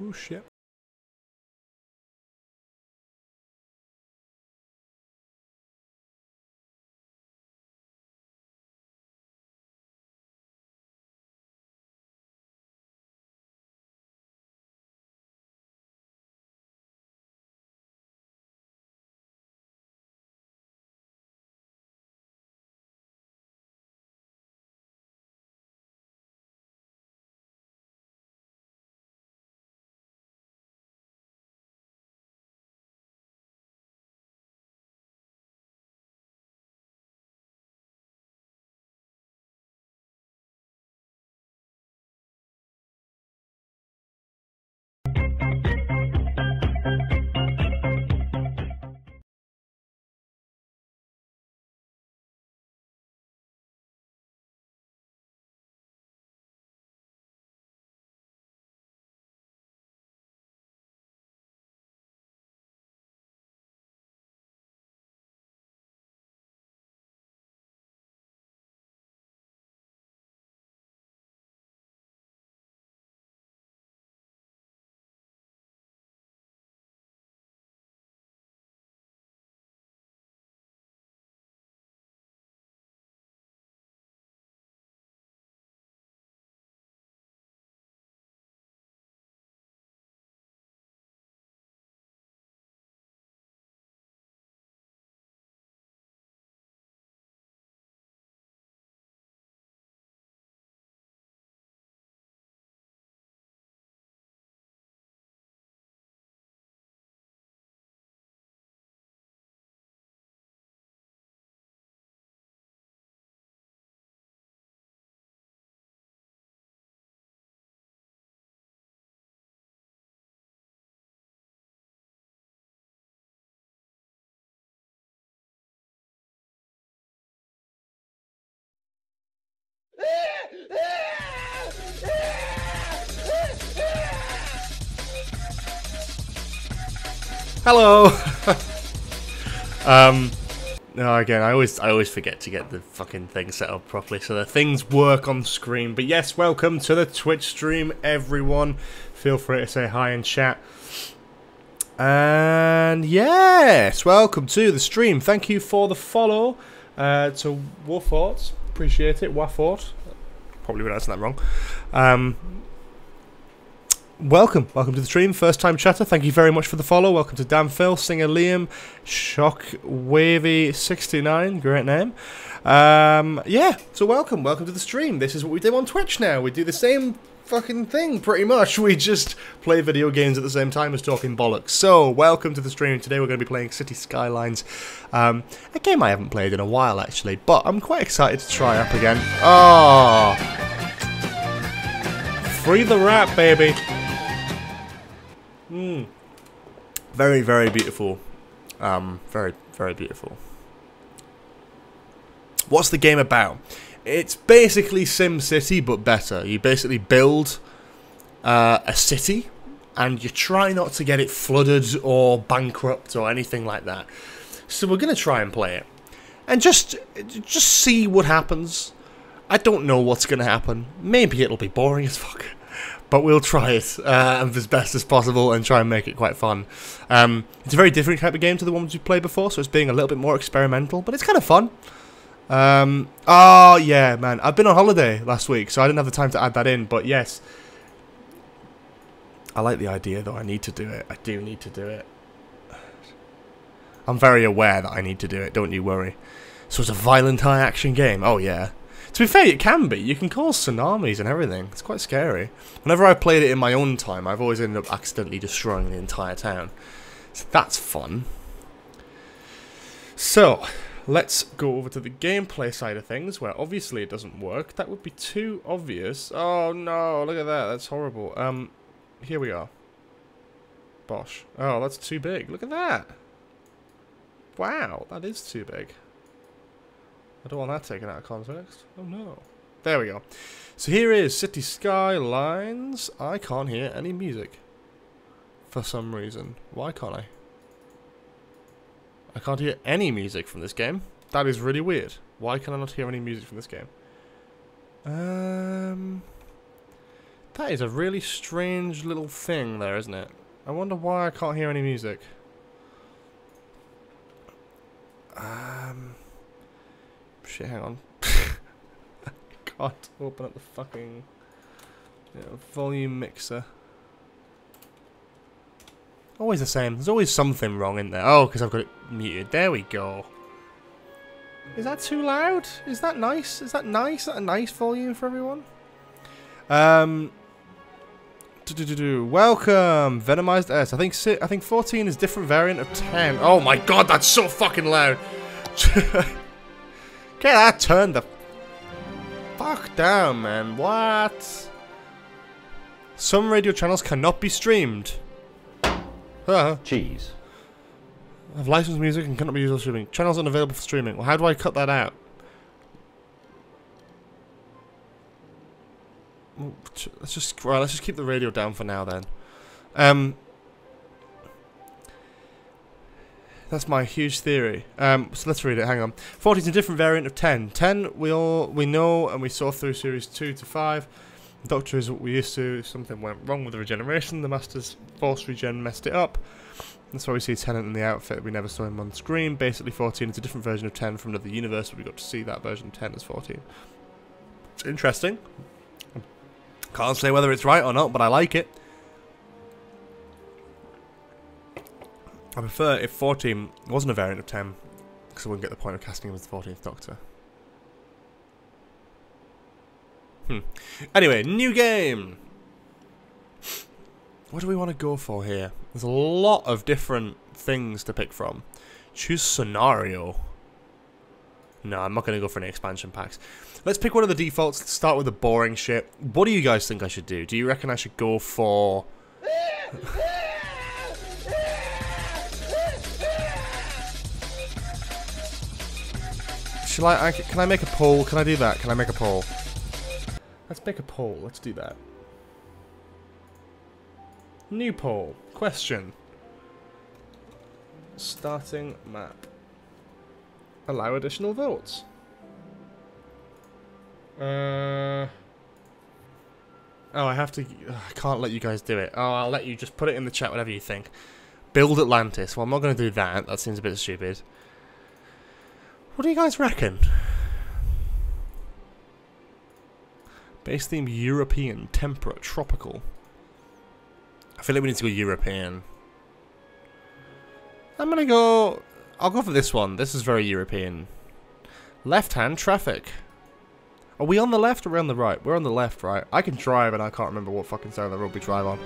Oh shit. Hello. um, no, again, I always, I always forget to get the fucking thing set up properly so that things work on screen. But yes, welcome to the Twitch stream, everyone. Feel free to say hi and chat. And yes, welcome to the stream. Thank you for the follow uh, to Warfort. Appreciate it, Waffort. Probably pronouncing that wrong. Um, Welcome, welcome to the stream. First time chatter. Thank you very much for the follow. Welcome to Dan Phil, Singer Liam, Shock Wavy 69 great name. Um, yeah, so welcome, welcome to the stream. This is what we do on Twitch now. We do the same fucking thing, pretty much. We just play video games at the same time as talking bollocks. So, welcome to the stream. Today we're going to be playing City Skylines, um, a game I haven't played in a while actually, but I'm quite excited to try up again. Oh, free the rat, baby. Mm. Very, very beautiful. Um, very, very beautiful. What's the game about? It's basically Sim City, but better. You basically build uh, a city, and you try not to get it flooded or bankrupt or anything like that. So we're gonna try and play it, and just just see what happens. I don't know what's gonna happen. Maybe it'll be boring as fuck but we'll try it uh, as best as possible and try and make it quite fun. Um, it's a very different type of game to the ones we've played before, so it's being a little bit more experimental, but it's kind of fun. Um, oh, yeah, man. I've been on holiday last week, so I didn't have the time to add that in, but yes. I like the idea, though. I need to do it. I do need to do it. I'm very aware that I need to do it, don't you worry. So it's a violent high-action game? Oh, yeah. To be fair, it can be. You can cause tsunamis and everything. It's quite scary. Whenever I played it in my own time, I've always ended up accidentally destroying the entire town. So that's fun. So, let's go over to the gameplay side of things, where obviously it doesn't work. That would be too obvious. Oh no, look at that. That's horrible. Um, here we are. Bosh. Oh, that's too big. Look at that. Wow, that is too big. I don't want that taken out of context. Oh no. There we go. So here is City Skylines. I can't hear any music. For some reason. Why can't I? I can't hear any music from this game. That is really weird. Why can I not hear any music from this game? Um... That is a really strange little thing there, isn't it? I wonder why I can't hear any music. Um, shit, hang on. I can't open up the fucking you know, volume mixer. Always the same. There's always something wrong in there. Oh, because I've got it muted. There we go. Is that too loud? Is that nice? Is that nice? Is that a nice volume for everyone? Um. Do, do, do. Welcome, Venomized S. I think I think 14 is different variant of 10. Oh my god, that's so fucking loud. Get that turned the fuck down, man. What? Some radio channels cannot be streamed. Uh, Cheese. Have licensed music and cannot be used for streaming. Channels unavailable for streaming. Well, how do I cut that out? Let's just well, let's just keep the radio down for now then. Um, that's my huge theory. Um, so let's read it. Hang on. 14 is a different variant of 10. 10 we all we know and we saw through series 2 to 5. Doctor is what we used to. Something went wrong with the regeneration. The Master's force regen messed it up. That's why we see Tennant in the outfit we never saw him on screen. Basically, 14 is a different version of 10 from another universe, but we got to see that version of 10 as 14. It's interesting. Can't say whether it's right or not, but I like it. I prefer if 14 wasn't a variant of 10, because I wouldn't get the point of casting him as the 14th Doctor. Hmm. Anyway, new game! What do we want to go for here? There's a lot of different things to pick from. Choose scenario. No, I'm not going to go for any expansion packs. Let's pick one of the defaults. Let's start with the boring shit. What do you guys think I should do? Do you reckon I should go for... Shall I, I... Can I make a poll? Can I do that? Can I make a poll? Let's make a poll. Let's do that. New poll. Question. Starting map. Allow additional votes. Uh... Oh, I have to... I can't let you guys do it. Oh, I'll let you just put it in the chat, whatever you think. Build Atlantis. Well, I'm not going to do that. That seems a bit stupid. What do you guys reckon? Base theme European, temperate, tropical. I feel like we need to go European. I'm gonna go... I'll go for this one. This is very European. Left-hand traffic. Are we on the left or are we on the right? We're on the left, right? I can drive and I can't remember what fucking side of the road we drive on.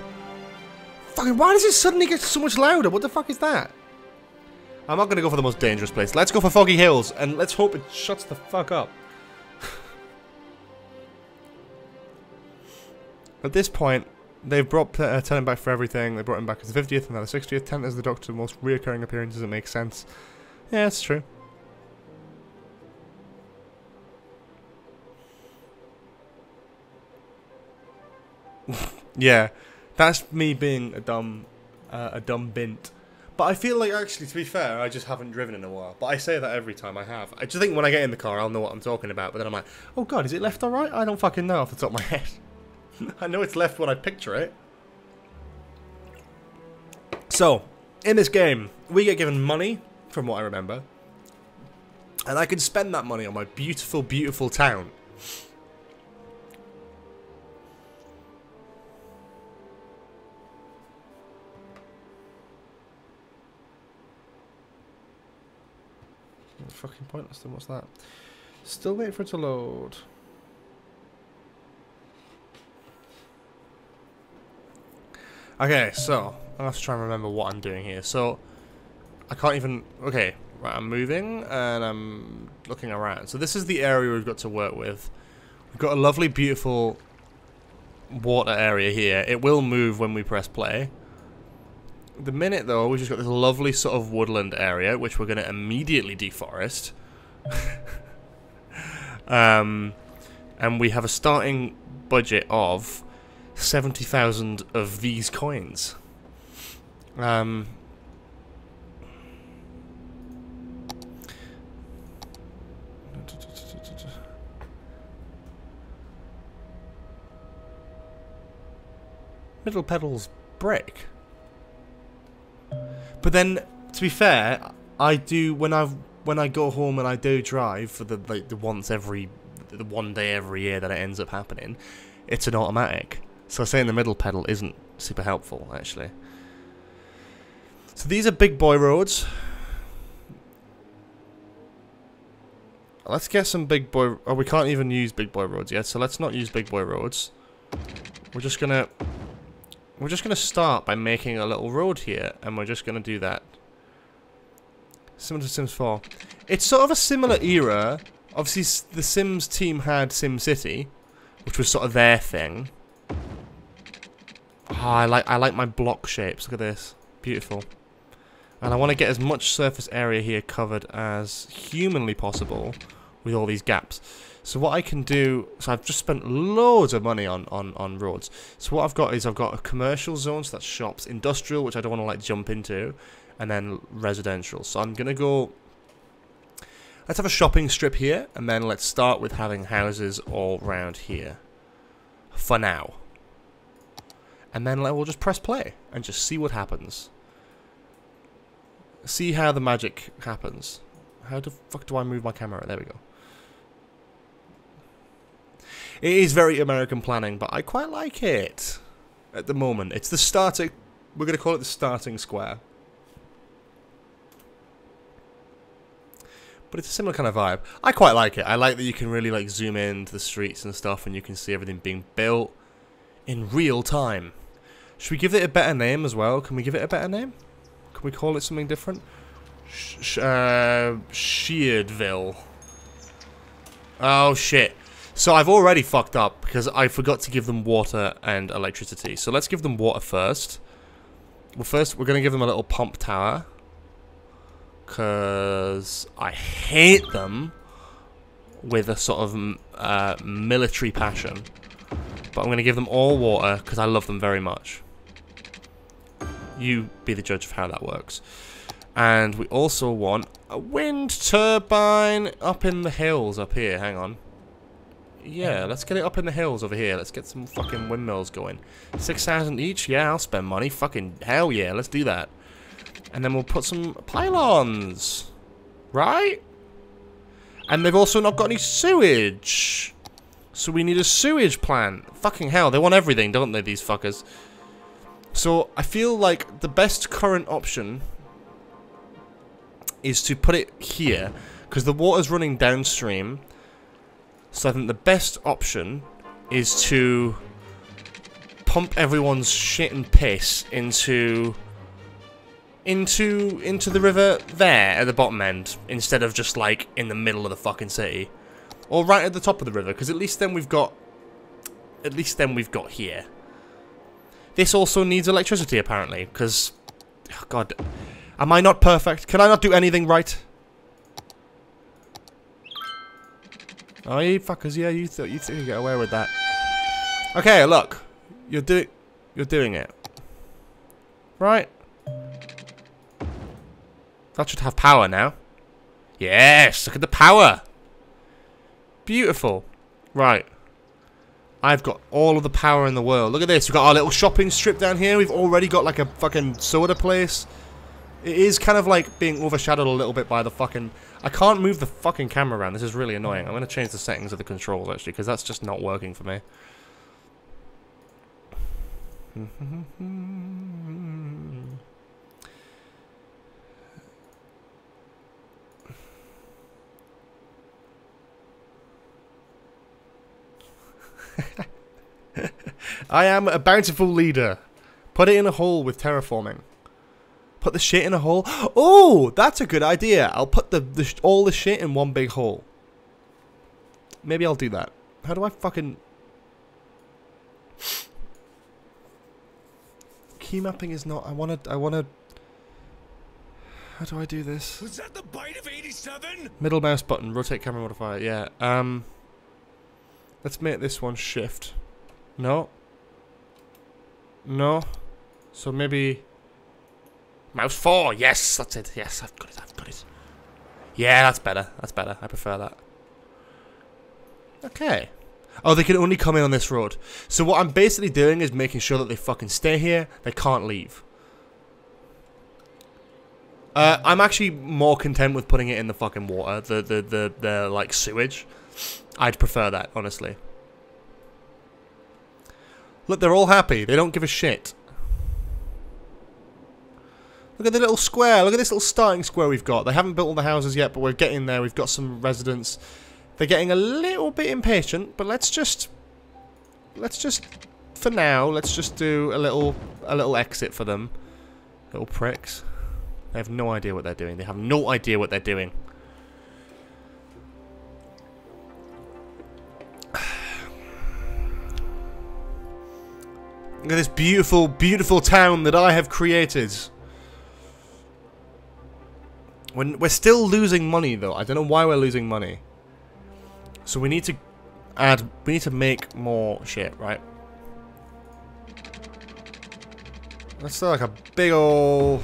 Fucking, why does it suddenly get so much louder? What the fuck is that? I'm not to go for the most dangerous place. Let's go for Foggy Hills and let's hope it shuts the fuck up. At this point, they've brought uh, Tennant back for everything. They brought him back as the 50th and now the 60th. Tennant is the Doctor, the most reoccurring appearances. It makes sense. Yeah, it's true. yeah, that's me being a dumb, uh, a dumb bint. But I feel like actually, to be fair, I just haven't driven in a while. But I say that every time I have. I just think when I get in the car, I'll know what I'm talking about. But then I'm like, oh god, is it left or right? I don't fucking know off the top of my head. I know it's left when I picture it. So, in this game, we get given money, from what I remember. And I can spend that money on my beautiful, beautiful town. fucking pointless then, what's that? Still waiting for it to load. Okay, so, I have to try and remember what I'm doing here. So, I can't even... Okay, right, I'm moving, and I'm looking around. So this is the area we've got to work with. We've got a lovely, beautiful water area here. It will move when we press play. The minute, though, we've just got this lovely sort of woodland area, which we're going to immediately deforest. um, and we have a starting budget of 70,000 of these coins. Um, middle pedals brake. But then, to be fair, I do when I when I go home and I do drive for the like the once every the one day every year that it ends up happening, it's an automatic. So saying the middle pedal isn't super helpful actually. So these are big boy roads. Let's get some big boy... Oh, we can't even use big boy roads yet, so let's not use big boy roads. We're just gonna... We're just gonna start by making a little road here, and we're just gonna do that. Similar to Sims 4. It's sort of a similar era. Obviously, the Sims team had SimCity, which was sort of their thing. Oh, I like I like my block shapes. Look at this. Beautiful. And I want to get as much surface area here covered as humanly possible with all these gaps. So what I can do, so I've just spent loads of money on, on, on roads. So what I've got is I've got a commercial zone, so that's shops, industrial, which I don't want to like jump into, and then residential. So I'm going to go, let's have a shopping strip here, and then let's start with having houses all around here. For now. And then we'll just press play and just see what happens see how the magic happens. How the fuck do I move my camera? There we go. It is very American planning, but I quite like it at the moment. It's the starting... We're going to call it the starting square. But it's a similar kind of vibe. I quite like it. I like that you can really like zoom into the streets and stuff and you can see everything being built in real time. Should we give it a better name as well? Can we give it a better name? Can we call it something different? Sh uh, Sheardville. Oh, shit. So I've already fucked up because I forgot to give them water and electricity. So let's give them water first. Well, first we're going to give them a little pump tower. Because I hate them with a sort of uh, military passion. But I'm going to give them all water because I love them very much. You be the judge of how that works. And we also want a wind turbine up in the hills up here. Hang on. Yeah, let's get it up in the hills over here. Let's get some fucking windmills going. 6,000 each? Yeah, I'll spend money. Fucking hell yeah, let's do that. And then we'll put some pylons. Right? And they've also not got any sewage. So we need a sewage plant. Fucking hell, they want everything, don't they, these fuckers? So I feel like the best current option is to put it here because the water's running downstream. So I think the best option is to pump everyone's shit and piss into into into the river there at the bottom end instead of just like in the middle of the fucking city or right at the top of the river because at least then we've got at least then we've got here this also needs electricity, apparently, because... Oh God. Am I not perfect? Can I not do anything right? Oh, you fuckers, yeah, you thought you think you get away with that. Okay, look. You're doing... You're doing it. Right? That should have power now. Yes, look at the power. Beautiful. Right. I've got all of the power in the world. Look at this. We've got our little shopping strip down here. We've already got like a fucking soda place. It is kind of like being overshadowed a little bit by the fucking... I can't move the fucking camera around. This is really annoying. I'm going to change the settings of the controls actually because that's just not working for me. I am a bountiful leader. Put it in a hole with terraforming. Put the shit in a hole. Oh, that's a good idea. I'll put the, the all the shit in one big hole. Maybe I'll do that. How do I fucking... Key mapping is not... I want to... I want to... How do I do this? Was that the bite of 87? Middle mouse button, rotate camera modifier. Yeah. Um... Let's make this one shift. No. No. So maybe... Mouse 4! Yes! That's it. Yes, I've got it. I've got it. Yeah, that's better. That's better. I prefer that. Okay. Oh, they can only come in on this road. So what I'm basically doing is making sure that they fucking stay here. They can't leave. Uh, I'm actually more content with putting it in the fucking water. The, the, the, the, like, sewage. I'd prefer that, honestly. Look, they're all happy. They don't give a shit. Look at the little square. Look at this little starting square we've got. They haven't built all the houses yet, but we're getting there. We've got some residents. They're getting a little bit impatient, but let's just... Let's just... For now, let's just do a little a little exit for them. Little pricks. They have no idea what they're doing. They have no idea what they're doing. Look at this beautiful, beautiful town that I have created. When we're still losing money though. I don't know why we're losing money. So we need to add we need to make more shit, right? Let's do like a big old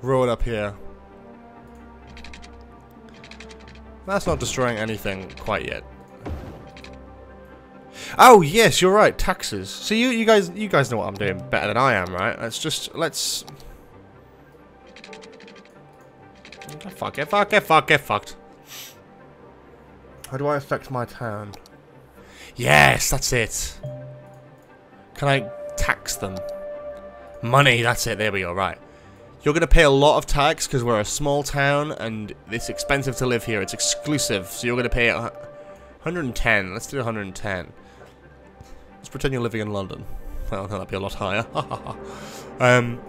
road up here. That's not destroying anything quite yet. Oh yes, you're right. Taxes. So you you guys you guys know what I'm doing better than I am, right? Let's just let's. Get fucked. Get fucked. Get fucked. Get fucked. How do I affect my town? Yes, that's it. Can I tax them? Money. That's it. There we go. Right. You're going to pay a lot of tax because we're a small town and it's expensive to live here. It's exclusive. So you're going to pay 110. Let's do 110. Let's pretend you're living in London. Well, that'd be a lot higher. um,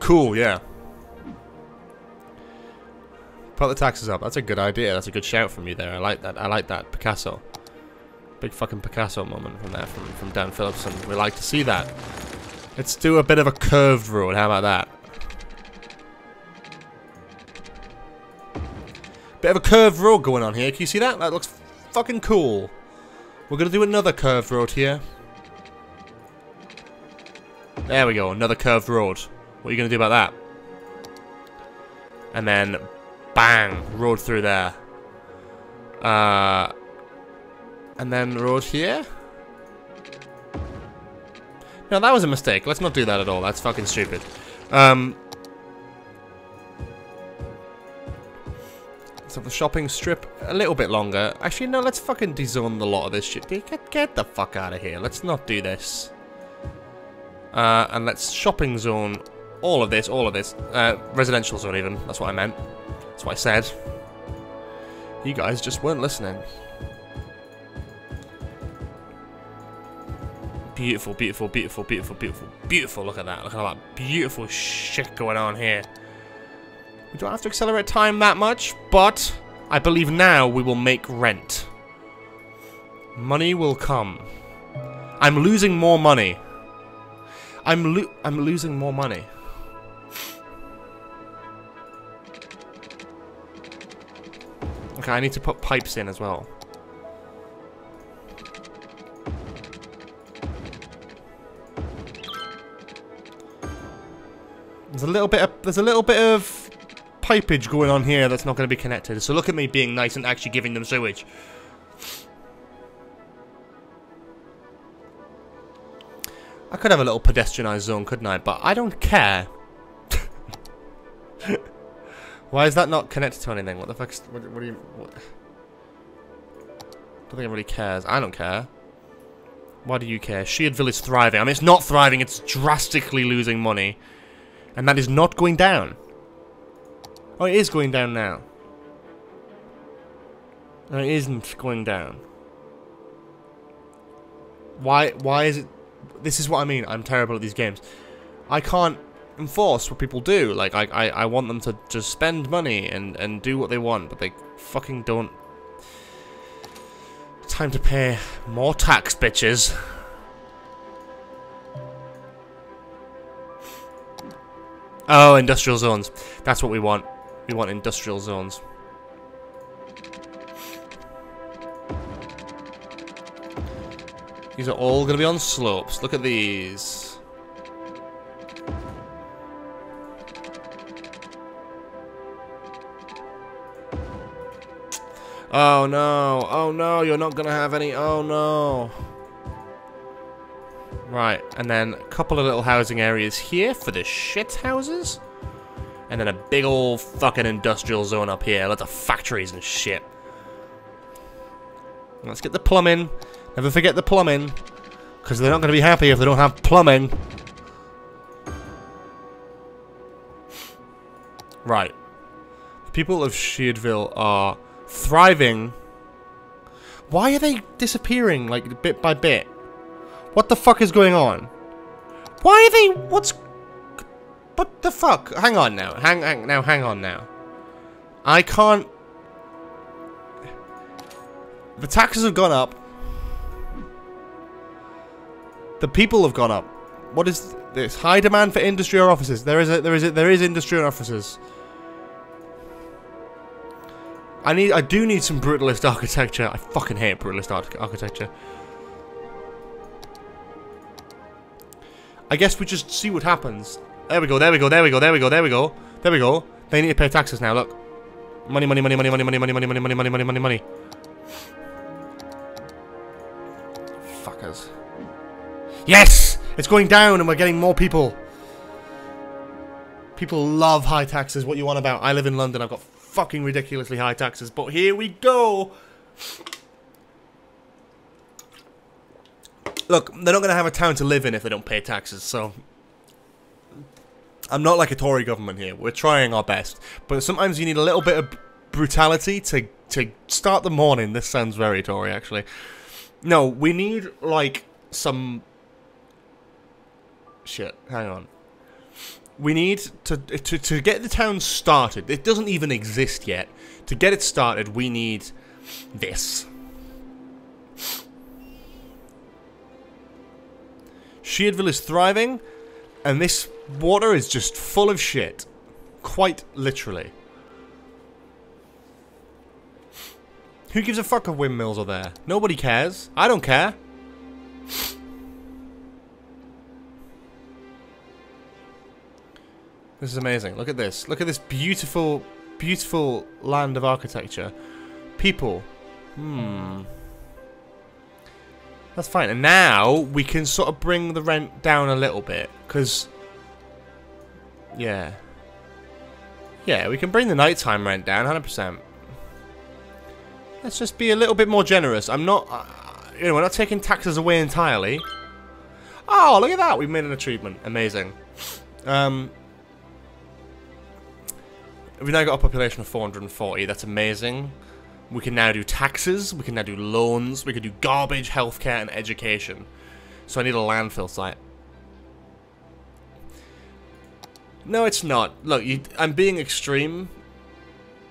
cool, yeah. Put the taxes up. That's a good idea. That's a good shout from you there. I like that. I like that. Picasso. Big fucking Picasso moment from there, from, from Dan Phillipson. We like to see that. Let's do a bit of a curved road. How about that? Bit of a curved road going on here. Can you see that? That looks fucking cool. We're going to do another curved road here. There we go, another curved road. What are you going to do about that? And then, bang, road through there. Uh, and then road here? No, that was a mistake. Let's not do that at all. That's fucking stupid. Um, So the shopping strip a little bit longer. Actually, no, let's fucking dezone the lot of this shit. Get, get the fuck out of here. Let's not do this. Uh, and let's shopping zone all of this, all of this. Uh, residential zone even. That's what I meant. That's what I said. You guys just weren't listening. Beautiful, beautiful, beautiful, beautiful, beautiful, beautiful. Look at that. Look at all that beautiful shit going on here. We don't have to accelerate time that much, but I believe now we will make rent. Money will come. I'm losing more money. I'm lo I'm losing more money. Okay, I need to put pipes in as well. There's a little bit of there's a little bit of pipage going on here that's not going to be connected. So look at me being nice and actually giving them sewage. I could have a little pedestrianised zone, couldn't I? But I don't care. Why is that not connected to anything? What the fuck? What, what do you... What? I don't think anybody cares. I don't care. Why do you care? Sheardville is thriving. I mean, it's not thriving. It's drastically losing money. And that is not going down. Oh, it is going down now. No, it isn't going down. Why, why is it... This is what I mean. I'm terrible at these games. I can't enforce what people do. Like, I, I, I want them to just spend money and, and do what they want, but they fucking don't. Time to pay more tax, bitches. Oh, industrial zones. That's what we want. We want industrial zones. These are all going to be on slopes. Look at these. Oh no, oh no, you're not gonna have any, oh no. Right, and then a couple of little housing areas here for the shit houses. And then a big old fucking industrial zone up here, lots of factories and shit. Let's get the plumbing. Never forget the plumbing. Because they're not going to be happy if they don't have plumbing. Right. The people of Sheardville are thriving. Why are they disappearing, like, bit by bit? What the fuck is going on? Why are they... What's... What the fuck? Hang on now. Hang, hang now, hang on now. I can't... The taxes have gone up. The people have gone up. What is this? High demand for industry or offices. There is a, there is a, there is industry and offices. I need I do need some brutalist architecture. I fucking hate brutalist architecture. I guess we just see what happens. There we go, there we go, there we go, there we go, there we go. There we go. They need to pay taxes now, look. Money, money, money, money, money, money, money, money, money, money, money, money, money, money. Fuckers. Yes! It's going down and we're getting more people. People love high taxes. What you want about? I live in London. I've got fucking ridiculously high taxes. But here we go. Look, they're not going to have a town to live in if they don't pay taxes, so... I'm not like a Tory government here. We're trying our best. But sometimes you need a little bit of brutality to, to start the morning. This sounds very Tory, actually. No, we need, like, some Shit, hang on. We need to, to, to get the town started. It doesn't even exist yet. To get it started, we need this. Sheardville is thriving, and this water is just full of shit. Quite literally. Who gives a fuck if windmills are there? Nobody cares. I don't care. This is amazing. Look at this. Look at this beautiful, beautiful land of architecture. People. Hmm. That's fine. And now we can sort of bring the rent down a little bit. Because... Yeah. Yeah, we can bring the nighttime rent down 100%. Let's just be a little bit more generous. I'm not... Uh, you know, we're not taking taxes away entirely. Oh, look at that. We've made an achievement. Amazing. Um, We've now got a population of 440. That's amazing. We can now do taxes. We can now do loans. We can do garbage, healthcare, and education. So I need a landfill site. No, it's not. Look, you, I'm being extreme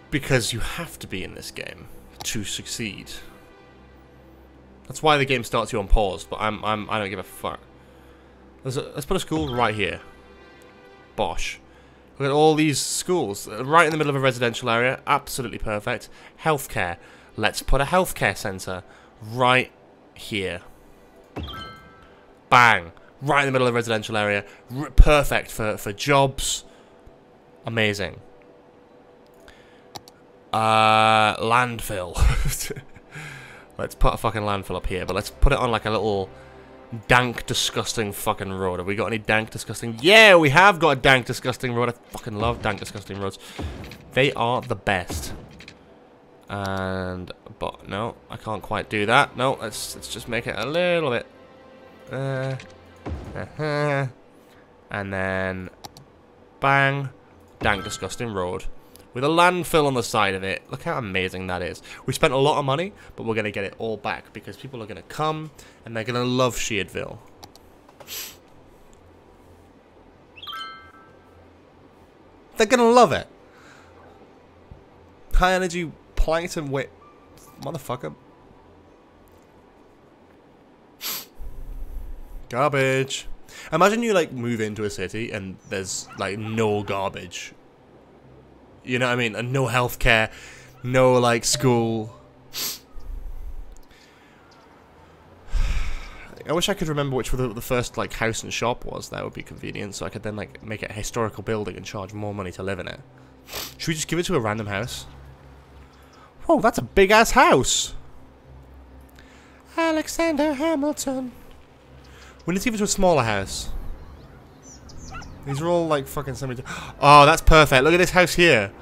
because you have to be in this game to succeed. That's why the game starts you on pause, but I'm, I'm, I don't give a fuck. Let's, let's put a school right here. Bosh. Look at all these schools, uh, right in the middle of a residential area, absolutely perfect. Healthcare, let's put a healthcare centre right here. Bang, right in the middle of a residential area, perfect for, for jobs. Amazing. Uh, landfill. let's put a fucking landfill up here, but let's put it on like a little dank, disgusting fucking road. Have we got any dank, disgusting? Yeah, we have got a dank, disgusting road. I fucking love dank, disgusting roads. They are the best. And, but, no, I can't quite do that. No, let's, let's just make it a little bit. Uh, uh -huh. And then, bang, dank, disgusting road with a landfill on the side of it. Look how amazing that is. We spent a lot of money, but we're going to get it all back because people are going to come and they're going to love Sheardville. They're going to love it. High energy plankton wait. Motherfucker. Garbage. Imagine you like move into a city and there's like no garbage you know what I mean? And no healthcare, no like school. I wish I could remember which the, the first like house and shop was. That would be convenient, so I could then like make it a historical building and charge more money to live in it. Should we just give it to a random house? Oh, that's a big ass house. Alexander Hamilton. We need to give it to a smaller house. These are all like fucking semi. Oh, that's perfect. Look at this house here.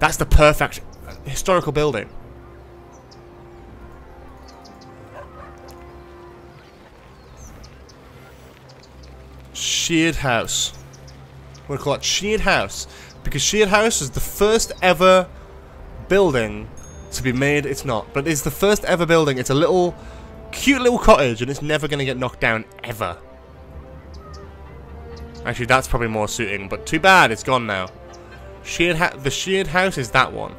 That's the perfect historical building. Sheard House. We're gonna call it Sheard House because Sheard House is the first ever building to be made. It's not, but it's the first ever building. It's a little, cute little cottage, and it's never gonna get knocked down ever. Actually, that's probably more suiting, but too bad, it's gone now. Sheard the Sheard house is that one.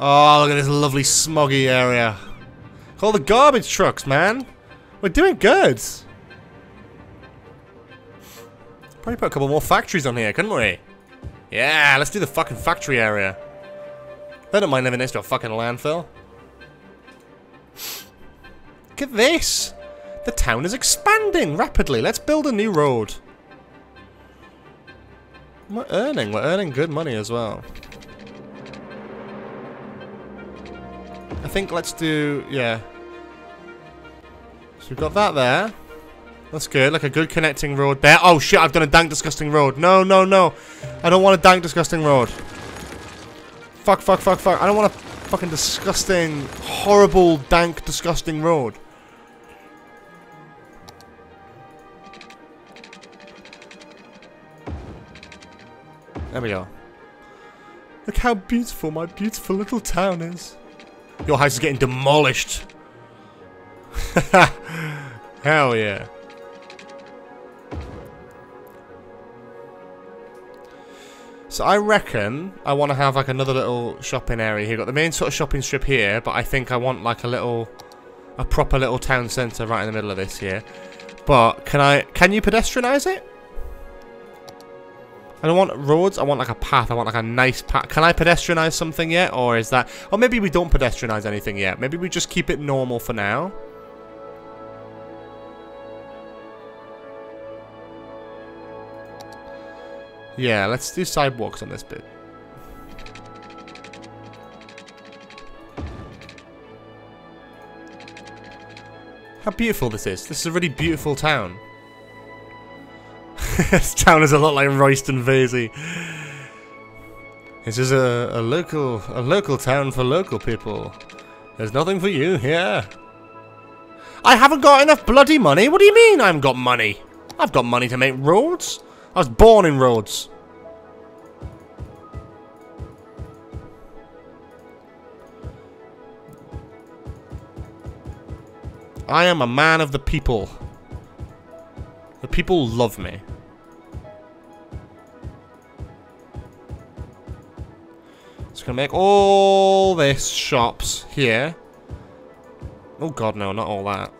Oh, look at this lovely smoggy area. Call the garbage trucks, man. We're doing good. Probably put a couple more factories on here, couldn't we? Yeah, let's do the fucking factory area. I don't mind living next to a fucking landfill. Look at this. The town is expanding rapidly. Let's build a new road. We're earning. We're earning good money as well. I think let's do, yeah. So we've got that there. That's good, like a good connecting road there. Oh shit, I've done a dank disgusting road. No, no, no. I don't want a dank disgusting road. Fuck, fuck, fuck, fuck. I don't want a fucking disgusting, horrible, dank, disgusting road. There we go. Look how beautiful my beautiful little town is. Your house is getting demolished. Hell yeah. So I reckon I want to have like another little shopping area here. Got the main sort of shopping strip here, but I think I want like a little, a proper little town centre right in the middle of this here. But can I, can you pedestrianize it? I don't want roads, I want like a path, I want like a nice path. Can I pedestrianize something yet? Or is that... Or maybe we don't pedestrianize anything yet. Maybe we just keep it normal for now. Yeah, let's do sidewalks on this bit. How beautiful this is. This is a really beautiful town. this town is a lot like Royston Vasey. This is a, a local a local town for local people. There's nothing for you here. I haven't got enough bloody money. What do you mean I haven't got money? I've got money to make roads. I was born in Rhodes. I am a man of the people. The people love me. It's gonna make all this shops here. Oh god, no, not all that.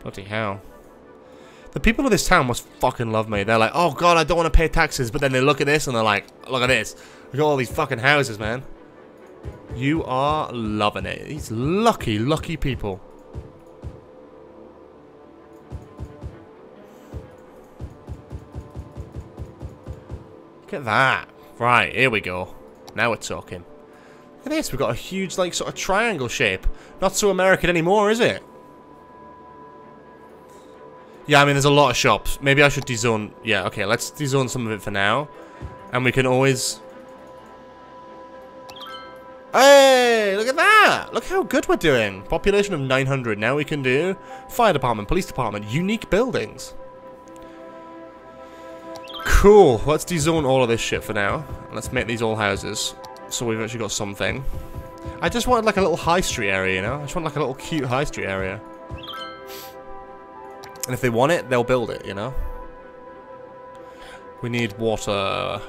Bloody hell. The people of this town must fucking love me. They're like, oh god, I don't want to pay taxes. But then they look at this and they're like, look at this. We got all these fucking houses, man. You are loving it. These lucky, lucky people. Look at that. Right, here we go. Now we're talking. Look at this, we've got a huge, like, sort of triangle shape. Not so American anymore, is it? Yeah, I mean, there's a lot of shops. Maybe I should dezone... Yeah, okay, let's dezone some of it for now. And we can always... Hey, look at that! Look how good we're doing. Population of 900. Now we can do fire department, police department, unique buildings. Cool. Let's dezone all of this shit for now. Let's make these all houses. So we've actually got something. I just wanted like a little high street area, you know? I just want like a little cute high street area. And if they want it, they'll build it, you know? We need water.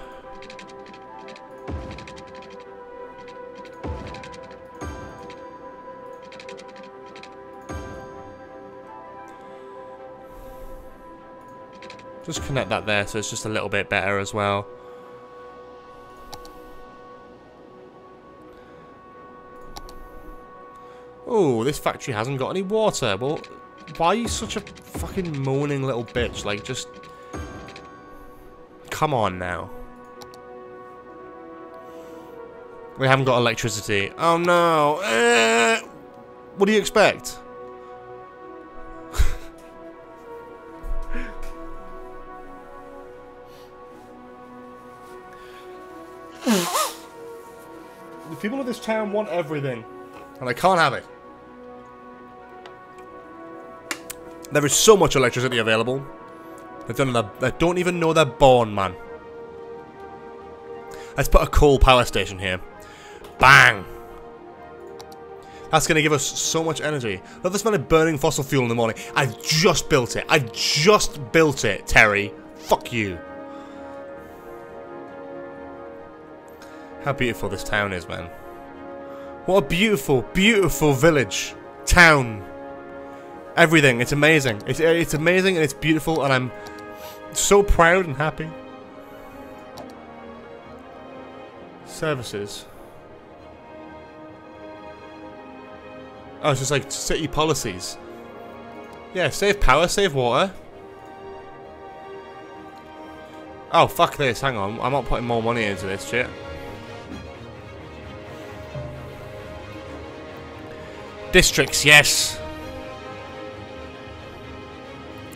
Just connect that there so it's just a little bit better as well. Oh, this factory hasn't got any water. Well, why are you such a fucking moaning little bitch? Like, just... come on now. We haven't got electricity. Oh no. Eh, what do you expect? the people of this town want everything. And I can't have it. There is so much electricity available. They don't, they don't even know they're born, man. Let's put a coal power station here. Bang! That's going to give us so much energy. Not the smell of burning fossil fuel in the morning. I've just built it. I just built it, Terry. Fuck you. How beautiful this town is, man. What a beautiful, beautiful village. Town. Everything. It's amazing. It's, it's amazing and it's beautiful and I'm so proud and happy. Services. Oh, it's just like city policies. Yeah, save power, save water. Oh, fuck this. Hang on. I'm not putting more money into this shit. Districts, yes.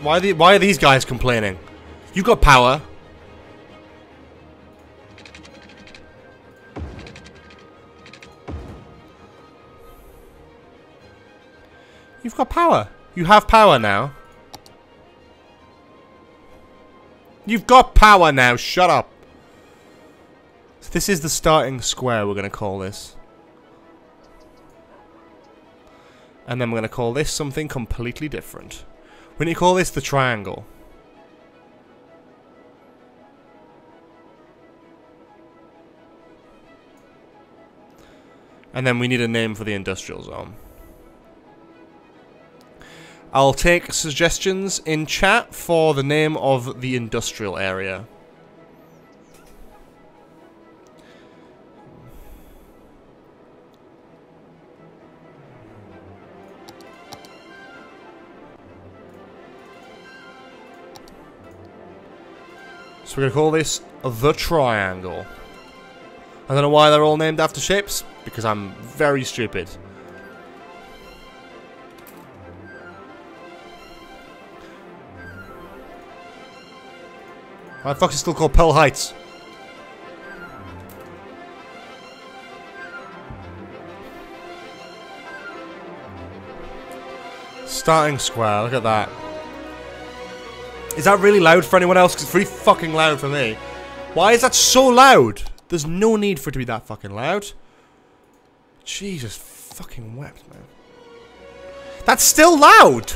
Why are, the, why are these guys complaining? You got power. You've got power. You have power now. You've got power now. Shut up. So this is the starting square we're going to call this. And then we're going to call this something completely different. We're going to call this the triangle. And then we need a name for the industrial zone. I'll take suggestions in chat for the name of the industrial area. So we're going to call this the triangle. I don't know why they're all named after shapes, because I'm very stupid. The fuck is still called Pearl Heights? Starting square, look at that. Is that really loud for anyone else? Because it's really fucking loud for me. Why is that so loud? There's no need for it to be that fucking loud. Jesus fucking wept, man. That's still loud!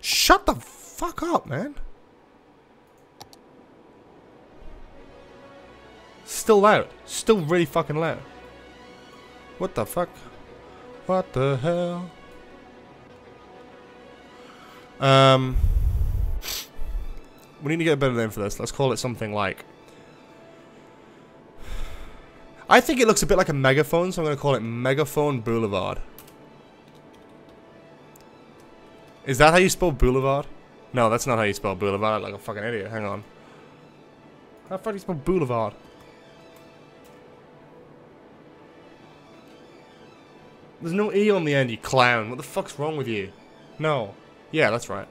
Shut the fuck up, man. Still loud. Still really fucking loud. What the fuck? What the hell? Um, we need to get a better name for this. Let's call it something like... I think it looks a bit like a megaphone, so I'm going to call it Megaphone Boulevard. Is that how you spell boulevard? No, that's not how you spell boulevard. like a fucking idiot. Hang on. How the fuck do you spell boulevard? There's no E on the end, you clown. What the fuck's wrong with you? No. Yeah, that's right.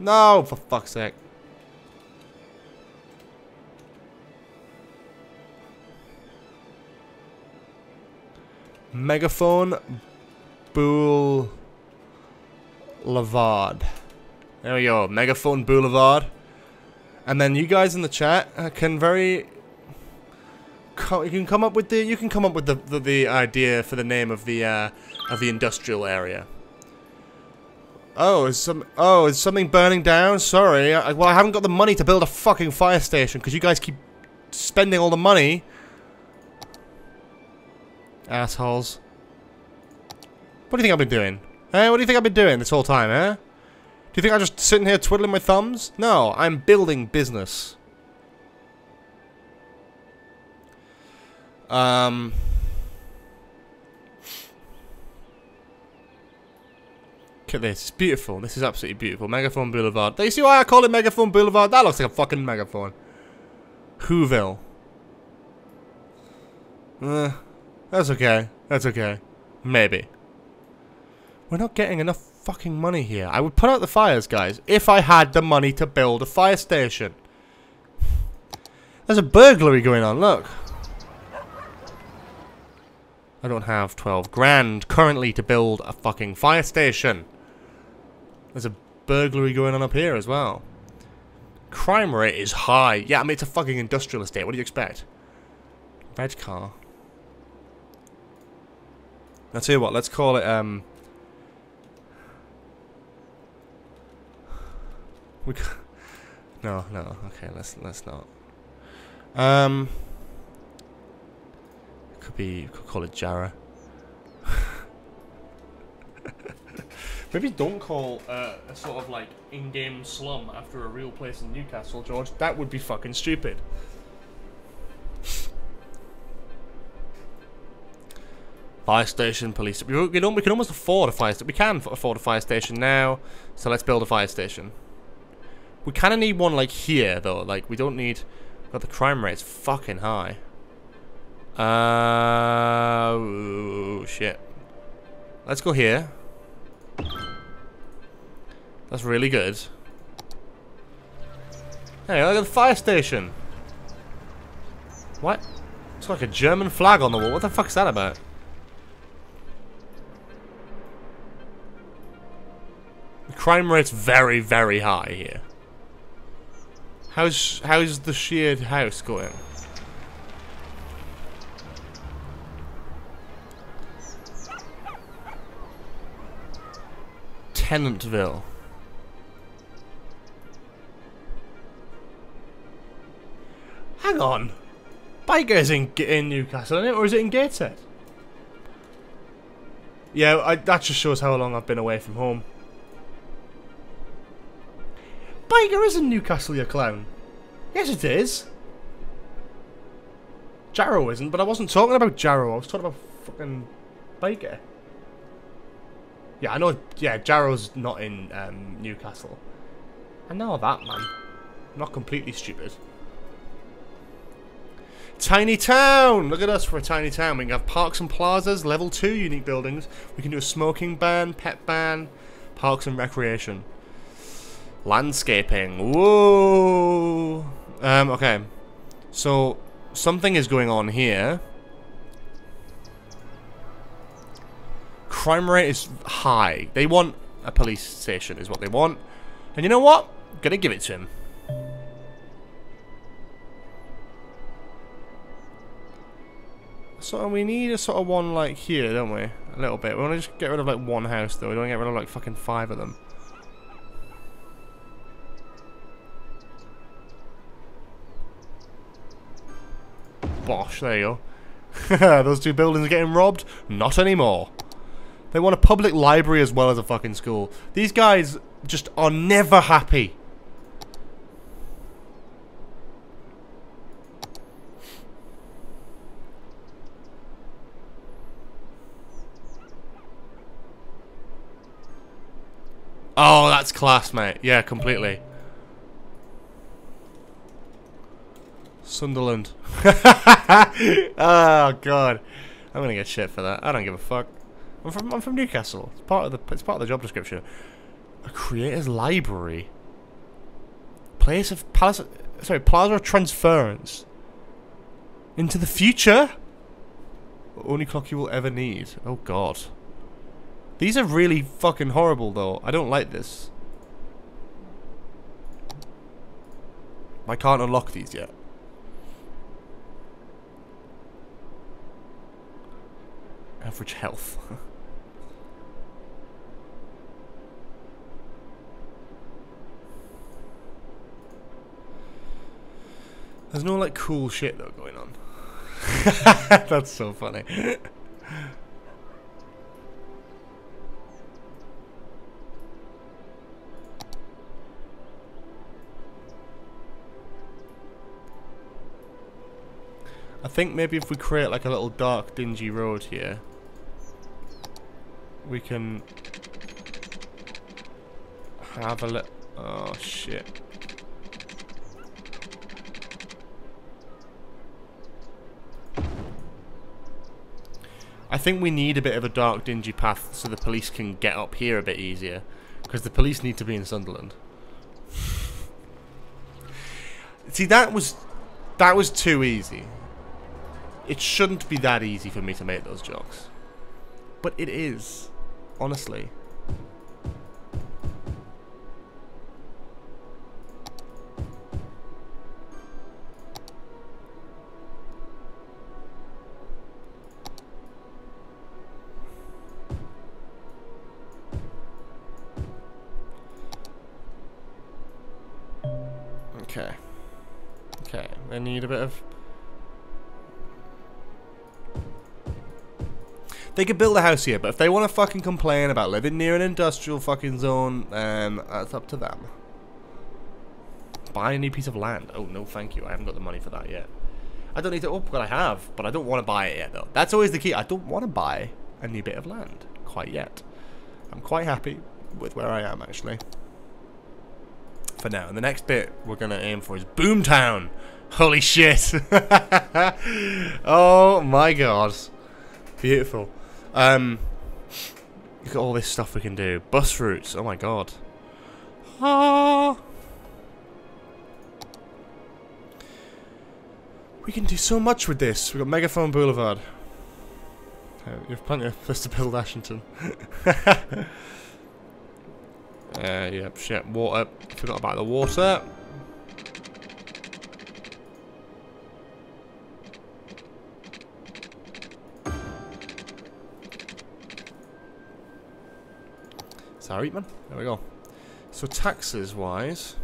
No, for fuck's sake. Megaphone Boulevard. There we go, Megaphone Boulevard. And then you guys in the chat can very you can come up with the you can come up with the, the, the idea for the name of the uh, of the industrial area. Oh, is some oh is something burning down? Sorry, I, well I haven't got the money to build a fucking fire station because you guys keep spending all the money. Assholes. What do you think I've been doing? Eh? What do you think I've been doing this whole time, eh? Do you think I'm just sitting here twiddling my thumbs? No, I'm building business. Um... Look at this. It's beautiful. This is absolutely beautiful. Megaphone Boulevard. Do you see why I call it Megaphone Boulevard? That looks like a fucking megaphone. Whoville. Uh, that's okay. That's okay. Maybe. We're not getting enough fucking money here. I would put out the fires, guys, if I had the money to build a fire station. There's a burglary going on, look. I don't have 12 grand currently to build a fucking fire station. There's a burglary going on up here as well. Crime rate is high. Yeah, I mean, it's a fucking industrial estate. What do you expect? Red car. I'll tell you what, let's call it, um... We No, no, okay, let's, let's not. Um... Could be, could call it Jarrow. Maybe don't call uh, a sort of like in-game slum after a real place in Newcastle, George. That would be fucking stupid. Fire station, police. We, we, don't, we can almost afford a fire station. We can afford a fire station now, so let's build a fire station. We kind of need one like here, though. Like, we don't need... God, the crime rate's fucking high. Uh, ooh, shit. Let's go here. That's really good. Hey, look at the fire station. What? It's like a German flag on the wall. What the fuck is that about? The crime rate's very, very high here. How's how's the shared house going? Tenantville. Hang on. Byker's in, in Newcastle, isn't it? Or is it in Gateshead? Yeah, I, that just shows how long I've been away from home. Byker is in Newcastle, you clown. Yes, it is. Jarrow isn't, but I wasn't talking about Jarrow. I was talking about fucking Byker. Yeah, I know. Yeah, Jarrow's not in um, Newcastle. I know that, man. I'm not completely stupid. Tiny town! Look at us for a tiny town. We can have parks and plazas, level 2 unique buildings. We can do a smoking ban, pet ban, parks and recreation. Landscaping. Whoa! Um, okay. So, something is going on here. Crime rate is high. They want a police station is what they want. And you know what? I'm gonna give it to him. So we need a sort of one like here, don't we? A little bit. We want to just get rid of like one house though. We don't get rid of like fucking five of them. Bosh, there you go. Those two buildings are getting robbed? Not anymore. They want a public library as well as a fucking school. These guys just are never happy. Oh, that's class, mate. Yeah, completely. Sunderland. oh god, I'm gonna get shit for that. I don't give a fuck. I'm from I'm from Newcastle. It's part of the it's part of the job description. A creator's library. Place of palace. Sorry, plaza of transference. Into the future. Only clock you will ever need. Oh god. These are really fucking horrible, though. I don't like this. I can't unlock these yet. Average health. There's no, like, cool shit, though, going on. That's so funny. I think maybe if we create like a little dark, dingy road here, we can have a look. Oh, shit. I think we need a bit of a dark, dingy path so the police can get up here a bit easier. Because the police need to be in Sunderland. See, that was... That was too easy. It shouldn't be that easy for me to make those jokes. But it is. Honestly. Need a bit of... They could build a house here, but if they want to fucking complain about living near an industrial fucking zone, then that's up to them. Buy a new piece of land. Oh, no thank you. I haven't got the money for that yet. I don't need to... Oh, well, I have, but I don't want to buy it yet, though. That's always the key. I don't want to buy a new bit of land quite yet. I'm quite happy with where I am, actually for now. And the next bit we're going to aim for is Boomtown. Holy shit. oh my god. Beautiful. Um, look at all this stuff we can do. Bus routes. Oh my god. Ah. We can do so much with this. We've got Megaphone Boulevard. Uh, you have plenty of place to build Ashington. Uh, yep, shit, water. Forgot about the water. Sorry, man. There we go. So taxes-wise,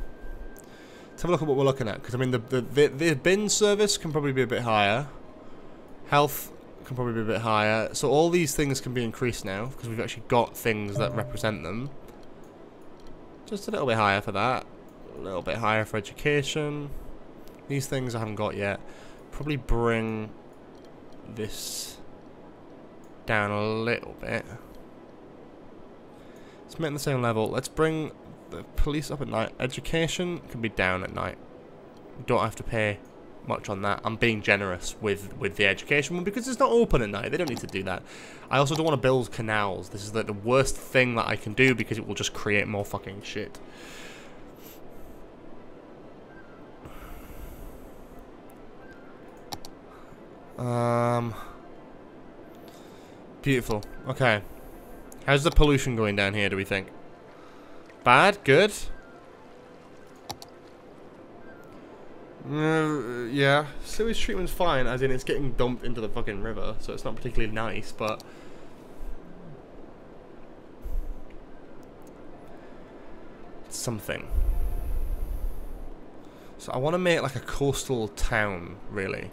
let's have a look at what we're looking at. Because, I mean, the, the, the, the bin service can probably be a bit higher. Health can probably be a bit higher. So all these things can be increased now. Because we've actually got things that represent them. Just a little bit higher for that. A little bit higher for education. These things I haven't got yet. Probably bring this down a little bit. Let's make the same level. Let's bring the police up at night. Education can be down at night. You don't have to pay much on that. I'm being generous with, with the education one because it's not open at night. They don't need to do that. I also don't want to build canals. This is like the worst thing that I can do because it will just create more fucking shit. Um, beautiful. Okay. How's the pollution going down here, do we think? Bad? Good? Uh, yeah, sewage treatment's fine, as in it's getting dumped into the fucking river, so it's not particularly nice, but... It's something. So I want to make like a coastal town, really,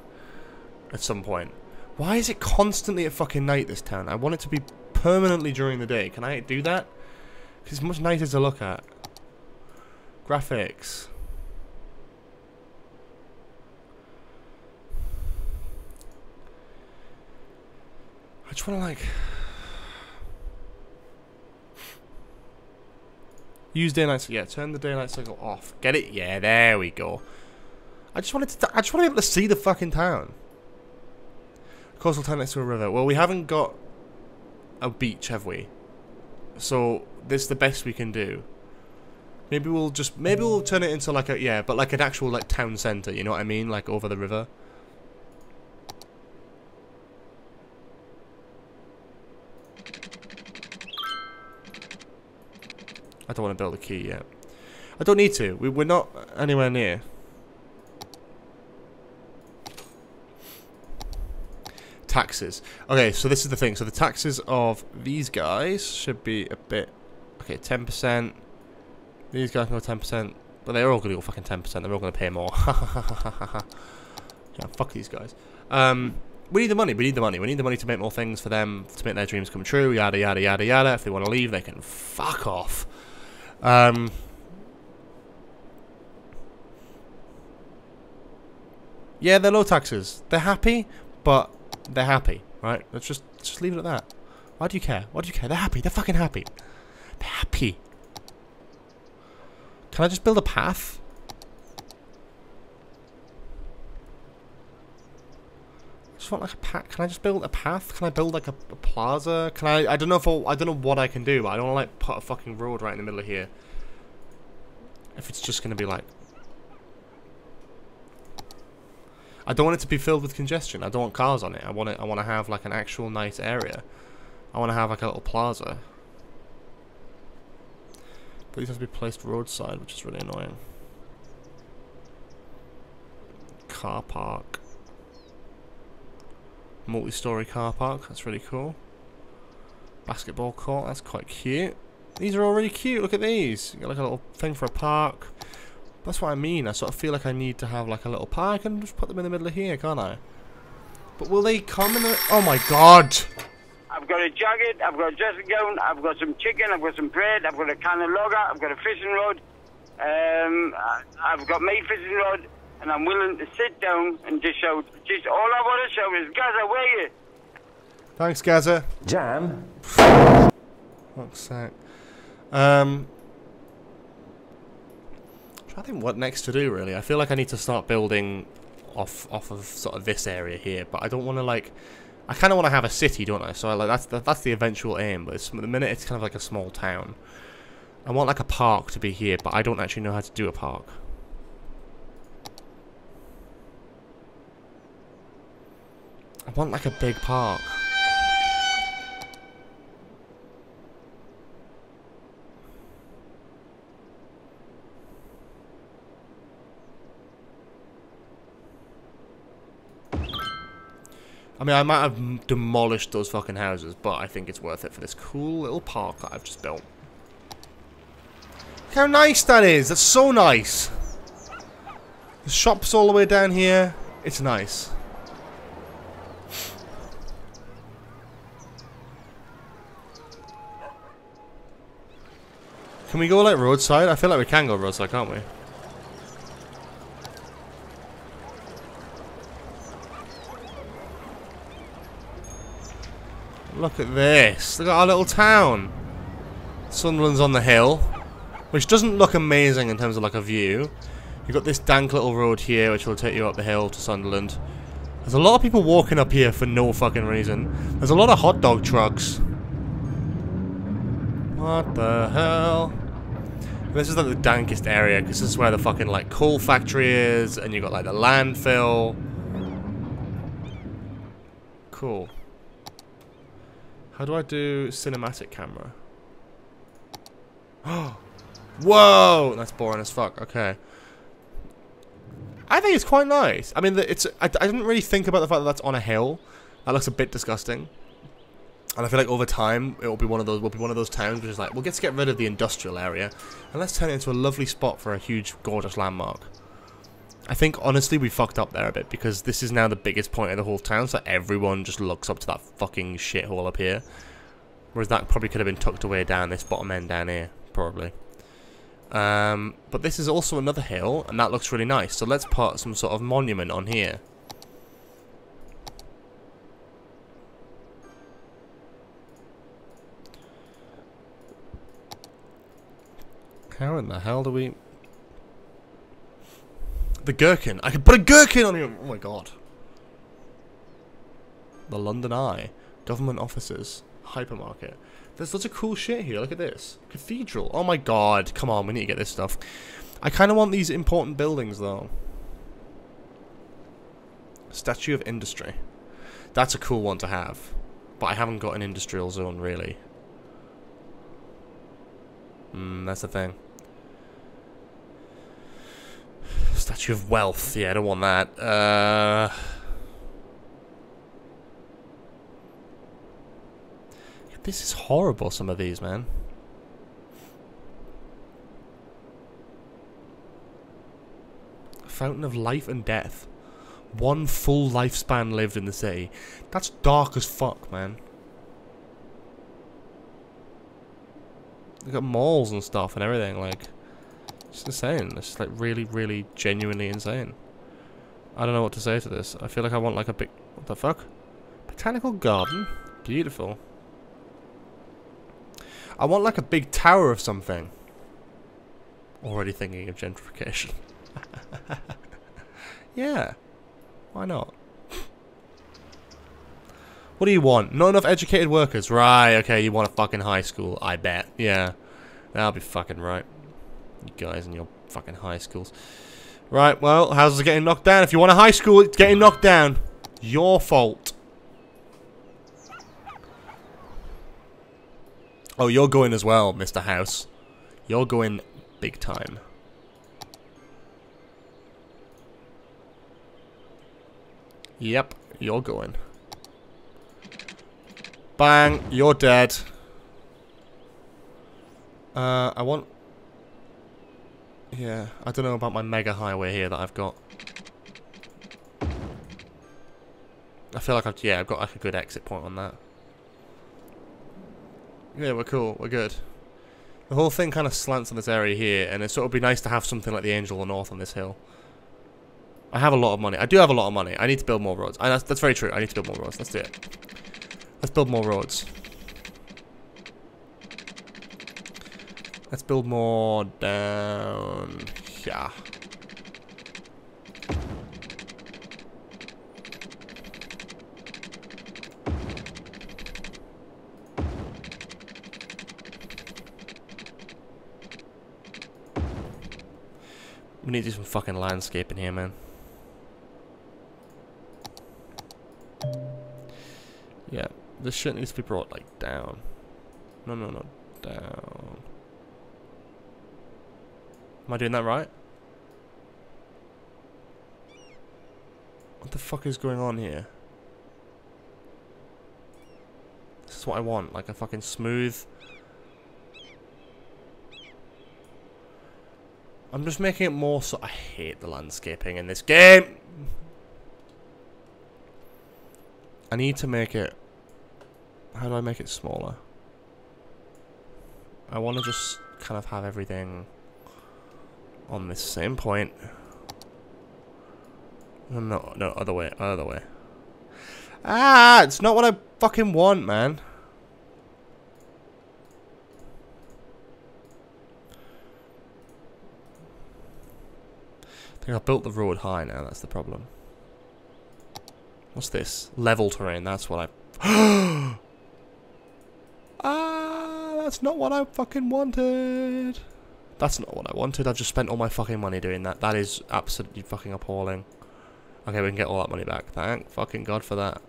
at some point. Why is it constantly at fucking night, this town? I want it to be permanently during the day. Can I do that? Because it's much nicer to look at. Graphics. I just want to like use daylight. cycle. Yeah, turn the daylight cycle off. Get it? Yeah, there we go. I just wanted to. I just want to be able to see the fucking town. Coastal town next to a river. Well, we haven't got a beach, have we? So this is the best we can do. Maybe we'll just maybe we'll turn it into like a yeah, but like an actual like town center. You know what I mean? Like over the river. I don't want to build a quay yet. I don't need to. We, we're not anywhere near. Taxes. Okay, so this is the thing. So the taxes of these guys should be a bit... Okay, 10%. These guys can go 10%. But they're all going to go fucking 10%. They're all going to pay more. yeah, fuck these guys. Um, we need the money. We need the money. We need the money to make more things for them, to make their dreams come true, yada, yada, yada, yada. If they want to leave, they can fuck off. Um, yeah, they're low taxes. They're happy, but they're happy, right? Let's just just leave it at that. Why do you care? Why do you care? They're happy. They're fucking happy. They're happy. Can I just build a path? I just want like a path. Can I just build a path? Can I build like a, a plaza? Can I? I don't know if I'll, I don't know what I can do. But I don't want to like put a fucking road right in the middle of here. If it's just gonna be like. I don't want it to be filled with congestion. I don't want cars on it. I want it. I want to have like an actual nice area. I want to have like a little plaza. But these have to be placed roadside, which is really annoying. Car park. Multi-story car park, that's really cool. Basketball court, that's quite cute. These are all really cute, look at these. You got like a little thing for a park. That's what I mean, I sort of feel like I need to have like a little park and just put them in the middle of here, can't I? But will they come in the... Oh my god! I've got a jacket, I've got a dressing gown, I've got some chicken, I've got some bread, I've got a can of lager, I've got a fishing rod, um, I- I've got my fishing rod, and I'm willing to sit down and just shout. Just all I want to shout is, Gazza, where you? Thanks, Gazza. Jam. Fuck's sake. Um, to think what next to do, really. I feel like I need to start building off off of sort of this area here, but I don't want to, like... I kind of want to have a city, don't I? So I, like that's the, that's the eventual aim, but the minute it's kind of like a small town. I want like a park to be here, but I don't actually know how to do a park. I want like a big park. I mean, I might have demolished those fucking houses, but I think it's worth it for this cool little park that I've just built. Look how nice that is! That's so nice! The shop's all the way down here. It's nice. Can we go like roadside? I feel like we can go roadside, can't we? Look at this. Look at our little town. Sunderland's on the hill, which doesn't look amazing in terms of like a view. You've got this dank little road here, which will take you up the hill to Sunderland. There's a lot of people walking up here for no fucking reason. There's a lot of hot dog trucks. What the hell? This is like the dankest area because this is where the fucking like coal factory is, and you've got like the landfill. Cool. How do I do cinematic camera? Oh, Whoa! That's boring as fuck. Okay. I think it's quite nice. I mean, it's. I, I didn't really think about the fact that that's on a hill. That looks a bit disgusting. And I feel like over time it will be one of those. Will be one of those towns which is like, we'll get to get rid of the industrial area, and let's turn it into a lovely spot for a huge, gorgeous landmark. I think honestly we fucked up there a bit because this is now the biggest point of the whole town, so everyone just looks up to that fucking shithole up here. Whereas that probably could have been tucked away down this bottom end down here, probably. Um, but this is also another hill, and that looks really nice. So let's put some sort of monument on here. How in the hell do we... The gherkin. I can put a gherkin on here. Oh my god. The London Eye. Government offices. Hypermarket. There's lots of cool shit here. Look at this. Cathedral. Oh my god. Come on, we need to get this stuff. I kind of want these important buildings, though. Statue of Industry. That's a cool one to have. But I haven't got an industrial zone, really. Hmm, that's the thing. Statue of Wealth. Yeah, I don't want that. Uh... This is horrible, some of these, man. Fountain of Life and Death. One full lifespan lived in the city. That's dark as fuck, man. They got malls and stuff and everything, like... It's insane. It's like really, really genuinely insane. I don't know what to say to this. I feel like I want like a big... What the fuck? Botanical garden? Beautiful. I want like a big tower of something. Already thinking of gentrification. yeah. Why not? What do you want? Not enough educated workers. Right, okay, you want a fucking high school, I bet. Yeah. That'll be fucking right. You guys and your fucking high schools. Right, well, houses are getting knocked down. If you want a high school, it's getting knocked down. Your fault. Oh, you're going as well, Mr. House. You're going big time. Yep, you're going. Bang, you're dead. Uh, I want... Yeah, I don't know about my mega highway here that I've got. I feel like I've, yeah, I've got like a good exit point on that. Yeah, we're cool, we're good. The whole thing kind of slants in this area here, and it sort of be nice to have something like the Angel of the North on this hill. I have a lot of money. I do have a lot of money. I need to build more roads. I, that's, that's very true. I need to build more roads. Let's do it. Let's build more roads. Let's build more down here. We need to do some fucking landscaping here, man. Yeah, this shit needs to be brought, like, down. No, no, no, down. Am I doing that right? What the fuck is going on here? This is what I want, like a fucking smooth... I'm just making it more so... I hate the landscaping in this game! I need to make it... How do I make it smaller? I want to just kind of have everything on this same point. No, no, other way, other way. Ah, it's not what I fucking want, man. I think I built the road high now, that's the problem. What's this? Level terrain, that's what I... ah, that's not what I fucking wanted. That's not what I wanted. I've just spent all my fucking money doing that. That is absolutely fucking appalling. Okay, we can get all that money back. Thank fucking god for that.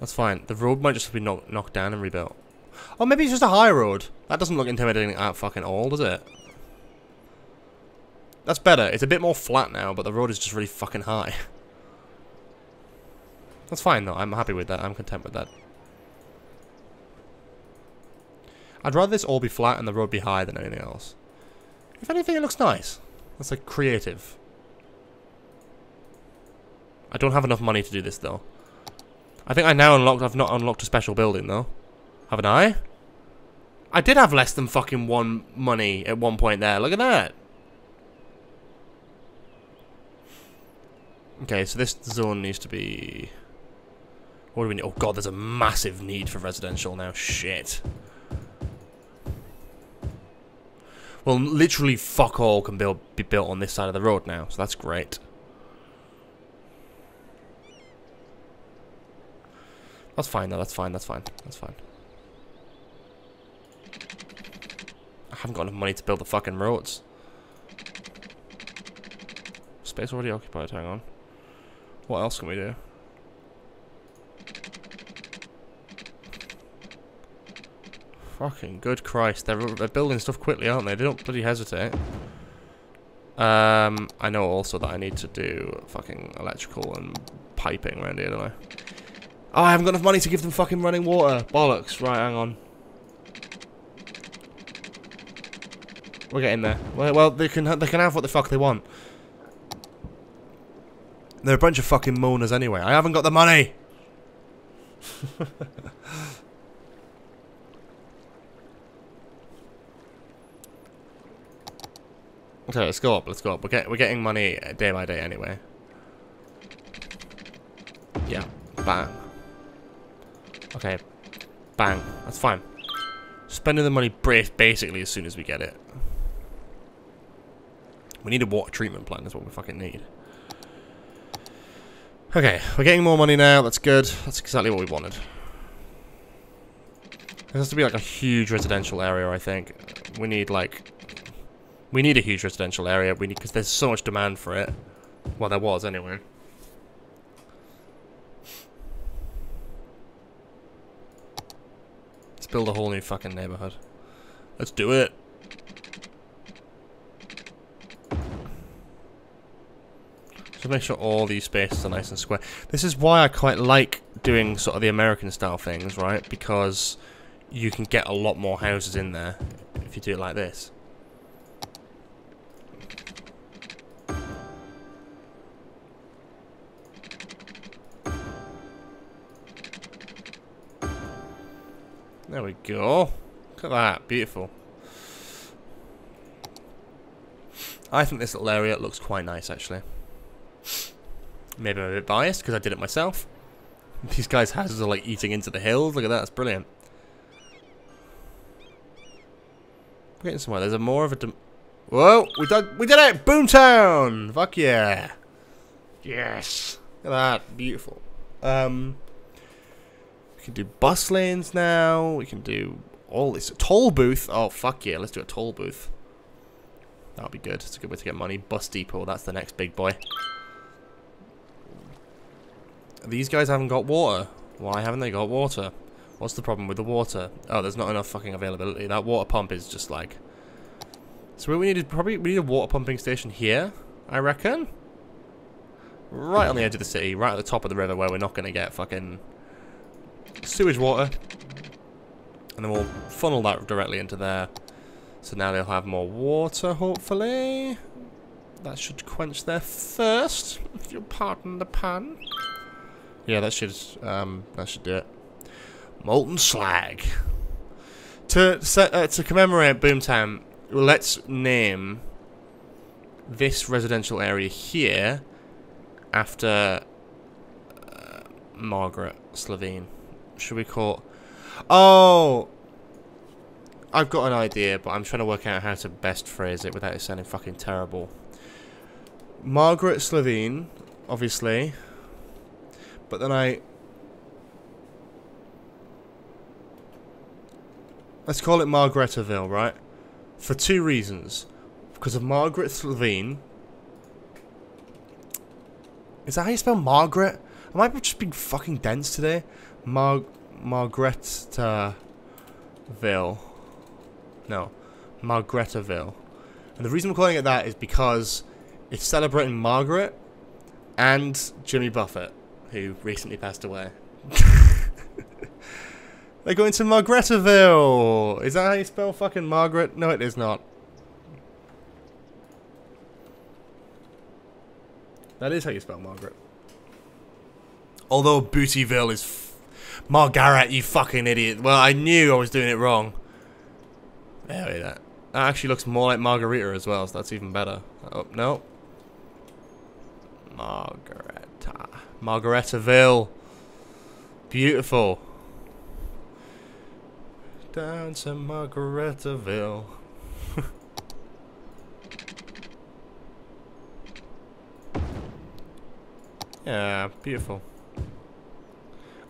That's fine. The road might just be knock knocked down and rebuilt. Oh, maybe it's just a high road. That doesn't look intimidating at fucking all, does it? That's better. It's a bit more flat now, but the road is just really fucking high. That's fine though, I'm happy with that, I'm content with that. I'd rather this all be flat and the road be high than anything else. If anything, it looks nice. That's like creative. I don't have enough money to do this though. I think I now unlocked, I've not unlocked a special building though. Haven't I? I did have less than fucking one money at one point there, look at that. Okay, so this zone needs to be... What do we need? Oh god, there's a massive need for residential now. Shit. Well, literally fuck all can build, be built on this side of the road now, so that's great. That's fine though, that's fine, that's fine, that's fine. I haven't got enough money to build the fucking roads. Space already occupied, hang on. What else can we do? Fucking good Christ. They're, they're building stuff quickly, aren't they? They don't bloody hesitate. Um, I know also that I need to do fucking electrical and piping around here, don't I? Oh, I haven't got enough money to give them fucking running water. Bollocks. Right, hang on. We're getting there. Well, well they can they can have what the fuck they want. They're a bunch of fucking moaners anyway. I haven't got the money. Okay, let's go up, let's go up. We're, get, we're getting money uh, day by day anyway. Yeah, bang. Okay. Bang. That's fine. Spending the money basically as soon as we get it. We need a water treatment plant, that's what we fucking need. Okay, we're getting more money now, that's good. That's exactly what we wanted. There has to be like a huge residential area, I think. We need like... We need a huge residential area, we need because there's so much demand for it. Well, there was anyway. Let's build a whole new fucking neighborhood. Let's do it. Make sure all these spaces are nice and square. This is why I quite like doing sort of the American style things, right? Because you can get a lot more houses in there if you do it like this. There we go. Look at that. Beautiful. I think this little area looks quite nice, actually. Maybe I'm a bit biased because I did it myself. These guys' houses are like eating into the hills. Look at that. That's brilliant. We're getting somewhere. There's a more of a... Whoa! We we did it! Boomtown! Fuck yeah! Yes! Look at that. Beautiful. Um we can do bus lanes now. We can do all this. Toll booth. Oh, fuck yeah. Let's do a toll booth. That'll be good. It's a good way to get money. Bus depot. That's the next big boy. These guys haven't got water. Why haven't they got water? What's the problem with the water? Oh, there's not enough fucking availability. That water pump is just like... So what we need is probably... We need a water pumping station here, I reckon. Right on the edge of the city. Right at the top of the river where we're not going to get fucking sewage water. And then we'll funnel that directly into there. So now they'll have more water, hopefully. That should quench their thirst, if you'll pardon the pun. Yeah, that should um, that should do it. Molten slag. To uh, to commemorate Boomtown, let's name this residential area here after uh, Margaret Slavine should we call... Oh! I've got an idea, but I'm trying to work out how to best phrase it without it sounding fucking terrible. Margaret Slavine, obviously. But then I... Let's call it Margaretaville, right? For two reasons. Because of Margaret Slavine. Is that how you spell Margaret? Am I just being fucking dense today? Mar Margaretaville. No, Margaretaville. And the reason we're calling it that is because it's celebrating Margaret and Jimmy Buffett, who recently passed away. They're going to Margaretaville! Is that how you spell fucking Margaret? No, it is not. That is how you spell Margaret. Although Bootyville is Margaret, you fucking idiot. Well, I knew I was doing it wrong. There we go. That actually looks more like Margarita as well, so that's even better. Oh, no. Margareta. Margaretaville. Beautiful. Down to Margaretaville. yeah, beautiful.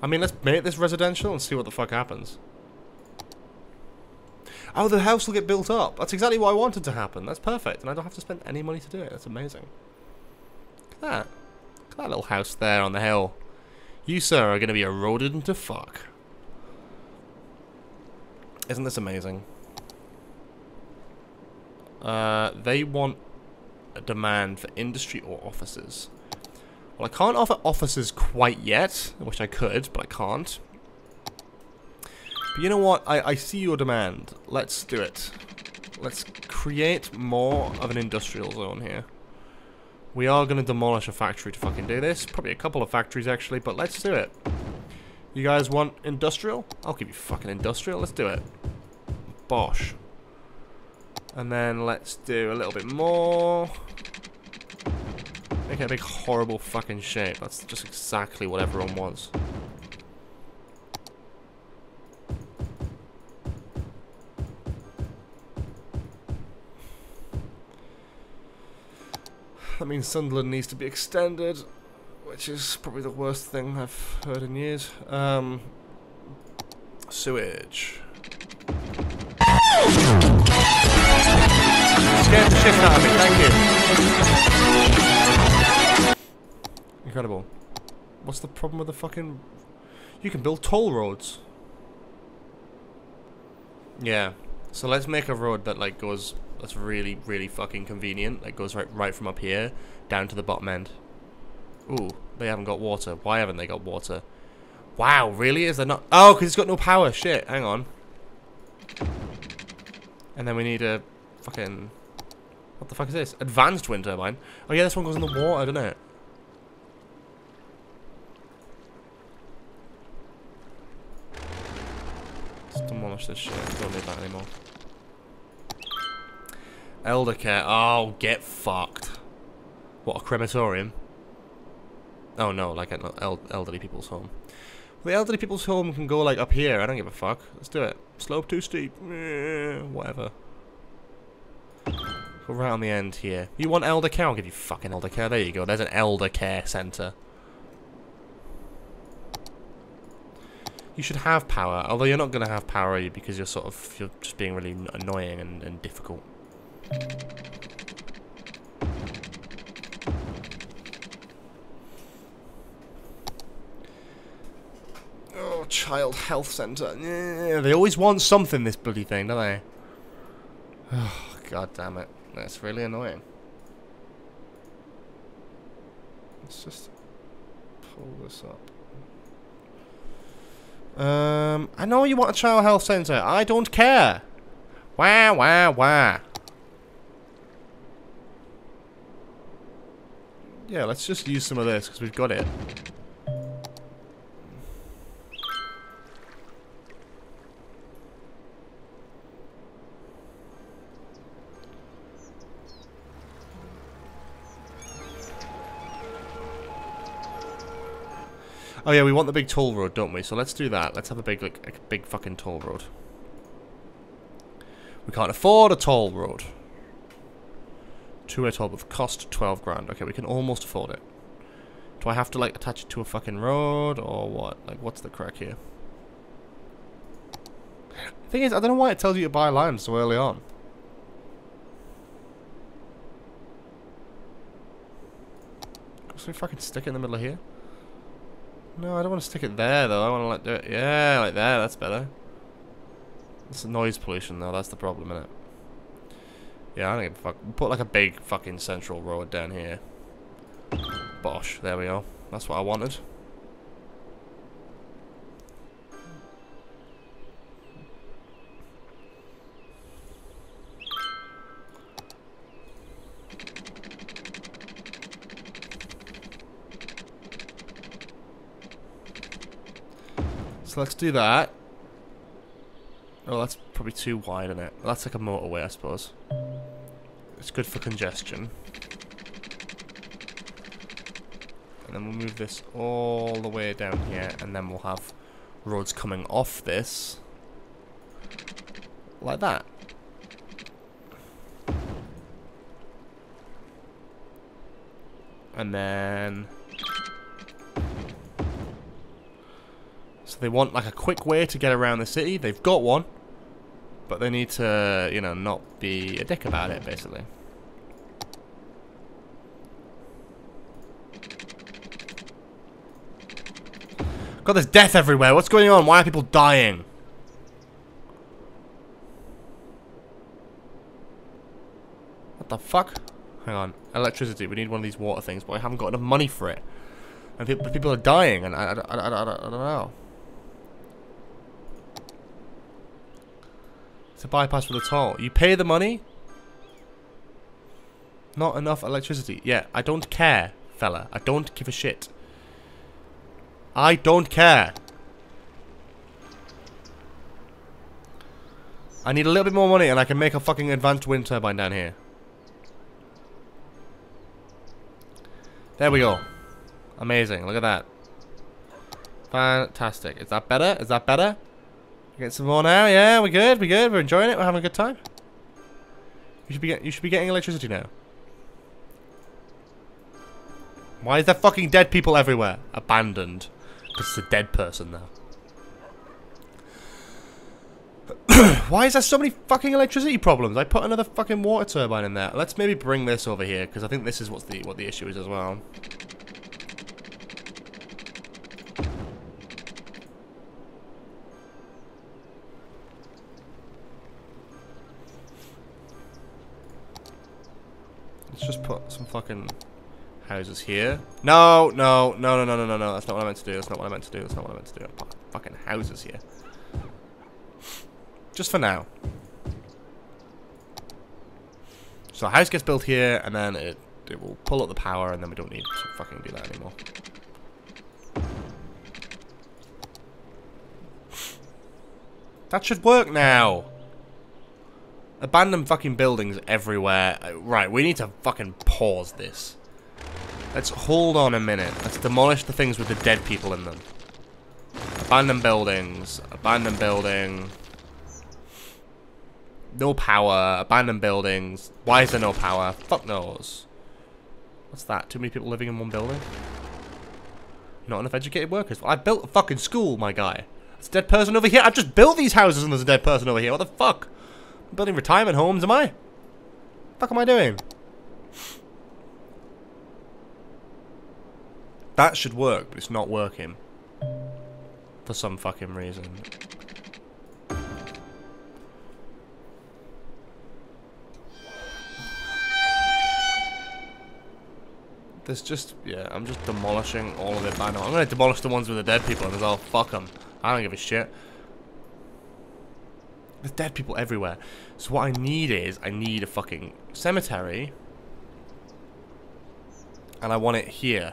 I mean, let's make this residential and see what the fuck happens. Oh, the house will get built up. That's exactly what I wanted to happen. That's perfect. And I don't have to spend any money to do it. That's amazing. Look at that. That little house there on the hill. You, sir, are going to be eroded into fuck. Isn't this amazing? Uh, they want a demand for industry or offices. Well, I can't offer offices quite yet. I wish I could, but I can't. But you know what? I, I see your demand. Let's do it. Let's create more of an industrial zone here. We are going to demolish a factory to fucking do this. Probably a couple of factories, actually, but let's do it. You guys want industrial? I'll give you fucking industrial. Let's do it. Bosh. And then let's do a little bit more. Make it a big horrible fucking shape. That's just exactly what everyone wants. That means Sunderland needs to be extended, which is probably the worst thing I've heard in years. Um, sewage. Scared the shit out of me, thank you. Incredible. What's the problem with the fucking... You can build toll roads. Yeah. So let's make a road that like goes that's really, really fucking convenient. That goes right right from up here down to the bottom end. Ooh, they haven't got water. Why haven't they got water? Wow, really? Is there not? Oh, because it's got no power. Shit, hang on. And then we need a fucking... What the fuck is this? Advanced wind turbine. Oh yeah, this one goes in the water, doesn't it? Let's demolish this shit. Don't need that anymore. Elder care. Oh, get fucked. What, a crematorium? Oh no, like an el elderly people's home. The elderly people's home can go like up here. I don't give a fuck. Let's do it. Slope too steep. Eh, whatever. Go right on the end here. You want elder care? I'll give you fucking elder care. There you go. There's an elder care centre. You should have power, although you're not going to have power because you're sort of you're just being really annoying and, and difficult. Oh, child health centre. Yeah, they always want something, this bloody thing, don't they? Oh, god damn it. That's really annoying. Let's just pull this up. Um, I know you want a child health centre. I don't care. Wah, wah, wah. Yeah, let's just use some of this, because we've got it. Oh yeah, we want the big toll road, don't we? So let's do that. Let's have a big, like, a big fucking toll road. We can't afford a toll road. Two-way toll with cost 12 grand. Okay, we can almost afford it. Do I have to, like, attach it to a fucking road, or what? Like, what's the crack here? The thing is, I don't know why it tells you to buy land so early on. So we fucking stick it in the middle of here? No, I don't want to stick it there, though. I want to, like, do it... Yeah, like there. That's better. It's noise pollution, though. That's the problem, isn't it? Yeah, I don't give a fuck. Put, like, a big fucking central road down here. Bosh. There we go. That's what I wanted. So let's do that. Oh, that's probably too wide, isn't it? That's like a motorway, I suppose. It's good for congestion. And then we'll move this all the way down here, and then we'll have roads coming off this. Like that. And then... So they want like a quick way to get around the city. They've got one. But they need to, you know, not be a dick about it, basically. God, there's death everywhere. What's going on? Why are people dying? What the fuck? Hang on. Electricity. We need one of these water things, but I haven't got enough money for it. And people, are dying, and I, I, I, I, I don't know. It's a bypass for the toll. You pay the money? Not enough electricity. Yeah, I don't care, fella. I don't give a shit. I don't care. I need a little bit more money and I can make a fucking advanced wind turbine down here. There we go. Amazing. Look at that. Fantastic. Is that better? Is that better? Get some more now. Yeah, we're good. We're good. We're enjoying it. We're having a good time. You should be get, you should be getting electricity now. Why is there fucking dead people everywhere? Abandoned. Because it's a dead person now. Why is there so many fucking electricity problems? I put another fucking water turbine in there. Let's maybe bring this over here, because I think this is what's the what the issue is as well. Let's just put some fucking houses here. No, no, no, no, no, no, no, no. That's not what I meant to do. That's not what I meant to do. That's not what I meant to do. Put fucking houses here. Just for now. So a house gets built here, and then it it will pull up the power, and then we don't need to fucking do that anymore. That should work now. Abandoned fucking buildings everywhere. Uh, Right, we need to fucking pause this. Let's hold on a minute. Let's demolish the things with the dead people in them. Abandoned buildings. Abandoned building. No power. Abandoned buildings. Why is there no power? Fuck knows. What's that? Too many people living in one building? Not enough educated workers. I built a fucking school, my guy. There's a dead person over here. I've just built these houses and there's a dead person over here. What the fuck? Building retirement homes, am I? fuck am I doing? That should work, but it's not working. For some fucking reason. There's just, yeah, I'm just demolishing all of it by now. I'm gonna demolish the ones with the dead people as well. Fuck them. I don't give a shit. There's dead people everywhere. So what I need is, I need a fucking cemetery. And I want it here.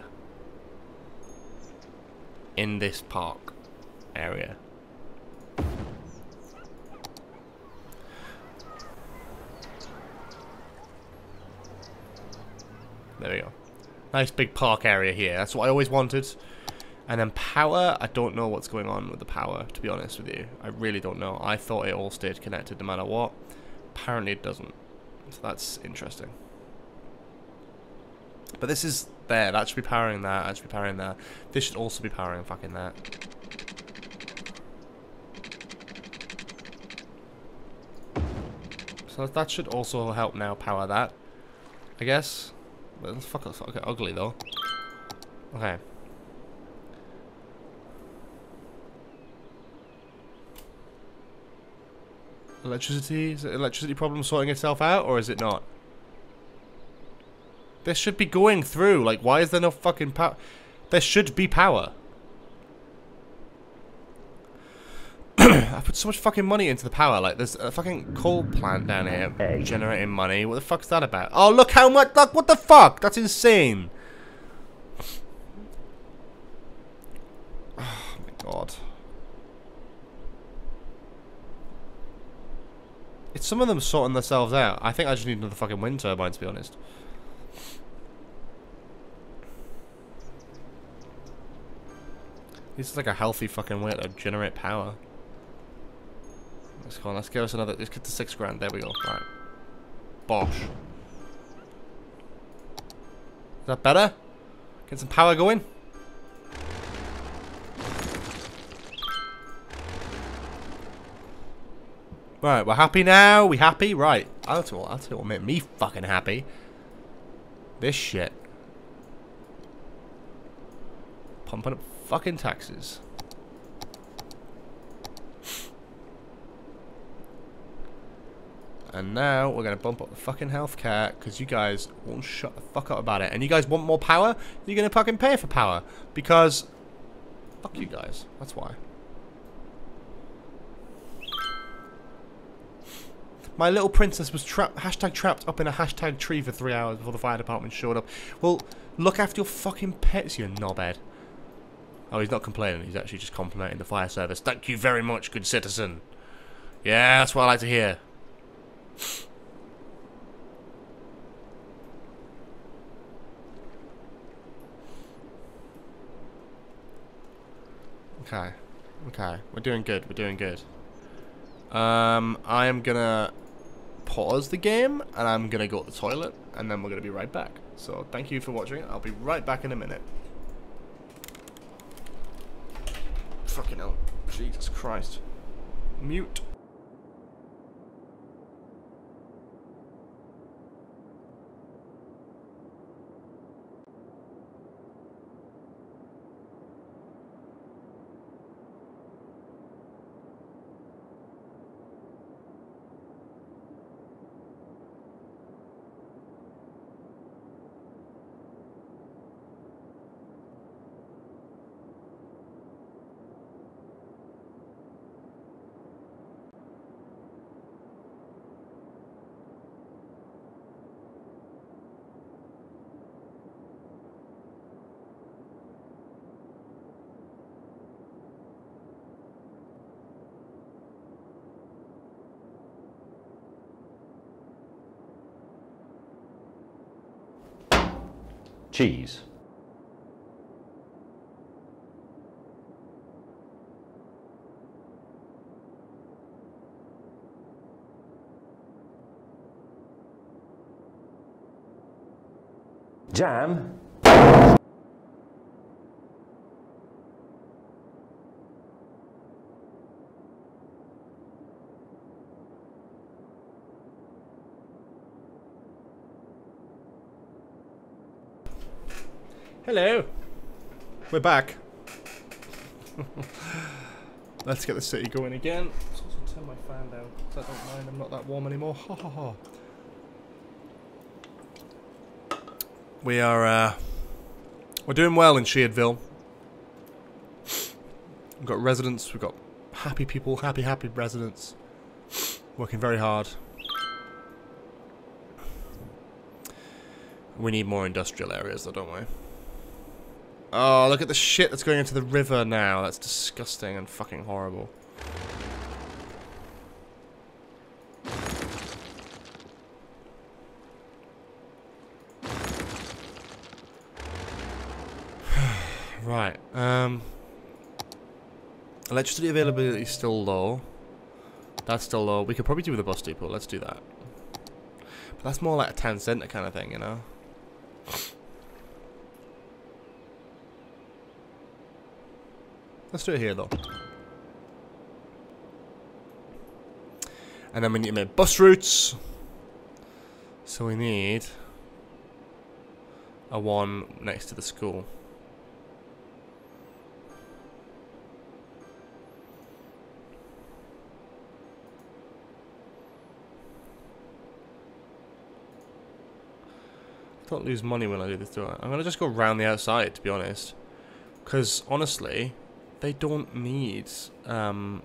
In this park area. There we go. Nice big park area here. That's what I always wanted. And then power, I don't know what's going on with the power, to be honest with you. I really don't know. I thought it all stayed connected no matter what. Apparently it doesn't. So that's interesting. But this is there. That should be powering that. That should be powering that. This should also be powering fucking that. So that should also help now power that. I guess. It's fucking, fucking ugly though. Okay. Electricity? Is it electricity problem sorting itself out, or is it not? This should be going through. Like, why is there no fucking power? There should be power. I put so much fucking money into the power. Like, there's a fucking coal plant down here generating money. What the fuck's that about? Oh, look how much. Look, what the fuck? That's insane. Oh my god. It's some of them sorting themselves out. I think I just need another fucking wind turbine, to be honest. This is like a healthy fucking way to generate power. Let's go on, let's give us another, let's get to six grand, there we go, right. Bosh. Is that better? Get some power going? Right, we're happy now. We happy? Right. You what, tell what made me fucking happy. This shit. Pumping up fucking taxes. And now we're going to bump up the fucking healthcare because you guys won't shut the fuck up about it. And you guys want more power? You're going to fucking pay for power. Because, fuck you guys. That's why. My little princess was trapped, hashtag trapped up in a hashtag tree for three hours before the fire department showed up. Well, look after your fucking pets, you knobhead. Oh, he's not complaining. He's actually just complimenting the fire service. Thank you very much, good citizen. Yeah, that's what I like to hear. Okay. Okay. We're doing good. We're doing good. Um, I am gonna pause the game, and I'm gonna go to the toilet, and then we're gonna be right back. So thank you for watching. I'll be right back in a minute. Fucking hell. Jesus Christ. Mute. Cheese. Jam. Hello. We're back. Let's get the city going again. Let's also turn my fan down, 'cause I don't mind, I'm not that warm anymore. Ha ha ha. We are, uh, we're doing well in Sheardville. We've got residents, we've got happy people, happy, happy residents. Working very hard. We need more industrial areas though, don't we? Oh, look at the shit that's going into the river now. That's disgusting and fucking horrible. right. Um, electricity availability is still low. That's still low. We could probably do with a bus depot. Let's do that. But that's more like a town centre kind of thing, you know? Let's do it here, though. And then we need to make bus routes. So we need a one next to the school. Don't lose money when I do this, do I? I'm gonna just go round the outside, to be honest. Because, honestly, they don't need, um,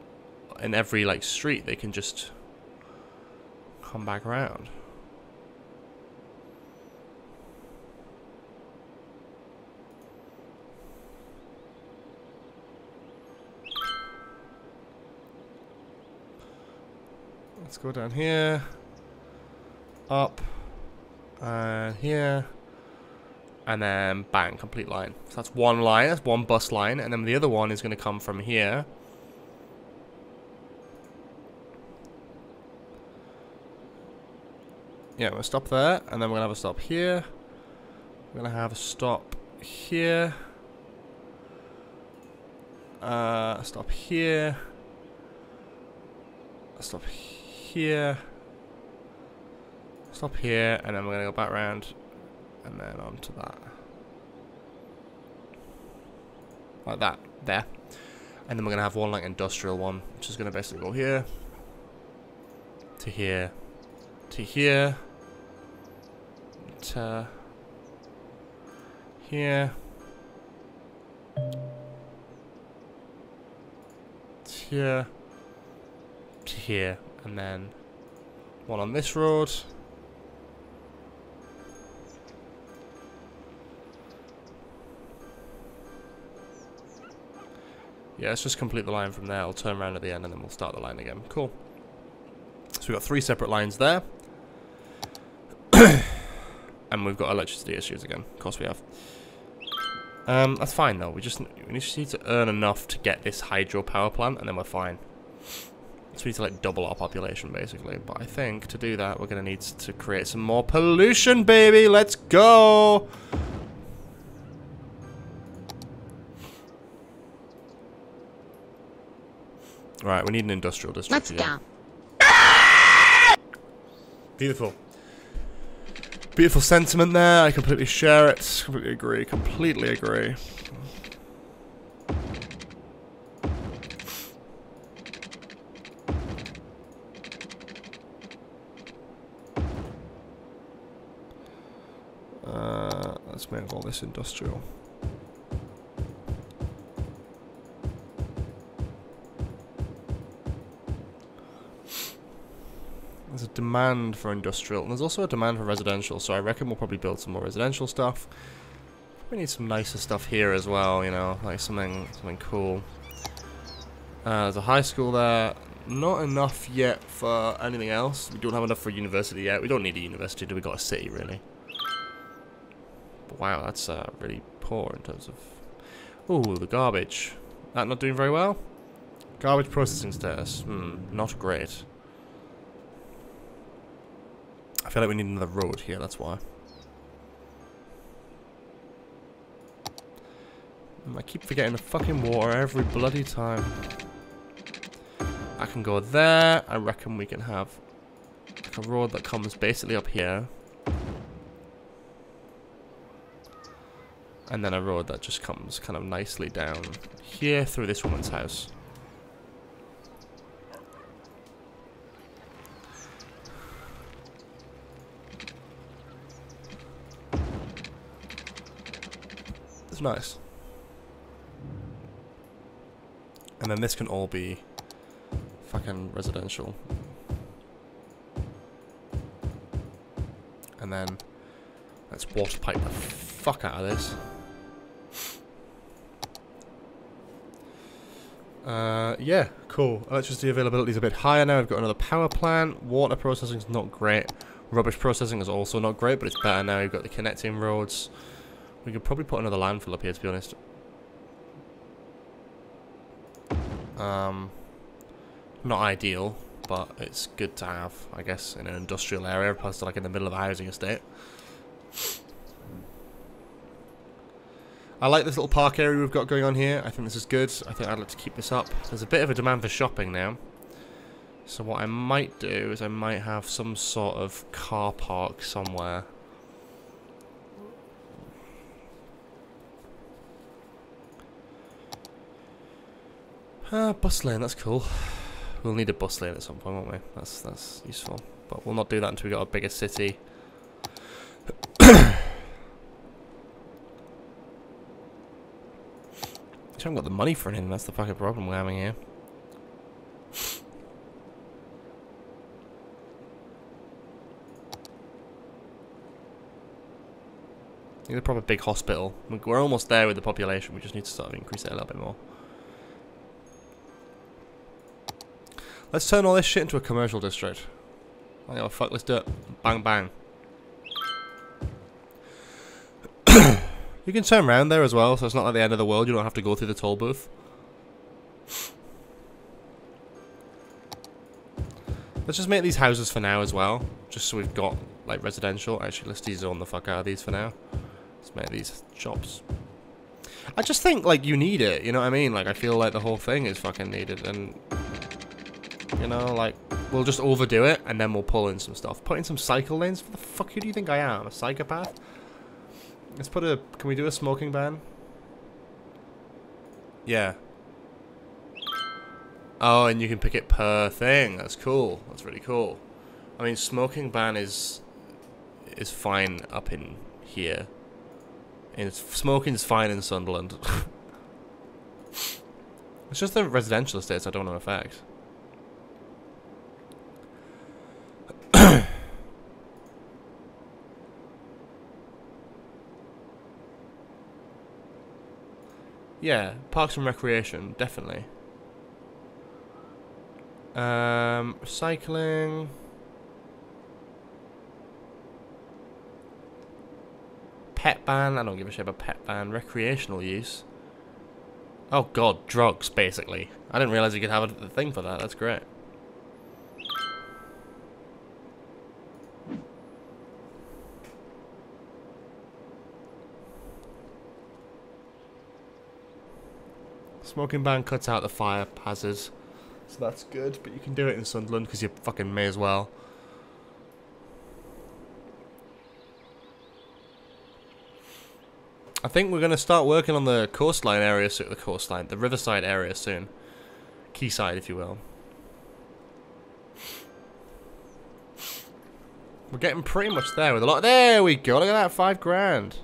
in every, like, street, they can just come back around. Let's go down here, up, and here, and then bang, complete line. So that's one line, that's one bus line, and then the other one is going to come from here. Yeah, we'll stop there, and then we're going to have a stop here. We're going to have a stop here. Uh, stop here. Stop here. Stop here, and then we're going to go back around and then onto that. Like that, there. And then we're going to have one like industrial one, which is going to basically go here, to here, to here, to here, to here, to here, and then one on this road. Yeah, let's just complete the line from there. I'll turn around at the end and then we'll start the line again. Cool. So we've got three separate lines there. and we've got electricity issues again. Of course we have. Um, that's fine though. We just we just need to earn enough to get this hydro power plant and then we're fine. So we need to like double our population basically. But I think to do that we're gonna need to create some more pollution, baby. Let's go. Right, we need an industrial district. Let's again. go. Beautiful. Beautiful sentiment there. I completely share it. Completely agree. Completely agree. Uh, let's make all this industrial. Demand for industrial, and there's also a demand for residential, so I reckon we'll probably build some more residential stuff. We need some nicer stuff here as well, you know, like something something cool. Uh, there's a high school there. Not enough yet for anything else. We don't have enough for university yet. We don't need a university, do we got a city, really? Wow, that's uh, really poor in terms of... Ooh, the garbage. That not doing very well? Garbage processing status. Hmm, not great. I feel like we need another road here, that's why. Um, I keep forgetting the fucking water every bloody time. I can go there. I reckon we can have like a road that comes basically up here. And then a road that just comes kind of nicely down here through this woman's house. It's nice. And then this can all be fucking residential. And then let's water pipe the fuck out of this. Uh, yeah, cool. Electricity availability is a bit higher now. I've got another power plant. Water processing is not great. Rubbish processing is also not great, but it's better now. We've got the connecting roads. We could probably put another landfill up here, to be honest. Um, not ideal, but it's good to have, I guess, in an industrial area, opposed to like in the middle of a housing estate. I like this little park area we've got going on here. I think this is good. I think I'd like to keep this up. There's a bit of a demand for shopping now. So what I might do is I might have some sort of car park somewhere. Uh, bus lane, that's cool. We'll need a bus lane at some point, won't we? That's that's useful. But we'll not do that until we've got a bigger city. I haven't got the money for anything, that's the fucking problem we're having here. Need a proper big hospital. We're almost there with the population, we just need to sort of increase it a little bit more. Let's turn all this shit into a commercial district. Oh, yeah, fuck, let's do it. Bang, bang. you can turn around there as well, so it's not like the end of the world. You don't have to go through the toll booth. Let's just make these houses for now as well. Just so we've got, like, residential. Actually, let's de-zone the fuck out of these for now. Let's make these shops. I just think, like, you need it. You know what I mean? Like, I feel like the whole thing is fucking needed. And you know, like, we'll just overdo it, and then we'll pull in some stuff. Put in some cycle lanes? What the fuck who do you think I am? A psychopath? Let's put a... Can we do a smoking ban? Yeah. Oh, and you can pick it per thing. That's cool. That's really cool. I mean, smoking ban is... is fine up in here. And smoking's fine in Sunderland. it's just the residential estates I don't want to affect. Yeah, parks and recreation, definitely. Um, cycling. Pet ban. I don't give a shit about pet ban. Recreational use. Oh god, drugs, basically. I didn't realize you could have a thing for that. That's great. Smoking ban cuts out the fire hazards. So that's good, but you can do it in Sunderland because you fucking may as well. I think we're going to start working on the coastline area, so the coastline, the riverside area soon. Quayside, if you will. We're getting pretty much there with a lot. There we go. Look at that, five grand.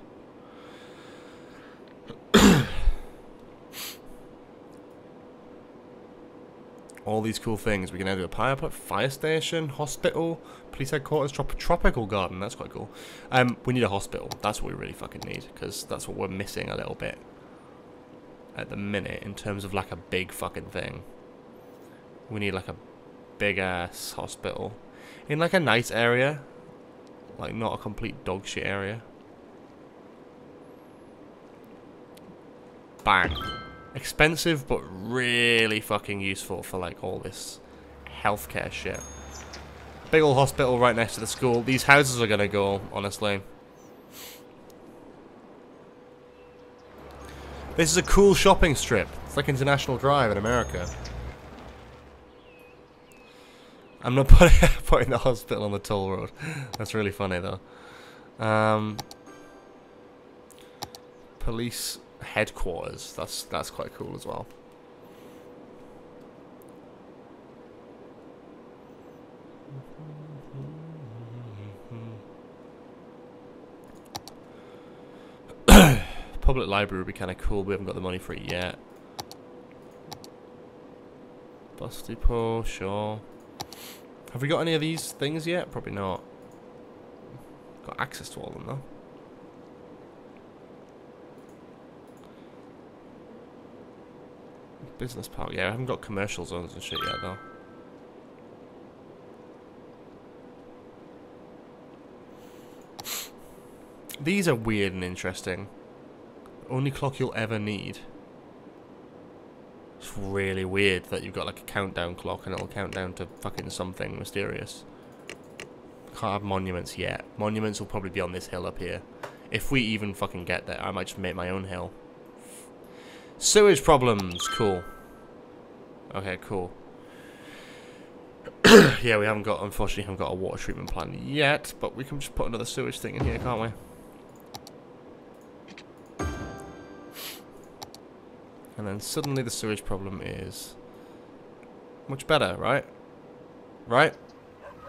All these cool things. We can now do a power fire, fire station, hospital, police headquarters, trop tropical garden. That's quite cool. Um, we need a hospital. That's what we really fucking need because that's what we're missing a little bit at the minute in terms of like a big fucking thing. We need like a big ass hospital in like a nice area like, not a complete dog shit area. Bang. Expensive, but really fucking useful for, like, all this healthcare shit. Big old hospital right next to the school. These houses are gonna go, honestly. This is a cool shopping strip. It's like International Drive in America. I'm not putting, the hospital on the toll road. That's really funny though. Um, police headquarters. That's that's quite cool as well. Public library would be kind of cool. We haven't got the money for it yet. Bus depot, sure. Have we got any of these things yet? Probably not. Got access to all of them though. Business park, yeah, I haven't got commercial zones and shit yet though. These are weird and interesting. Only clock you'll ever need. It's really weird that you've got like a countdown clock and it'll count down to fucking something mysterious. Can't have monuments yet. Monuments will probably be on this hill up here. If we even fucking get there, I might just make my own hill. Sewage problems, cool. Okay, cool. yeah, we haven't got, unfortunately, haven't got a water treatment plant yet, but we can just put another sewage thing in here, can't we? And then suddenly the sewage problem is much better, right? Right?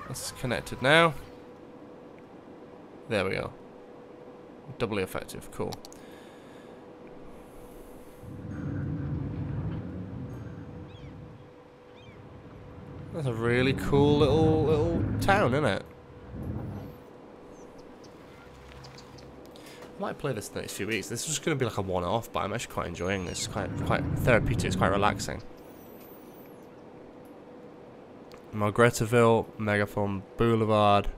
It's connected now. There we go. Doubly effective, cool. That's a really cool little little town, isn't it? I might play this the next few weeks. This is just going to be like a one-off, but I'm actually quite enjoying this. It's quite, quite therapeutic. It's quite relaxing. Margaretaville, Megaphone Boulevard,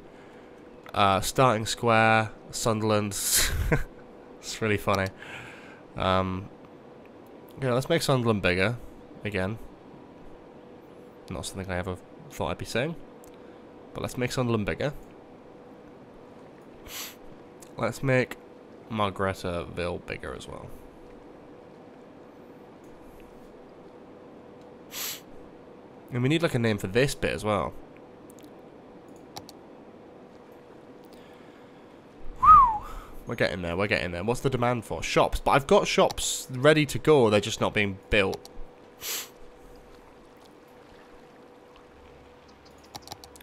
uh, Starting Square, Sunderland. it's really funny. Um, yeah, let's make Sunderland bigger. Again. Not something I ever thought I'd be saying. But let's make Sunderland bigger. Let's make Margaretaville bigger as well. And we need like a name for this bit as well. We're getting there, we're getting there. What's the demand for? Shops. But I've got shops ready to go, they're just not being built.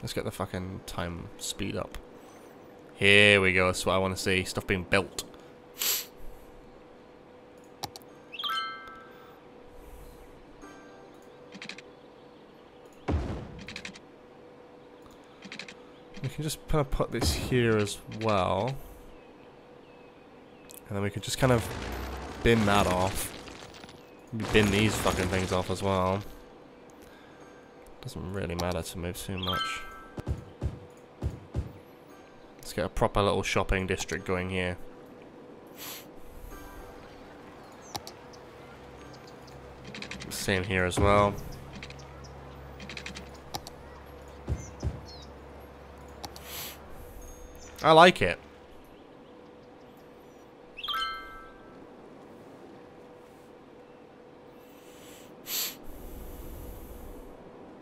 Let's get the fucking time speed up. Here we go, that's what I want to see. Stuff being built. We can just kind of put this here as well. And then we could just kind of bin that off. Bin these fucking things off as well. Doesn't really matter to move too much. Let's get a proper little shopping district going here. Same here as well. I like it.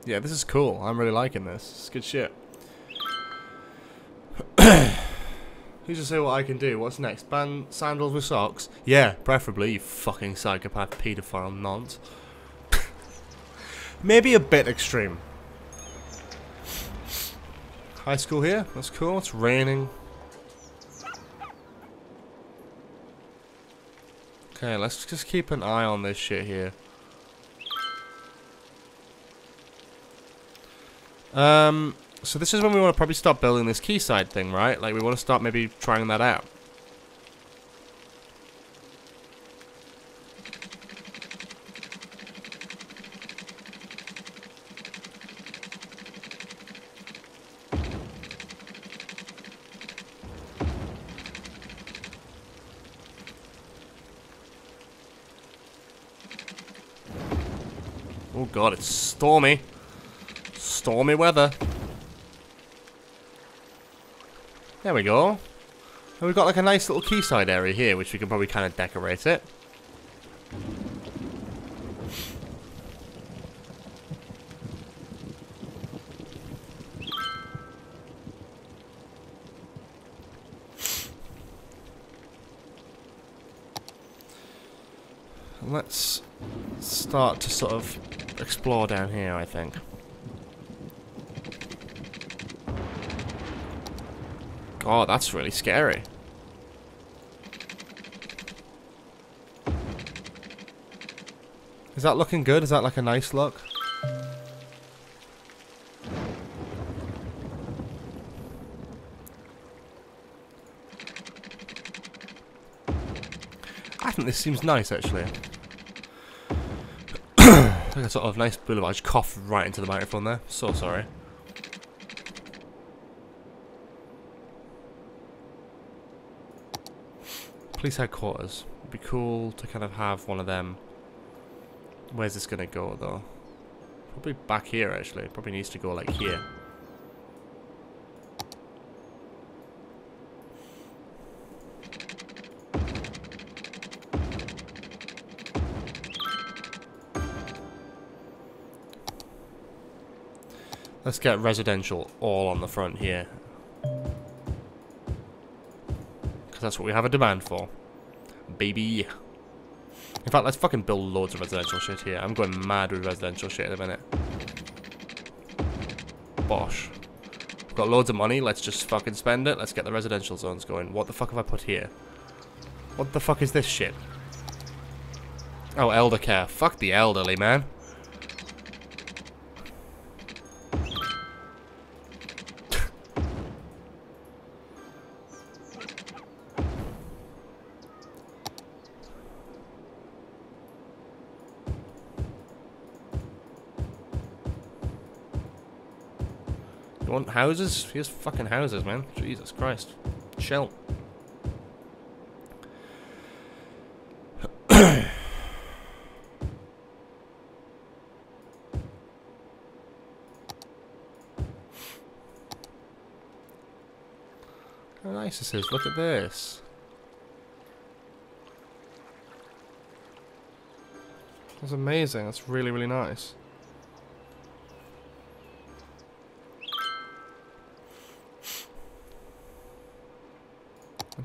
Yeah, this is cool. I'm really liking this. It's good shit. Who's to say what I can do? What's next? Ban sandals with socks? Yeah, preferably, you fucking psychopath paedophile nonce. Maybe a bit extreme. High school here? That's cool. It's raining. Okay, let's just keep an eye on this shit here. Um, so this is when we want to probably start building this quayside thing, right? Like, we want to start maybe trying that out. Oh god, it's stormy. Stormy weather. There we go. And we've got like a nice little quayside area here, which we can probably kind of decorate it. Let's start to sort of explore down here, I think. God, that's really scary. Is that looking good? Is that like a nice look? I think this seems nice actually. like a sort of nice boulevard. I just coughed right into the microphone there. So sorry. Police headquarters. It'd be cool to kind of have one of them. Where's this gonna go though? Probably back here actually. Probably needs to go like here. Let's get residential all on the front here. That's what we have a demand for. Baby. In fact, let's fucking build loads of residential shit here. I'm going mad with residential shit in a minute. Bosh. We've got loads of money, let's just fucking spend it. Let's get the residential zones going. What the fuck have I put here? What the fuck is this shit? Oh, elder care. Fuck the elderly, man. Houses? Here's fucking houses, man. Jesus Christ. Chill. How nice this is. Look at this. That's amazing. That's really, really nice.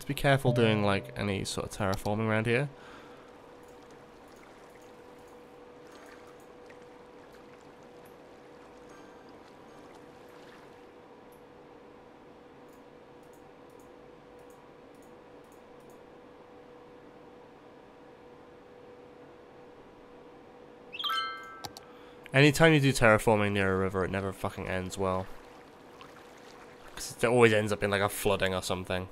Be careful doing like any sort of terraforming around here. Anytime you do terraforming near a river, it never fucking ends well. Because it always ends up in like a flooding or something.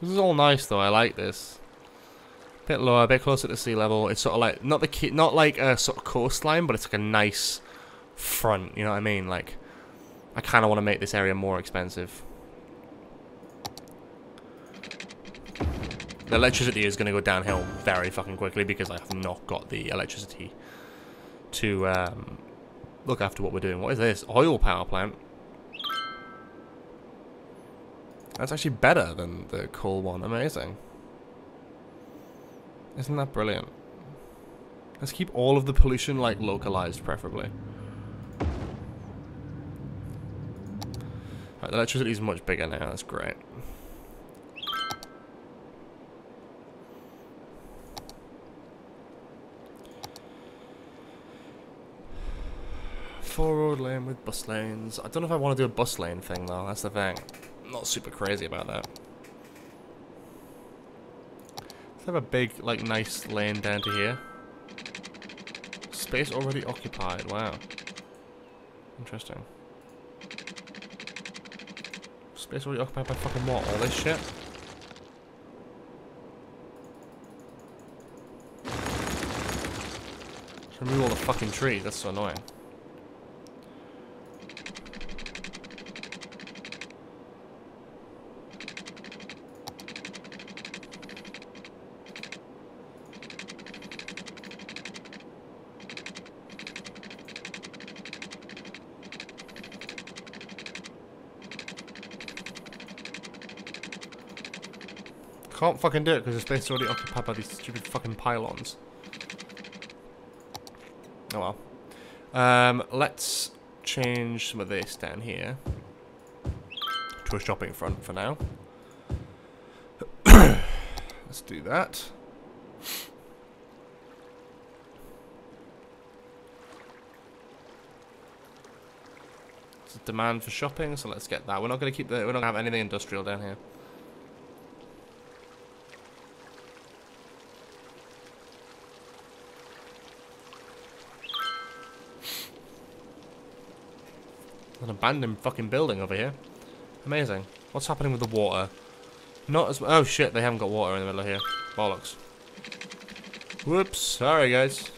This is all nice though. I like this. A Bit lower, a bit closer to sea level. It's sort of like not the not like a sort of coastline, but it's like a nice front. You know what I mean? Like, I kind of want to make this area more expensive. The electricity is going to go downhill very fucking quickly because I have not got the electricity to um, look after what we're doing. What is this? Oil power plant. That's actually better than the coal one. Amazing. Isn't that brilliant? Let's keep all of the pollution, like, localized, preferably. Right, the electricity is much bigger now, that's great. Four road lane with bus lanes. I don't know if I want to do a bus lane thing though, that's the thing. Not super crazy about that. Let's have a big, like, nice lane down to here. Space already occupied, wow. Interesting. Space already occupied by fucking what? All this shit? Remove all the fucking trees, that's so annoying. Can't fucking do it because the space is already occupied by these stupid fucking pylons. Oh well. Um, let's change some of this down here to a shopping front for now. let's do that. It's a demand for shopping, so let's get that. We're not going to keep the. We're not going to have anything industrial down here. An abandoned fucking building over here. Amazing. What's happening with the water? Not as... Oh shit, they haven't got water in the middle of here. Bollocks. Whoops. Sorry, guys.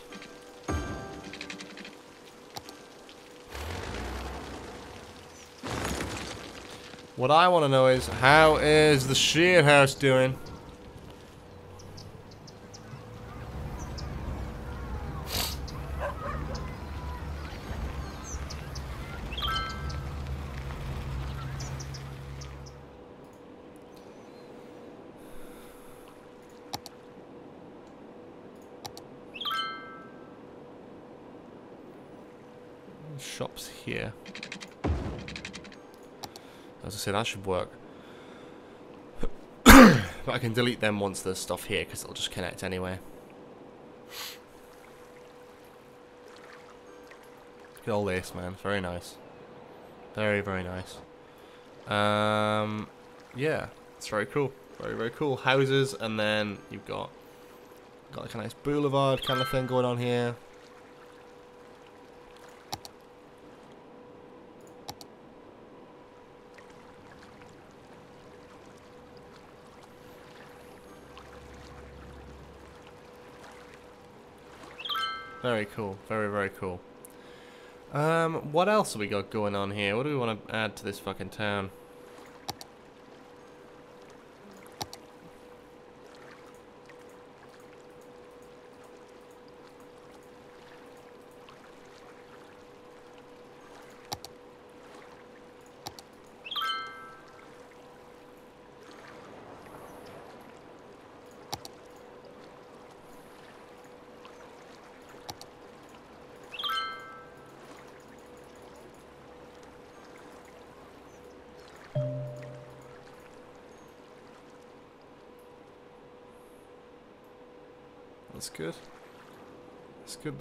What I want to know is, how is the shit house doing? Say, that should work. but I can delete them once there's stuff here, because it'll just connect anyway. Look at all this, man. Very nice. Very, very nice. Um, yeah, it's very cool. Very, very cool. Houses, and then you've got got like a nice boulevard kind of thing going on here. Very cool. Very, very cool. Um, what else have we got going on here? What do we want to add to this fucking town?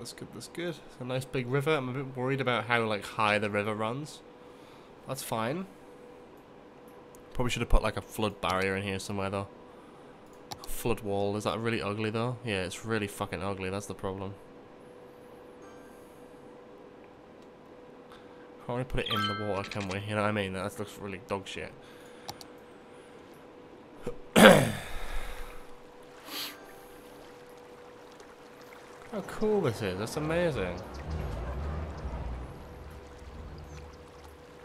That's good, that's good. It's a nice big river. I'm a bit worried about how like high the river runs. That's fine. Probably should have put like a flood barrier in here somewhere though. Flood wall. Is that really ugly though? Yeah, it's really fucking ugly. That's the problem. Can't really put it in the water, can we? You know what I mean? That looks really dog shit. Cool this is. That's amazing.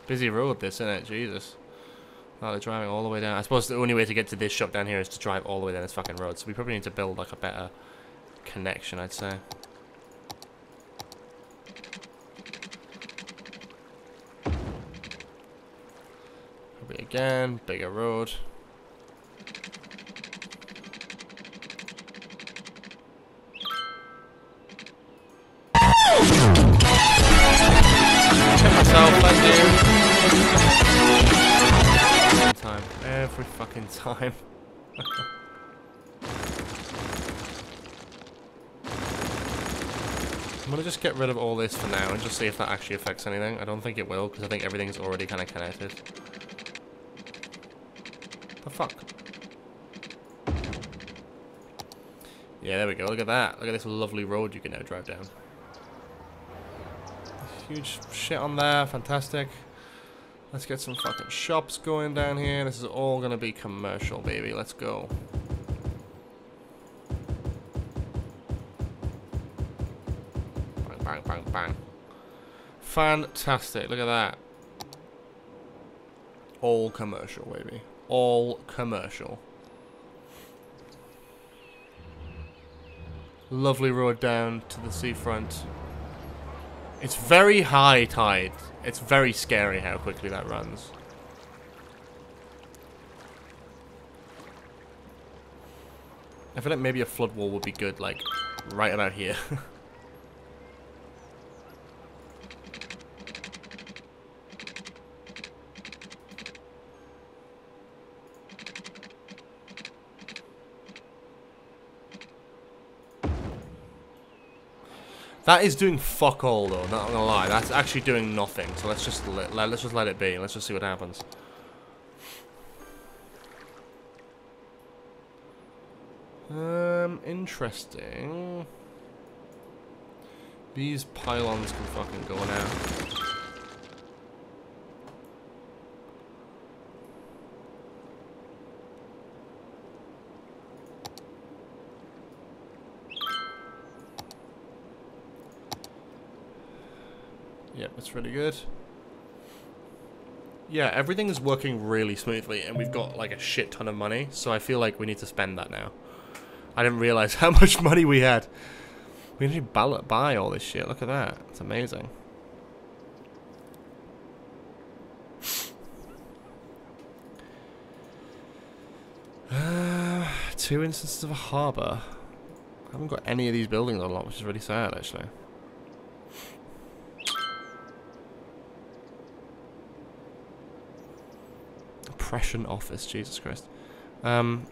Busy road this, isn't it? Jesus. Oh, they're driving all the way down. I suppose the only way to get to this shop down here is to drive all the way down this fucking road. So we probably need to build like a better connection, I'd say. Probably again, bigger road. Time. I'm gonna just get rid of all this for now and just see if that actually affects anything. I don't think it will, because I think everything's already kind of connected. The fuck? Yeah, there we go. Look at that. Look at this lovely road you can now drive down. Huge shit on there. Fantastic. Let's get some fucking shops going down here. This is all going to be commercial, baby. Let's go. Bang, bang, bang, bang. Fantastic. Look at that. All commercial, baby. All commercial. Lovely road down to the seafront. It's very high tide. It's very scary how quickly that runs. I feel like maybe a flood wall would be good, like, right about here. That is doing fuck all though, not gonna lie. That's actually doing nothing. So let's just let, let's just let it be. Let's just see what happens. Um, interesting. These pylons can fucking go now. Yep, really good. Yeah, everything is working really smoothly, and we've got like a shit ton of money, so I feel like we need to spend that now. I didn't realize how much money we had. We need to buy all this shit. Look at that. It's amazing. Uh, two instances of a harbour. I haven't got any of these buildings unlocked, which is really sad, actually. Oppression Office, Jesus Christ. Um,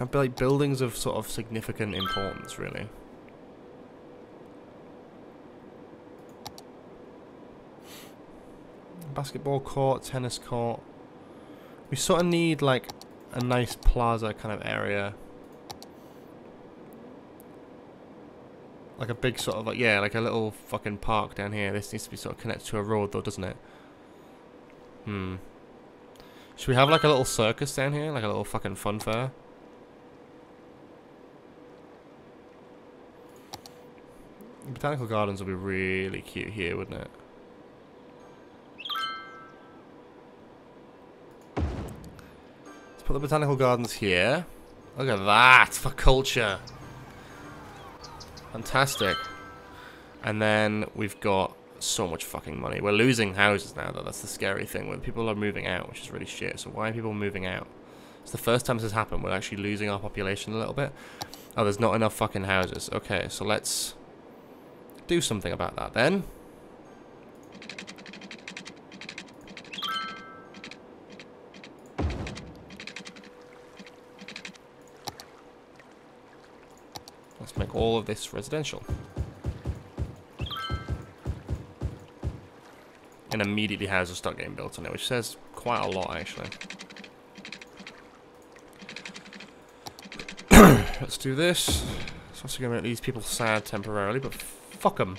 have like buildings of sort of significant importance, really. Basketball court, tennis court. We sort of need like a nice plaza kind of area. Like a big sort of like, yeah, like a little fucking park down here. This needs to be sort of connected to a road though, doesn't it? Hmm. Should we have like a little circus down here? Like a little fucking fun fair? Botanical gardens would be really cute here, wouldn't it? Let's put the botanical gardens here. Look at that for culture. Fantastic. And then we've got so much fucking money. We're losing houses now, though. That's the scary thing. When people are moving out, which is really shit. So why are people moving out? It's the first time this has happened. We're actually losing our population a little bit. Oh, there's not enough fucking houses. Okay, so let's do something about that then. Let's make all of this residential. And immediately has a start game built on it, which says quite a lot actually. Let's do this. It's also going to make these people sad temporarily, but Fuck them.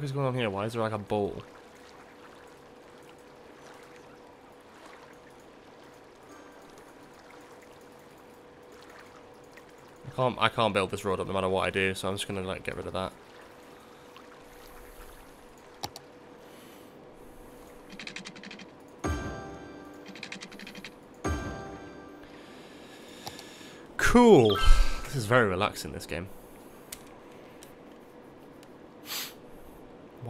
Fuck is going on here? Why is there like a bowl? can't I can't build this road up no matter what I do, so I'm just gonna like get rid of that. Cool. This is very relaxing, this game.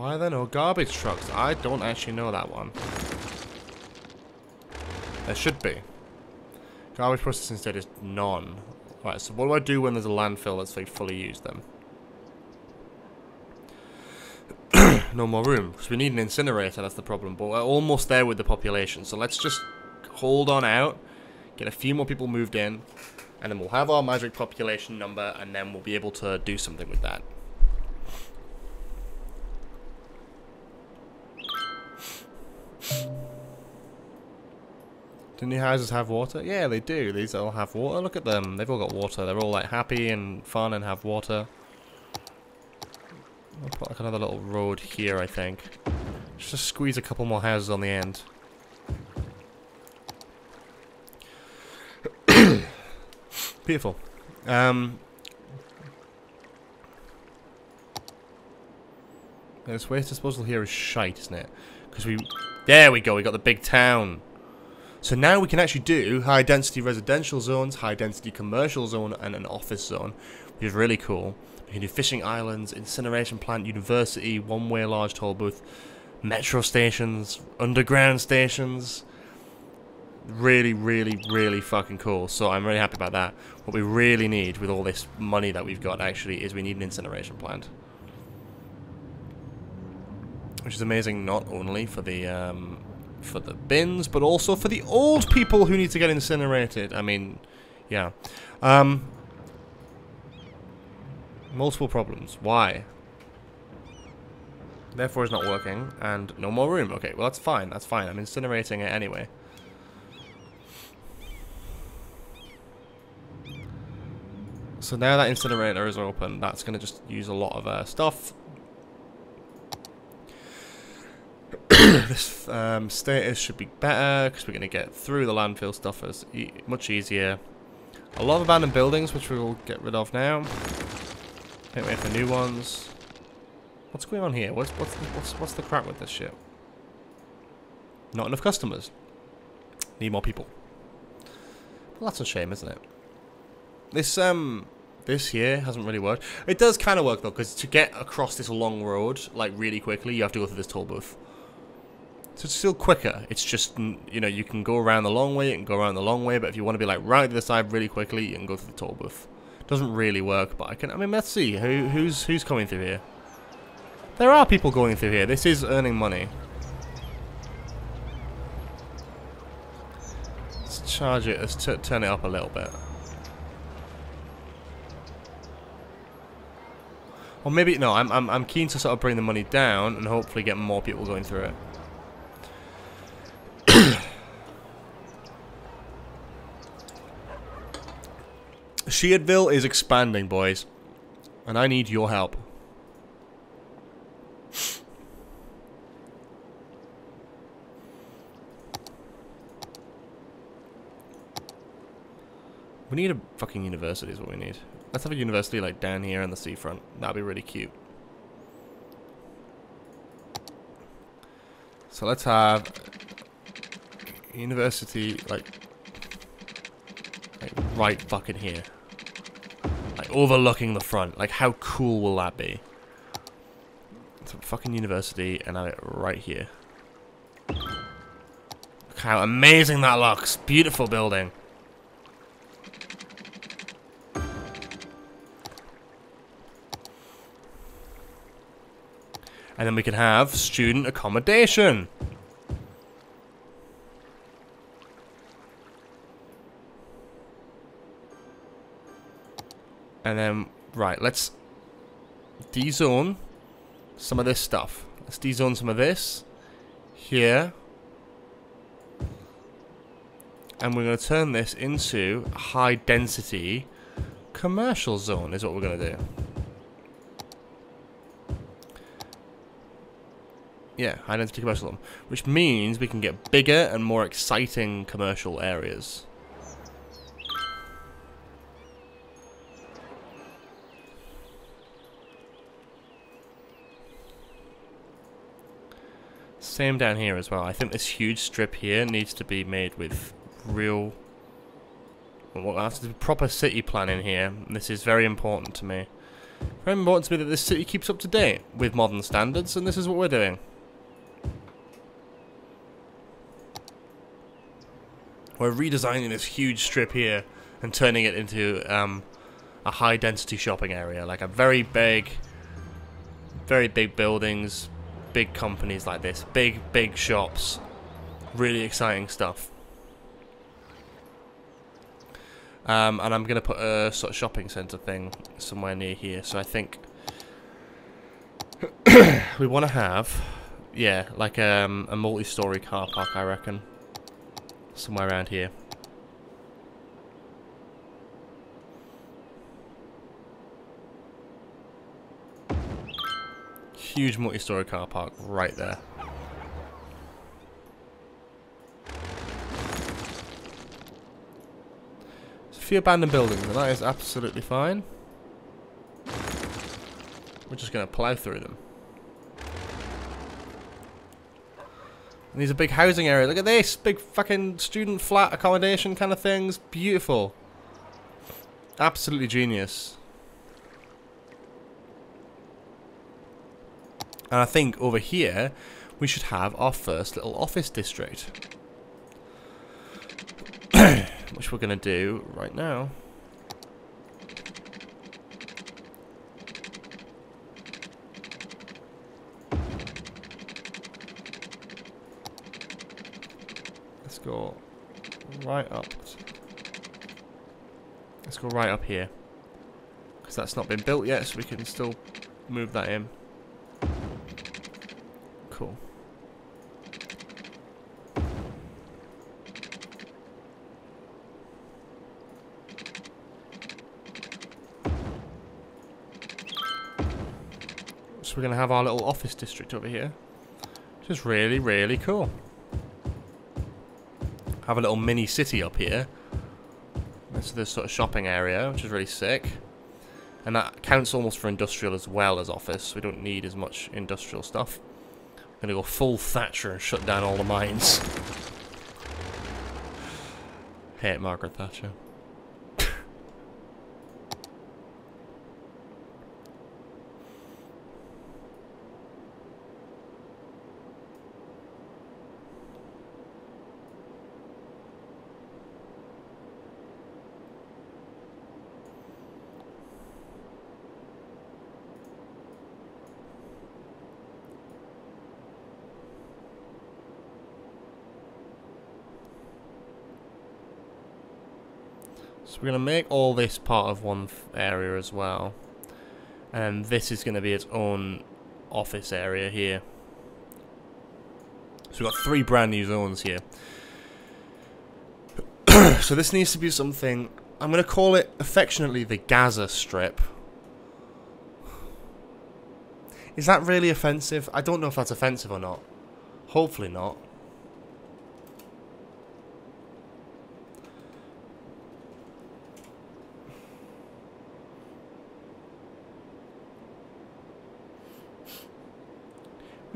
Why are there no garbage trucks? I don't actually know that one. There should be. Garbage processing state is none. Right, so what do I do when there's a landfill that's like fully used then? no more room, because we need an incinerator, that's the problem. But we're almost there with the population, so let's just hold on out, get a few more people moved in, and then we'll have our magic population number, and then we'll be able to do something with that. Do new houses have water? Yeah, they do. These all have water. Look at them. They've all got water. They're all like happy and fun and have water. I'll put like another little road here, I think. Just squeeze a couple more houses on the end. Beautiful. Um, this waste disposal here is shite, isn't it? Because we... There we go, we got the big town. So now we can actually do high density residential zones, high density commercial zone, and an office zone, which is really cool. We can do fishing islands, incineration plant, university, one-way large toll booth, metro stations, underground stations. Really, really, really fucking cool. So I'm really happy about that. What we really need with all this money that we've got actually is we need an incineration plant. Which is amazing not only for the um, for the bins, but also for the old people who need to get incinerated. I mean, yeah. Um, multiple problems. Why? Therefore it's not working, and no more room. Okay, well that's fine, that's fine. I'm incinerating it anyway. So now that incinerator is open, that's going to just use a lot of uh, stuff. this um, status should be better because we're going to get through the landfill stuff as e much easier. A lot of abandoned buildings, which we will get rid of now. Can't wait for new ones. What's going on here? What's what's the, what's what's the crap with this shit? Not enough customers. Need more people. Well, that's a shame, isn't it? This um this here hasn't really worked. It does kind of work though, because to get across this long road like really quickly, you have to go through this toll booth. So it's still quicker. It's just you know you can go around the long way, you can go around the long way, but if you want to be like right to the side really quickly, you can go through the toll booth. Doesn't really work, but I can. I mean, let's see who who's who's coming through here. There are people going through here. This is earning money. Let's charge it. Let's turn it up a little bit. Or maybe no. I'm I'm I'm keen to sort of bring the money down and hopefully get more people going through it. Sheardville is expanding, boys. And I need your help. We need a fucking university is what we need. Let's have a university like down here on the seafront. That'd be really cute. So let's have university like like right fucking here. Like overlooking the front. Like how cool will that be? It's a fucking university and it right here. Look how amazing that looks. Beautiful building. And then we can have student accommodation. And then, right, let's dezone some of this stuff. Let's dezone some of this here. And we're going to turn this into a high density commercial zone is what we're going to do. Yeah, high density commercial zone. Which means we can get bigger and more exciting commercial areas. Same down here as well. I think this huge strip here needs to be made with real We'll to do proper city planning here. This is very important to me. Very important to me that this city keeps up to date with modern standards, and this is what we're doing. We're redesigning this huge strip here and turning it into um, a high density shopping area. Like a very big, very big buildings, big companies like this. Big, big shops. Really exciting stuff. Um, and I'm going to put a sort of shopping centre thing somewhere near here. So I think we want to have, yeah, like um, a multi-story car park, I reckon. Somewhere around here. Huge multi-story car park right there. There's a few abandoned buildings, and that is absolutely fine. We're just going to plow through them. And these are big housing areas. Look at this! Big fucking student flat accommodation kind of things. Beautiful. Absolutely genius. And I think over here, we should have our first little office district. Which we're going to do right now. Let's go right up. Let's go right up here. Because that's not been built yet, so we can still move that in. Cool. So we're going to have our little office district over here. Which is really, really cool. Have a little mini city up here. This is this sort of shopping area, which is really sick. And that counts almost for industrial as well as office. We don't need as much industrial stuff. I'm gonna go full Thatcher and shut down all the mines. Hate Margaret Thatcher. We're going to make all this part of one area as well. And this is going to be its own office area here. So we've got three brand new zones here. so this needs to be something... I'm going to call it affectionately the Gaza Strip. Is that really offensive? I don't know if that's offensive or not. Hopefully not.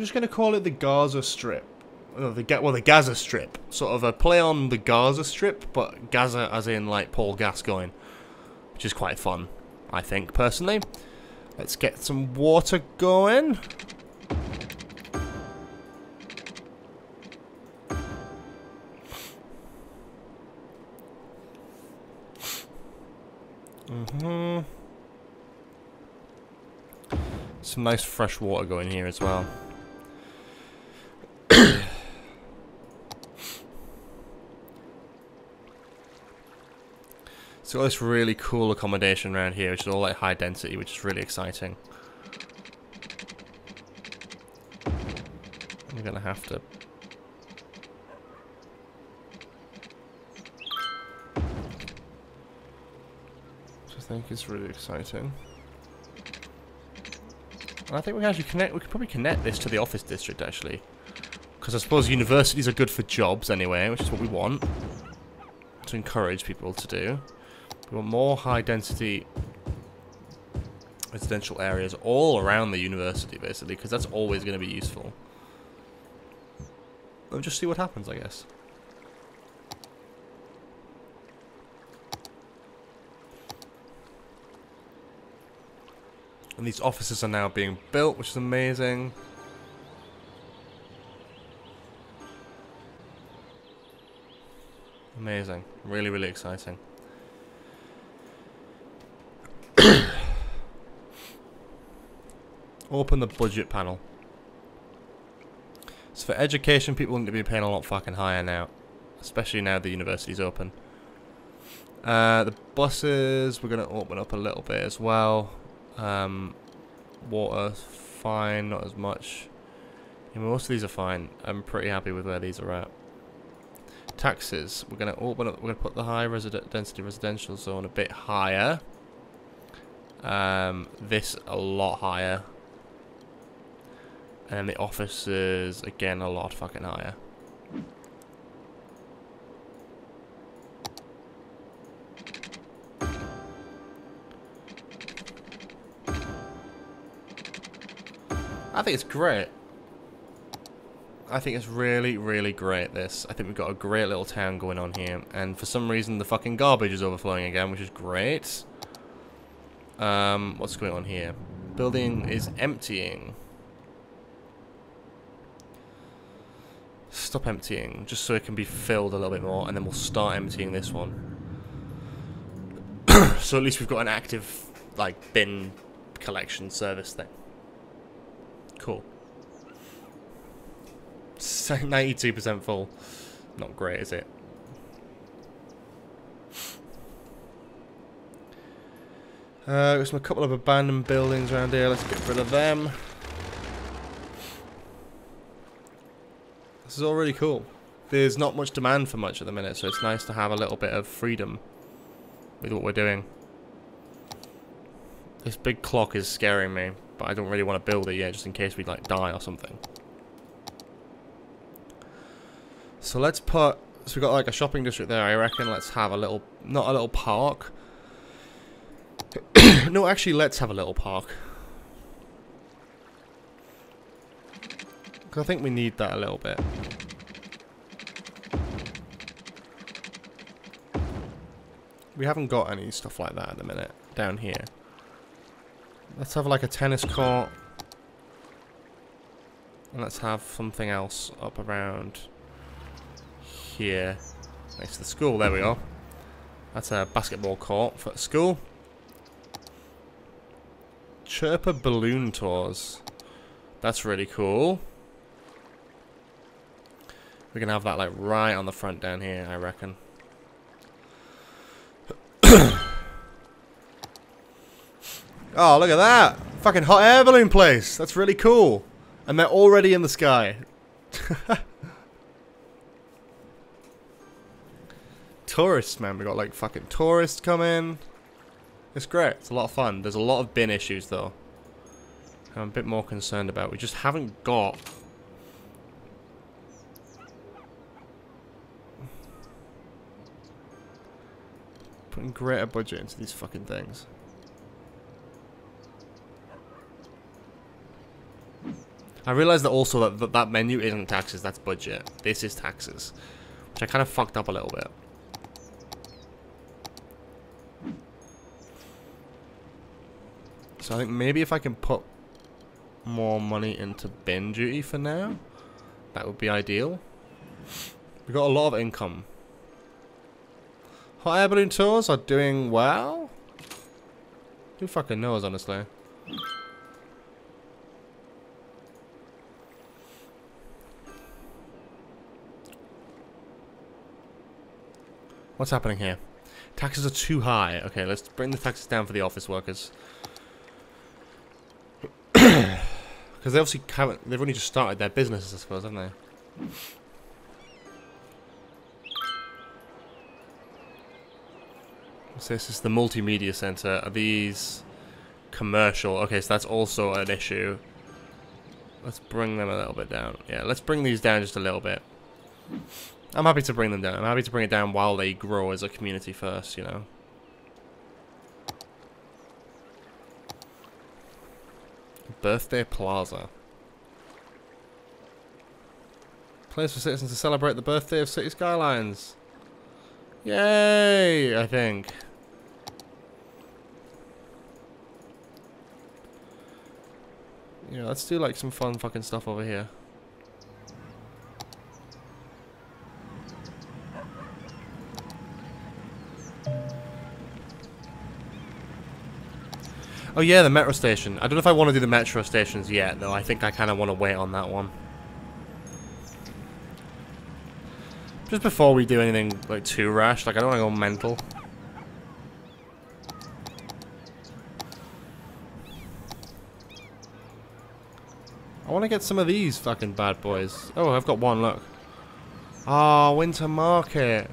Just going to call it the Gaza Strip. Oh, the well, the Gaza Strip. Sort of a play on the Gaza Strip, but Gazza as in like Paul Gascoigne. Which is quite fun, I think, personally. Let's get some water going. Mm-hmm. Some nice fresh water going here as well. Got this really cool accommodation around here, which is all like high density, which is really exciting. I'm gonna have to I think is really exciting. And I think we can actually connect we could probably connect this to the office district actually. Because I suppose universities are good for jobs anyway, which is what we want. To encourage people to do. We want more high density residential areas all around the university, basically, because that's always going to be useful. And just see what happens, I guess. And these offices are now being built, which is amazing. Amazing. Really, really exciting. Open the budget panel. So for education, people need to be paying a lot fucking higher now. Especially now the university's open. Uh, the buses, we're going to open up a little bit as well. Um, water, fine, not as much. Yeah, most of these are fine. I'm pretty happy with where these are at. Taxes, we're going to open up, we're going to put the high resident density residential zone a bit higher. Um, this a lot higher. And the offices, again, a lot fucking higher. I think it's great. I think it's really, really great, this. I think we've got a great little town going on here. And for some reason, the fucking garbage is overflowing again, which is great. Um, what's going on here? Building is emptying. Stop emptying, just so it can be filled a little bit more, and then we'll start emptying this one. so at least we've got an active, like, bin collection service thing. Cool. 92% full. Not great, is it? Uh, there's a couple of abandoned buildings around here. Let's get rid of them. This is all really cool. There's not much demand for much at the minute, so it's nice to have a little bit of freedom with what we're doing. This big clock is scaring me, but I don't really want to build it yet, just in case we like die or something. So let's put, so we've got like a shopping district there, I reckon let's have a little, not a little park, no, actually, let's have a little park. I think we need that a little bit. We haven't got any stuff like that at the minute down here. Let's have like a tennis court. And let's have something else up around here. Next to the school, there we are. That's a basketball court for school. Chirper balloon tours. That's really cool. We can have that like right on the front down here, I reckon. oh, look at that! Fucking hot air balloon place! That's really cool. And they're already in the sky. tourists, man. We got like fucking tourists coming. It's great. It's a lot of fun. There's a lot of bin issues, though. I'm a bit more concerned about. We just haven't got... Putting greater budget into these fucking things. I realise that also that, that that menu isn't taxes, that's budget. This is taxes. Which I kind of fucked up a little bit. So I think maybe if I can put more money into bin duty for now, that would be ideal. We got a lot of income. Hot air balloon tours are doing well. Who fucking knows, honestly? What's happening here? Taxes are too high. Okay, let's bring the taxes down for the office workers. Because they obviously haven't, they've only just started their businesses, I suppose, haven't they? So this is the multimedia center. Are these commercial? Okay, so that's also an issue. Let's bring them a little bit down. Yeah, let's bring these down just a little bit. I'm happy to bring them down. I'm happy to bring it down while they grow as a community first, you know. Birthday Plaza. Place for citizens to celebrate the birthday of Cities: Skylines. Yay, I think. Yeah, let's do like some fun fucking stuff over here. Oh yeah, the metro station. I don't know if I want to do the metro stations yet, though. I think I kind of want to wait on that one. Just before we do anything like too rash, like I don't want to go mental. I want to get some of these fucking bad boys. Oh, I've got one, look. Ah, oh, Winter Market.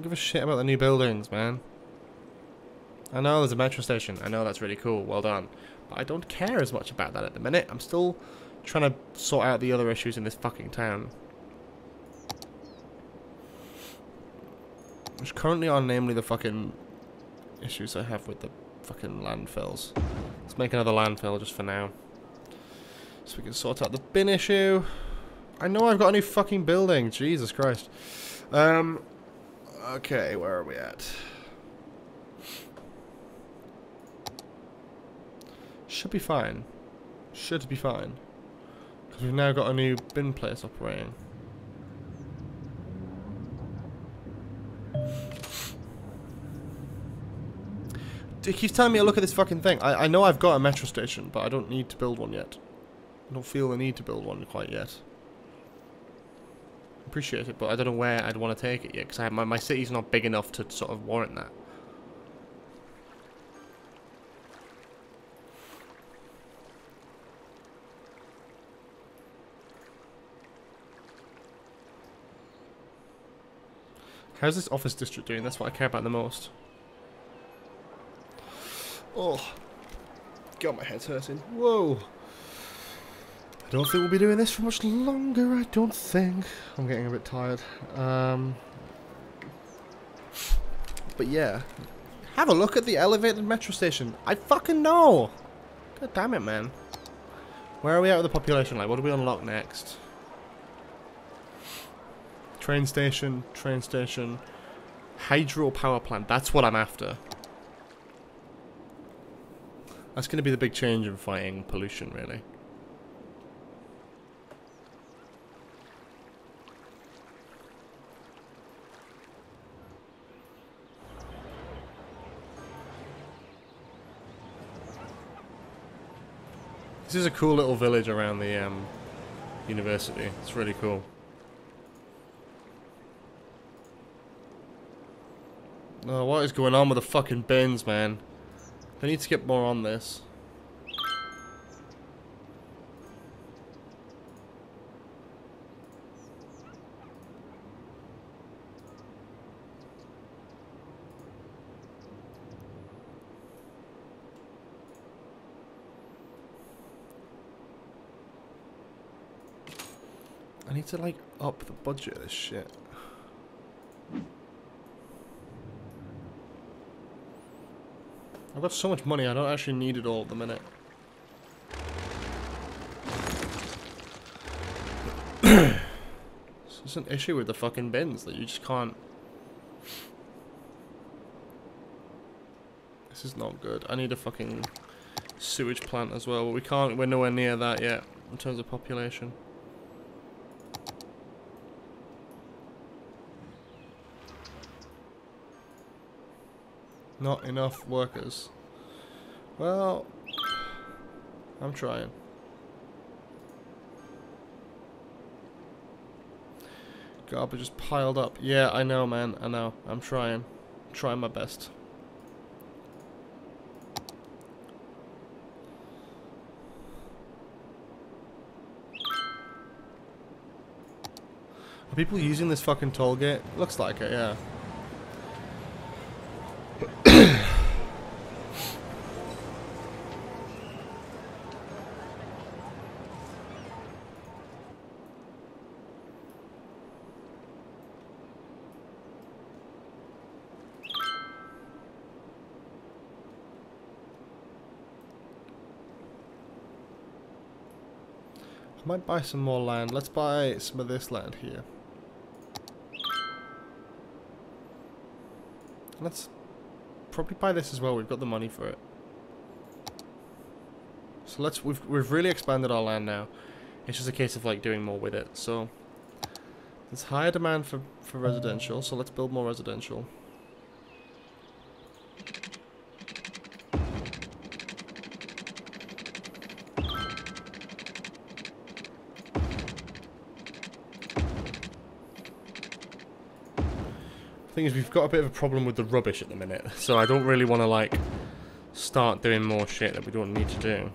Don't give a shit about the new buildings, man. I know there's a metro station. I know that's really cool. Well done. But I don't care as much about that at the minute. I'm still trying to sort out the other issues in this fucking town. Which currently are namely the fucking issues I have with the fucking landfills. Let's make another landfill just for now. So we can sort out the bin issue. I know I've got a new fucking building. Jesus Christ. Um, Okay, where are we at? Should be fine. Should be fine. Because we've now got a new bin place operating. It keeps telling me to look at this fucking thing. I, I know I've got a metro station, but I don't need to build one yet. I don't feel the need to build one quite yet appreciate it, but I don't know where I'd want to take it yet, because my, my city's not big enough to sort of warrant that. How's this office district doing? That's what I care about the most. Oh. God, my head's hurting. Whoa. Don't think we'll be doing this for much longer, I don't think. I'm getting a bit tired. Um, but yeah. Have a look at the elevated metro station. I fucking know! God damn it, man. Where are we at with the population? Like, what do we unlock next? Train station, train station. Hydro power plant. That's what I'm after. That's going to be the big change in fighting pollution, really. This is a cool little village around the um, university. It's really cool. Oh, what is going on with the fucking bins, man? They need to get more on this. Need to like up the budget of this shit. I've got so much money, I don't actually need it all at the minute. It's an issue with the fucking bins that you just can't... This is not good. I need a fucking sewage plant as well, but we can't, we're nowhere near that yet in terms of population. Not enough workers. Well, I'm trying. Garbage just piled up. Yeah, I know, man. I know. I'm trying. I'm trying my best. Are people using this fucking toll gate? Looks like it, yeah. Buy some more land. Let's buy some of this land here. Let's probably buy this as well. We've got the money for it. So let's we've we've really expanded our land now. It's just a case of like doing more with it. So there's higher demand for for residential. So let's build more residential. Thing is, we've got a bit of a problem with the rubbish at the minute, so I don't really want to like start doing more shit that we don't need to do.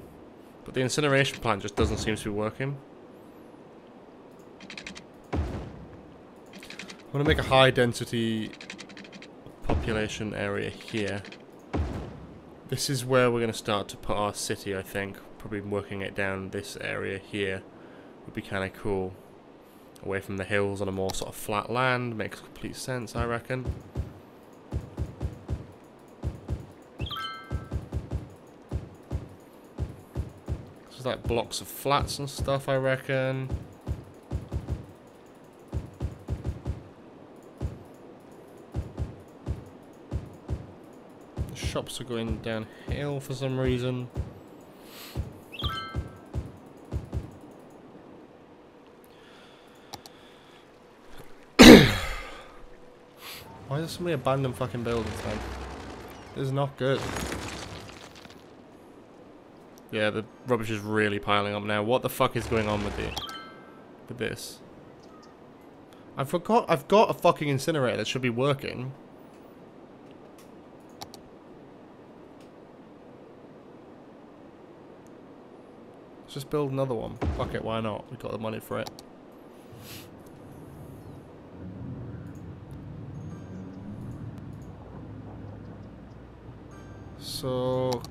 But the incineration plant just doesn't seem to be working. I want to make a high density population area here. This is where we're going to start to put our city, I think. Probably working it down this area here would be kind of cool away from the hills on a more sort of flat land. Makes complete sense, I reckon. There's like blocks of flats and stuff, I reckon. The shops are going downhill for some reason. Is so many abandoned fucking buildings, man? This is not good. Yeah, the rubbish is really piling up now. What the fuck is going on with the with this? I forgot I've got a fucking incinerator that should be working. Let's just build another one. Fuck it, why not? We got the money for it. So,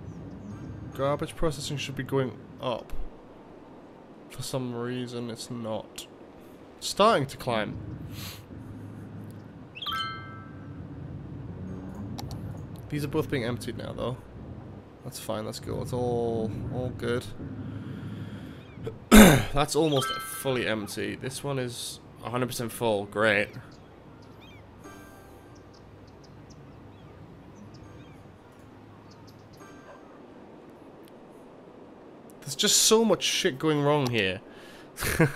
garbage processing should be going up. For some reason, it's not. Starting to climb. These are both being emptied now, though. That's fine. That's good. It's all all good. That's almost fully empty. This one is 100% full. Great. Just so much shit going wrong here.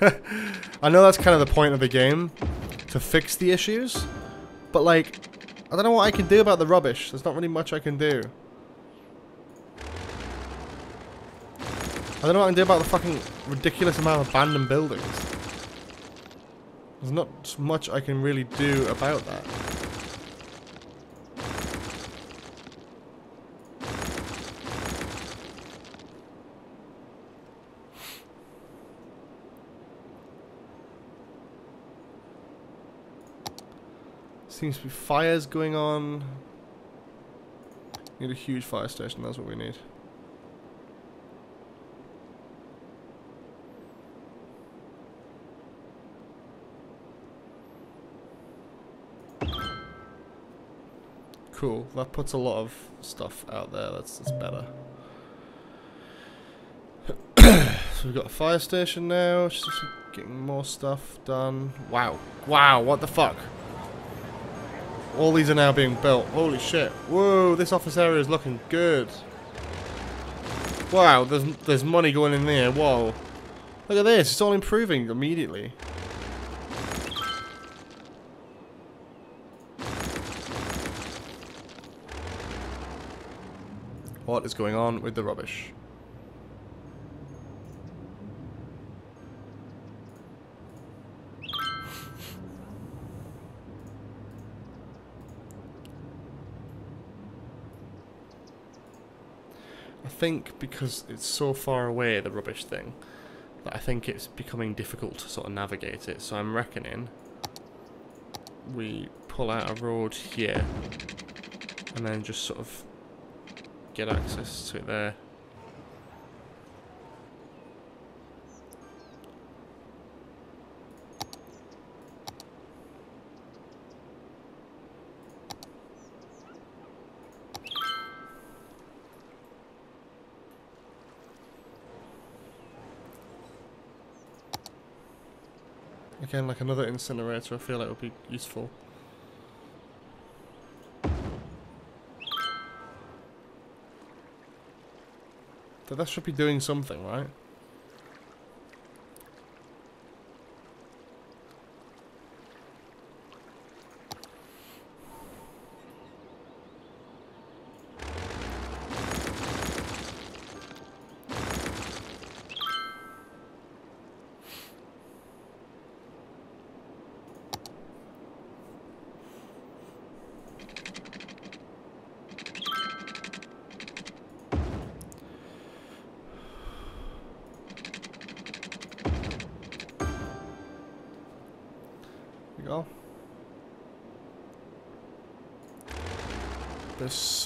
I know that's kind of the point of the game, to fix the issues, but like, I don't know what I can do about the rubbish. There's not really much I can do. I don't know what I can do about the fucking ridiculous amount of abandoned buildings. There's not much I can really do about that. Seems to be fires going on. Need a huge fire station, that's what we need. Cool, that puts a lot of stuff out there, that's, that's better. so we've got a fire station now, just getting more stuff done. Wow, wow, what the fuck? All these are now being built. Holy shit. Whoa, this office area is looking good. Wow, there's, there's money going in there. Whoa. Look at this. It's all improving immediately. What is going on with the rubbish? Think because it's so far away, the rubbish thing, that I think it's becoming difficult to sort of navigate it. So I'm reckoning we pull out a road here and then just sort of get access to it there. Again, like another incinerator, I feel like it would be useful. So that should be doing something, right?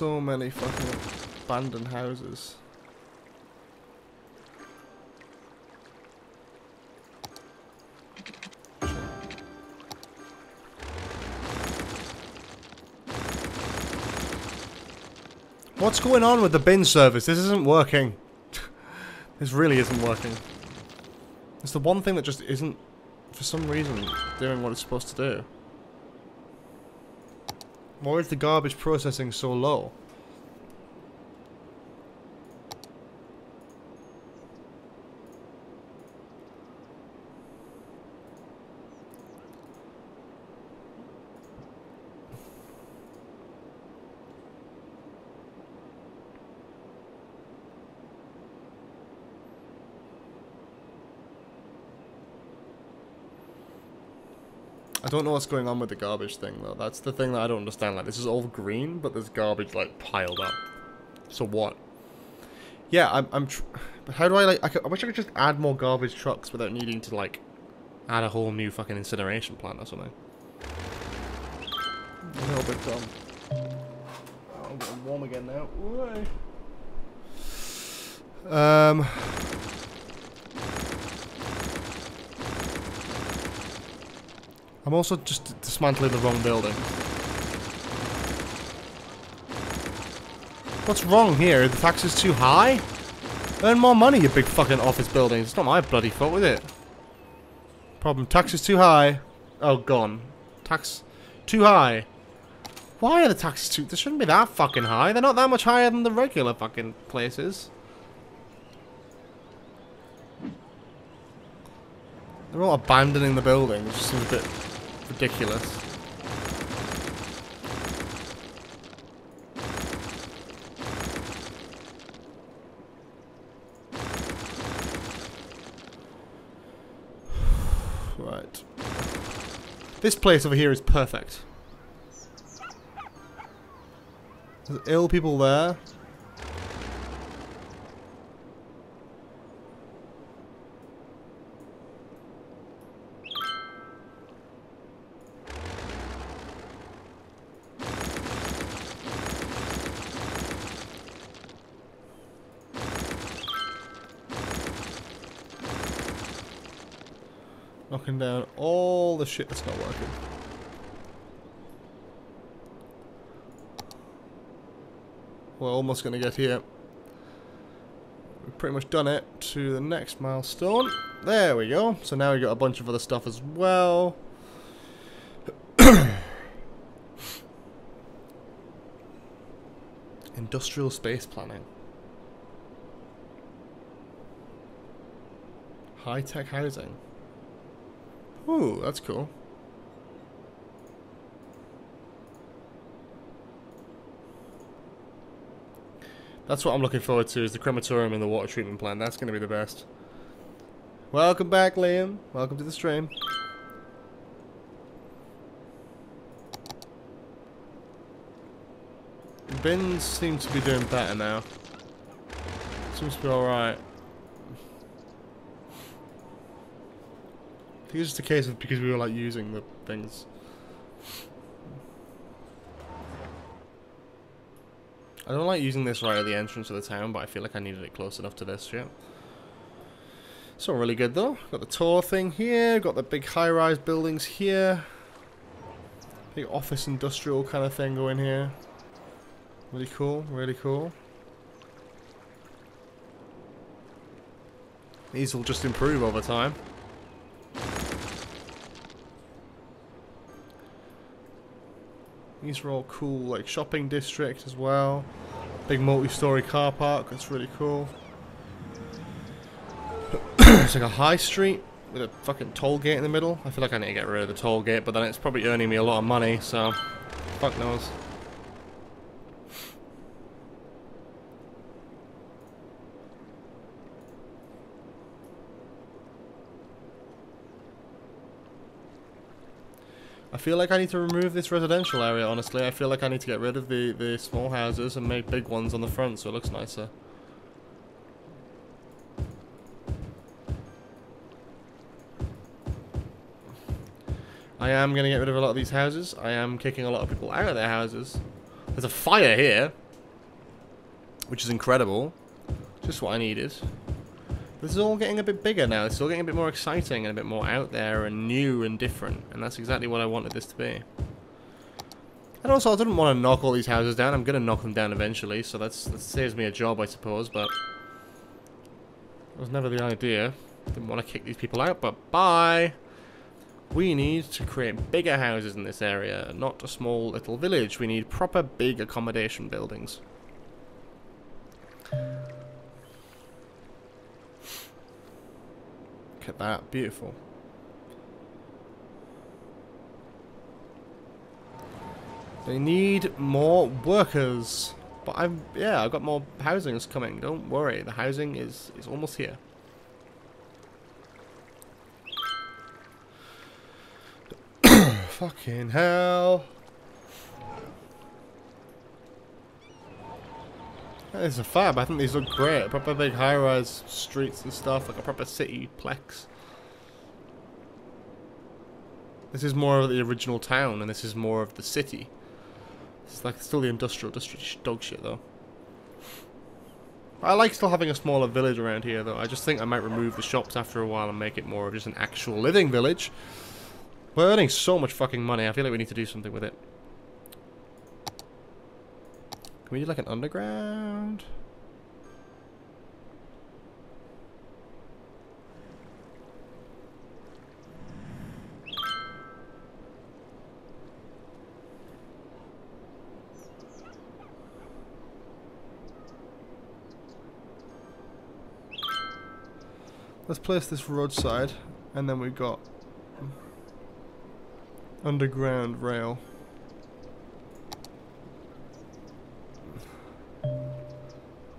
So many fucking abandoned houses. What's going on with the bin service? This isn't working. this really isn't working. It's the one thing that just isn't, for some reason, doing what it's supposed to do. Why is the garbage processing so low? Don't know what's going on with the garbage thing though. That's the thing that I don't understand. Like this is all green, but there's garbage like piled up. So what? Yeah, I'm. I'm but how do I like? I, could, I wish I could just add more garbage trucks without needing to like add a whole new fucking incineration plant or something. A little bit dumb. Oh, I'm getting warm again now. Ooh. Um. I'm also just dismantling the wrong building. What's wrong here? The tax is too high? Earn more money, you big fucking office building. It's not my bloody fault, is it? Problem, tax is too high. Oh, gone. Tax too high. Why are the taxes too... They shouldn't be that fucking high. They're not that much higher than the regular fucking places. They're all abandoning the building, which seems a bit ridiculous. right. This place over here is perfect. There's ill people there. Knocking down all the shit that's not working. We're almost going to get here. We've pretty much done it to the next milestone. There we go. So now we've got a bunch of other stuff as well. Industrial space planning. High-tech housing. Ooh, that's cool. That's what I'm looking forward to, is the crematorium and the water treatment plant. That's going to be the best. Welcome back, Liam. Welcome to the stream. Bins seem to be doing better now. Seems to be alright. It's just a case of because we were like using the things. I don't like using this right at the entrance of the town, but I feel like I needed it close enough to this shit. It's all really good though. Got the tour thing here, got the big high-rise buildings here. Big office industrial kind of thing going here. Really cool, really cool. These will just improve over time. These are all cool, like shopping district as well. Big multi-story car park. That's really cool. it's like a high street with a fucking toll gate in the middle. I feel like I need to get rid of the toll gate, but then it's probably earning me a lot of money, so fuck knows. Feel like I need to remove this residential area, honestly. I feel like I need to get rid of the, the small houses and make big ones on the front so it looks nicer. I am going to get rid of a lot of these houses. I am kicking a lot of people out of their houses. There's a fire here, which is incredible. Just what I needed. This is all getting a bit bigger now. It's all getting a bit more exciting and a bit more out there and new and different. And that's exactly what I wanted this to be. And also, I didn't want to knock all these houses down. I'm going to knock them down eventually, so that's, that saves me a job, I suppose, but... That was never the idea. Didn't want to kick these people out, but bye! We need to create bigger houses in this area, not a small little village. We need proper big accommodation buildings. Look at that, beautiful. They need more workers. But I've, yeah, I've got more housings coming. Don't worry, the housing is, is almost here. Fucking hell. This is a fab. I think these look great. Proper big high-rise streets and stuff, like a proper city plex. This is more of the original town, and this is more of the city. It's like still the industrial district dog shit, though. I like still having a smaller village around here, though. I just think I might remove the shops after a while and make it more of just an actual living village. We're earning so much fucking money. I feel like we need to do something with it. Can we do like an underground? Let's place this roadside, and then we've got underground rail.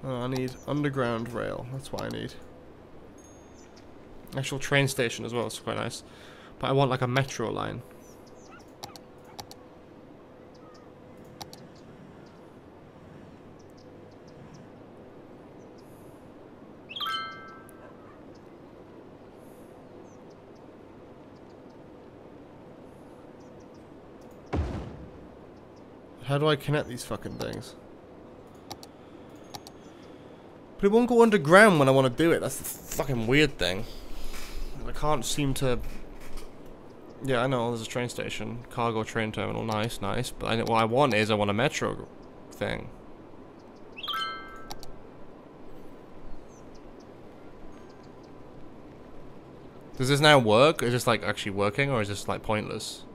Oh, I need underground rail. That's what I need. Actual train station as well. It's quite nice. But I want like a metro line. How do I connect these fucking things? But it won't go underground when I want to do it. That's the fucking weird thing. I can't seem to... Yeah, I know, there's a train station. Cargo train terminal. Nice, nice. But I, what I want is I want a metro thing. Does this now work? Is this like actually working or is this like pointless?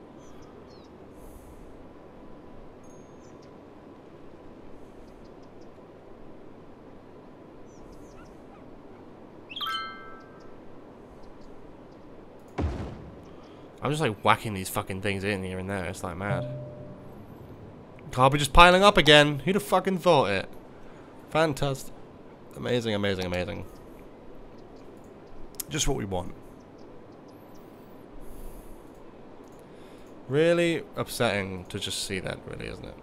I'm just like whacking these fucking things in here and there. It's like mad. Can't just piling up again. Who'd have fucking thought it? Fantastic. Amazing, amazing, amazing. Just what we want. Really upsetting to just see that, really, isn't it?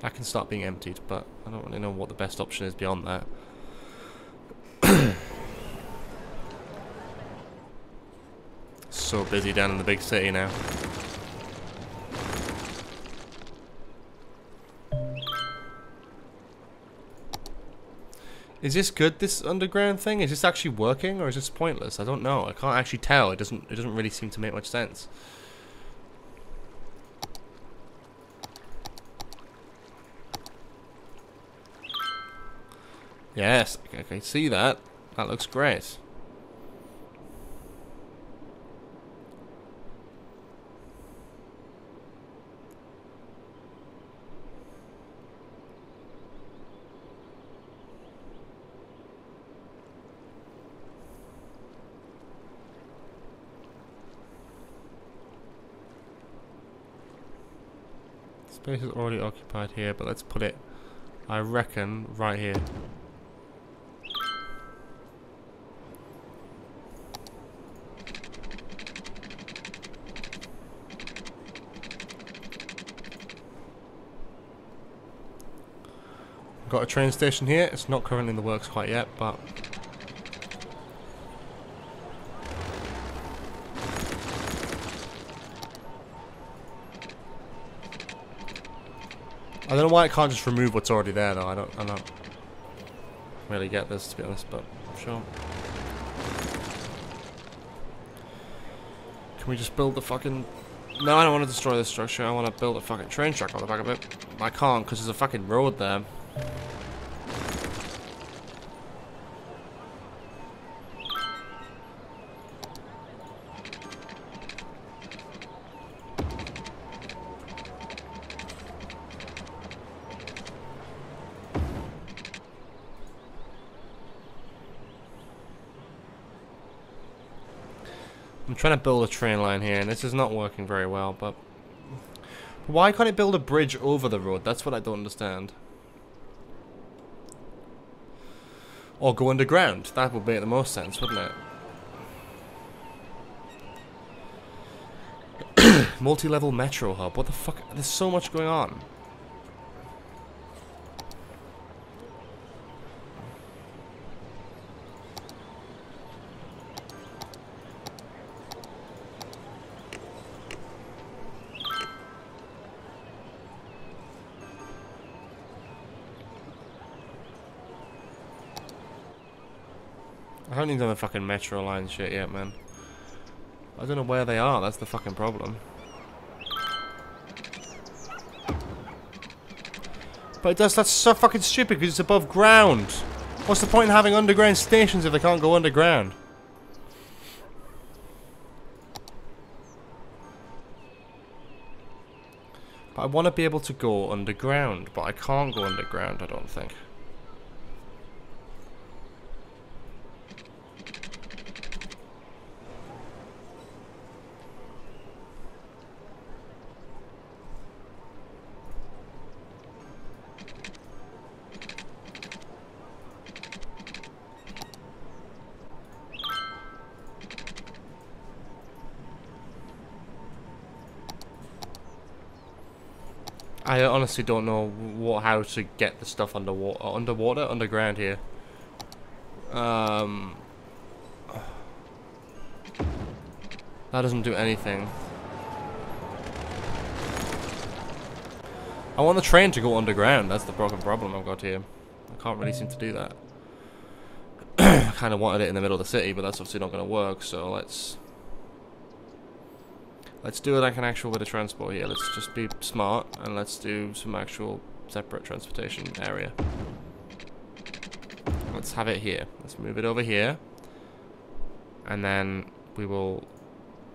That can start being emptied, but I don't really know what the best option is beyond that. so busy down in the big city now. Is this good, this underground thing? Is this actually working, or is this pointless? I don't know. I can't actually tell. It doesn't. It doesn't really seem to make much sense. Yes, I can see that. That looks great. Space is already occupied here, but let's put it, I reckon, right here. Got a train station here. It's not currently in the works quite yet, but I don't know why it can't just remove what's already there though. I don't I don't really get this to be honest, but sure. Can we just build the fucking No, I don't want to destroy this structure. I want to build a fucking train track on the back of it. I can't because there's a fucking road there. Trying to build a train line here, and this is not working very well, but... Why can't it build a bridge over the road? That's what I don't understand. Or go underground. That would make the most sense, wouldn't it? Multi-level metro hub. What the fuck? There's so much going on. Even done the fucking metro line shit yet, man. I don't know where they are, that's the fucking problem. But that's, that's so fucking stupid because it's above ground. What's the point in having underground stations if they can't go underground? But I want to be able to go underground, but I can't go underground, I don't think. I honestly don't know what how to get the stuff underwater, underwater, underground here. Um, that doesn't do anything. I want the train to go underground. That's the broken problem I've got here. I can't really seem to do that. I kind of wanted it in the middle of the city, but that's obviously not going to work. So let's Let's do like an actual bit of transport here. Let's just be smart and let's do some actual separate transportation area. Let's have it here. Let's move it over here. And then we will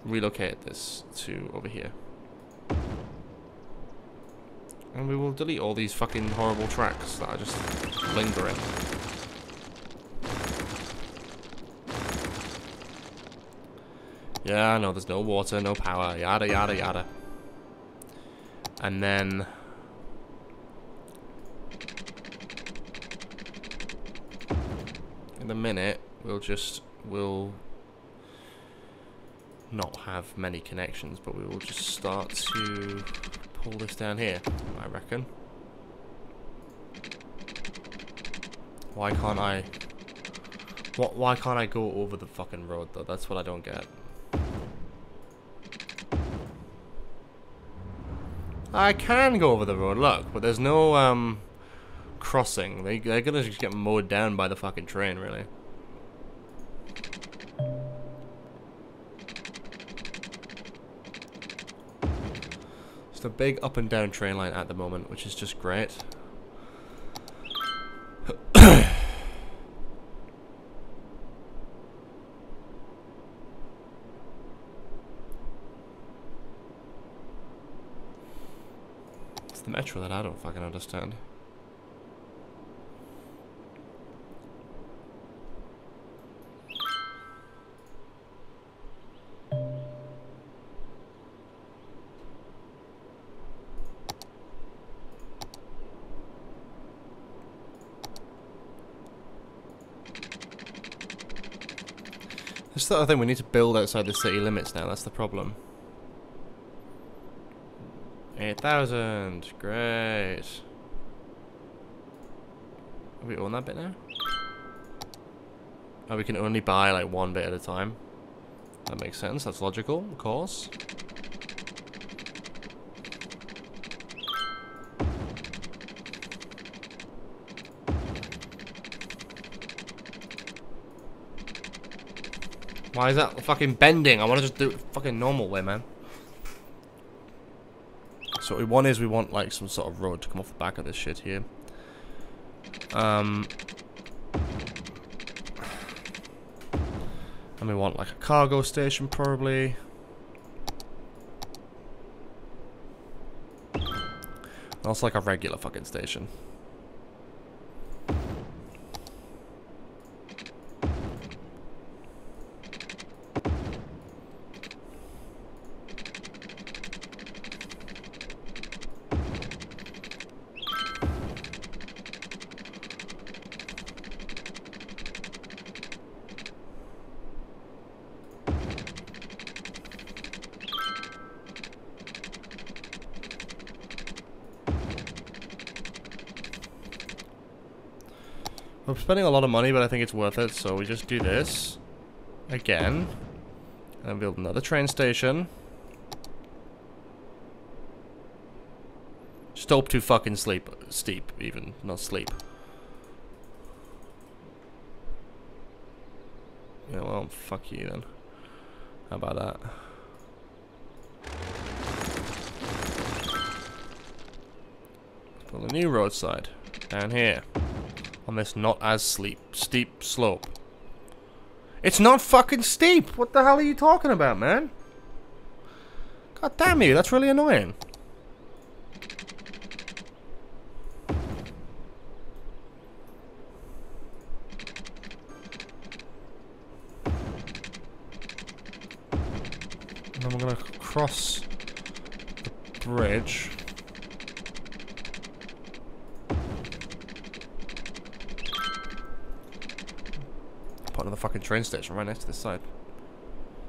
relocate this to over here. And we will delete all these fucking horrible tracks that are just lingering. Yeah, no, there's no water, no power, yada, yada, yada. And then... In a minute, we'll just, we'll not have many connections, but we will just start to pull this down here, I reckon. Why can't I... What, why can't I go over the fucking road, though? That's what I don't get. I can go over the road, look, but there's no um, crossing. They, they're gonna just get mowed down by the fucking train, really. It's a big up and down train line at the moment, which is just great. Metro that I don't fucking understand. That's the other thing, we need to build outside the city limits now, that's the problem. 8,000, great. We own that bit now? Oh, we can only buy like one bit at a time. That makes sense, that's logical, of course. Why is that fucking bending? I want to just do it fucking normal way, man. So what we want is we want like some sort of road to come off the back of this shit here. Um, and we want like a cargo station probably. Also like a regular fucking station. Spending a lot of money, but I think it's worth it, so we just do this. Again. And build another train station. Stope to fucking sleep. Steep, even. Not sleep. Yeah, well, fuck you then. How about that? Build a new roadside. Down here on this not as steep, steep slope. It's not fucking steep! What the hell are you talking about, man? God damn you, that's really annoying. And then we're gonna cross the bridge. Put another fucking train station right next to this side.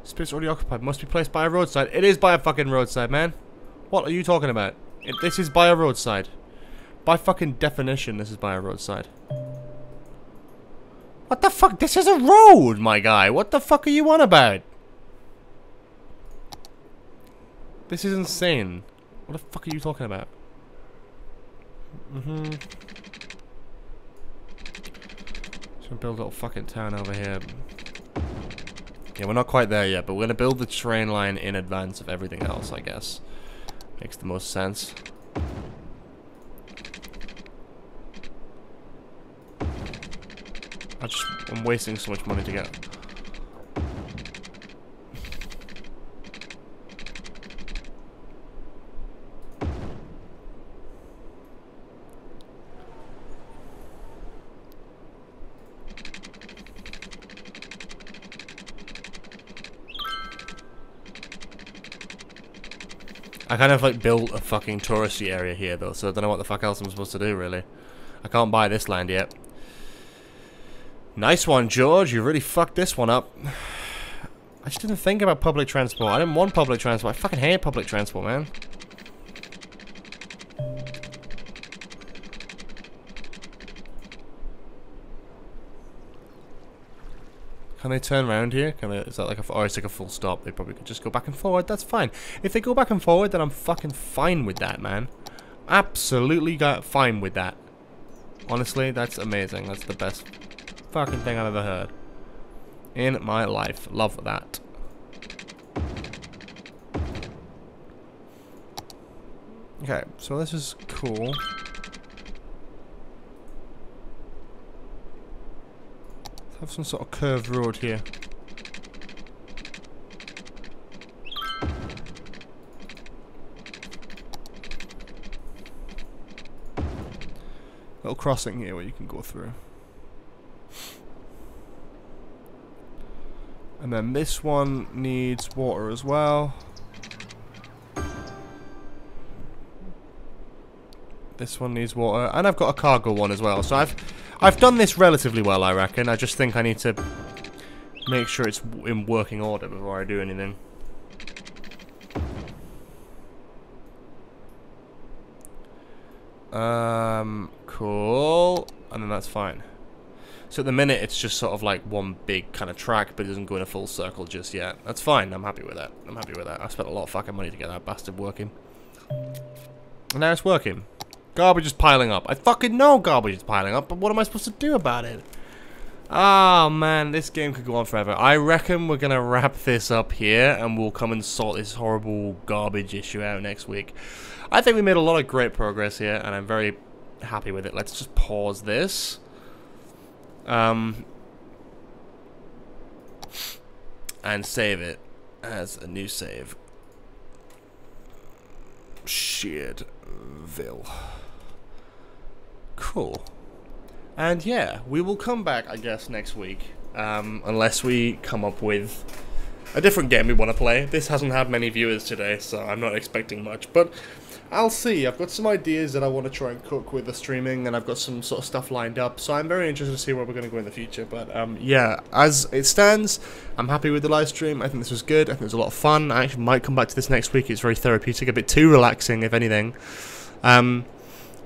Space already occupied. Must be placed by a roadside. It is by a fucking roadside, man. What are you talking about? It, this is by a roadside. By fucking definition, this is by a roadside. What the fuck? This is a road, my guy. What the fuck are you on about? This is insane. What the fuck are you talking about? Mm-hmm. Build a little fucking town over here. Yeah, we're not quite there yet, but we're gonna build the train line in advance of everything else, I guess. Makes the most sense. I just, I'm wasting so much money to get. I kind of like built a fucking touristy area here though, so I don't know what the fuck else I'm supposed to do really. I can't buy this land yet. Nice one, George. You really fucked this one up. I just didn't think about public transport. I didn't want public transport. I fucking hate public transport, man. Can they turn around here? Can they, is that like a, oh, it's like a full stop. They probably could just go back and forward. That's fine. If they go back and forward, then I'm fucking fine with that, man. Absolutely got fine with that. Honestly, that's amazing. That's the best fucking thing I've ever heard. In my life. Love that. Okay, so this is cool. Have some sort of curved road here. Little crossing here where you can go through. And then this one needs water as well. This one needs water. And I've got a cargo one as well. So I've I've done this relatively well, I reckon. I just think I need to make sure it's in working order before I do anything. Um, cool. And then that's fine. So at the minute, it's just sort of like one big kind of track, but it doesn't go in a full circle just yet. That's fine. I'm happy with that. I'm happy with that. I spent a lot of fucking money to get that bastard working. And now it's working. Garbage is piling up. I fucking know garbage is piling up, but what am I supposed to do about it? Oh man, this game could go on forever. I reckon we're gonna wrap this up here and we'll come and sort this horrible garbage issue out next week. I think we made a lot of great progress here and I'm very happy with it. Let's just pause this. Um, and save it as a new save. Sheardville. Cool. And yeah, we will come back, I guess, next week. Um, unless we come up with a different game we want to play. This hasn't had many viewers today, so I'm not expecting much. But I'll see. I've got some ideas that I want to try and cook with the streaming, and I've got some sort of stuff lined up. So I'm very interested to see where we're going to go in the future. But um, yeah, as it stands, I'm happy with the live stream. I think this was good. I think it was a lot of fun. I actually might come back to this next week. It's very therapeutic, a bit too relaxing, if anything. Um,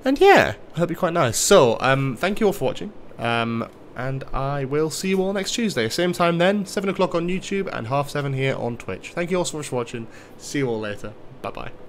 and yeah, I hope you're quite nice. So, um, thank you all for watching. Um, and I will see you all next Tuesday. Same time then, 7 o'clock on YouTube and half 7 here on Twitch. Thank you all so much for watching. See you all later. Bye bye.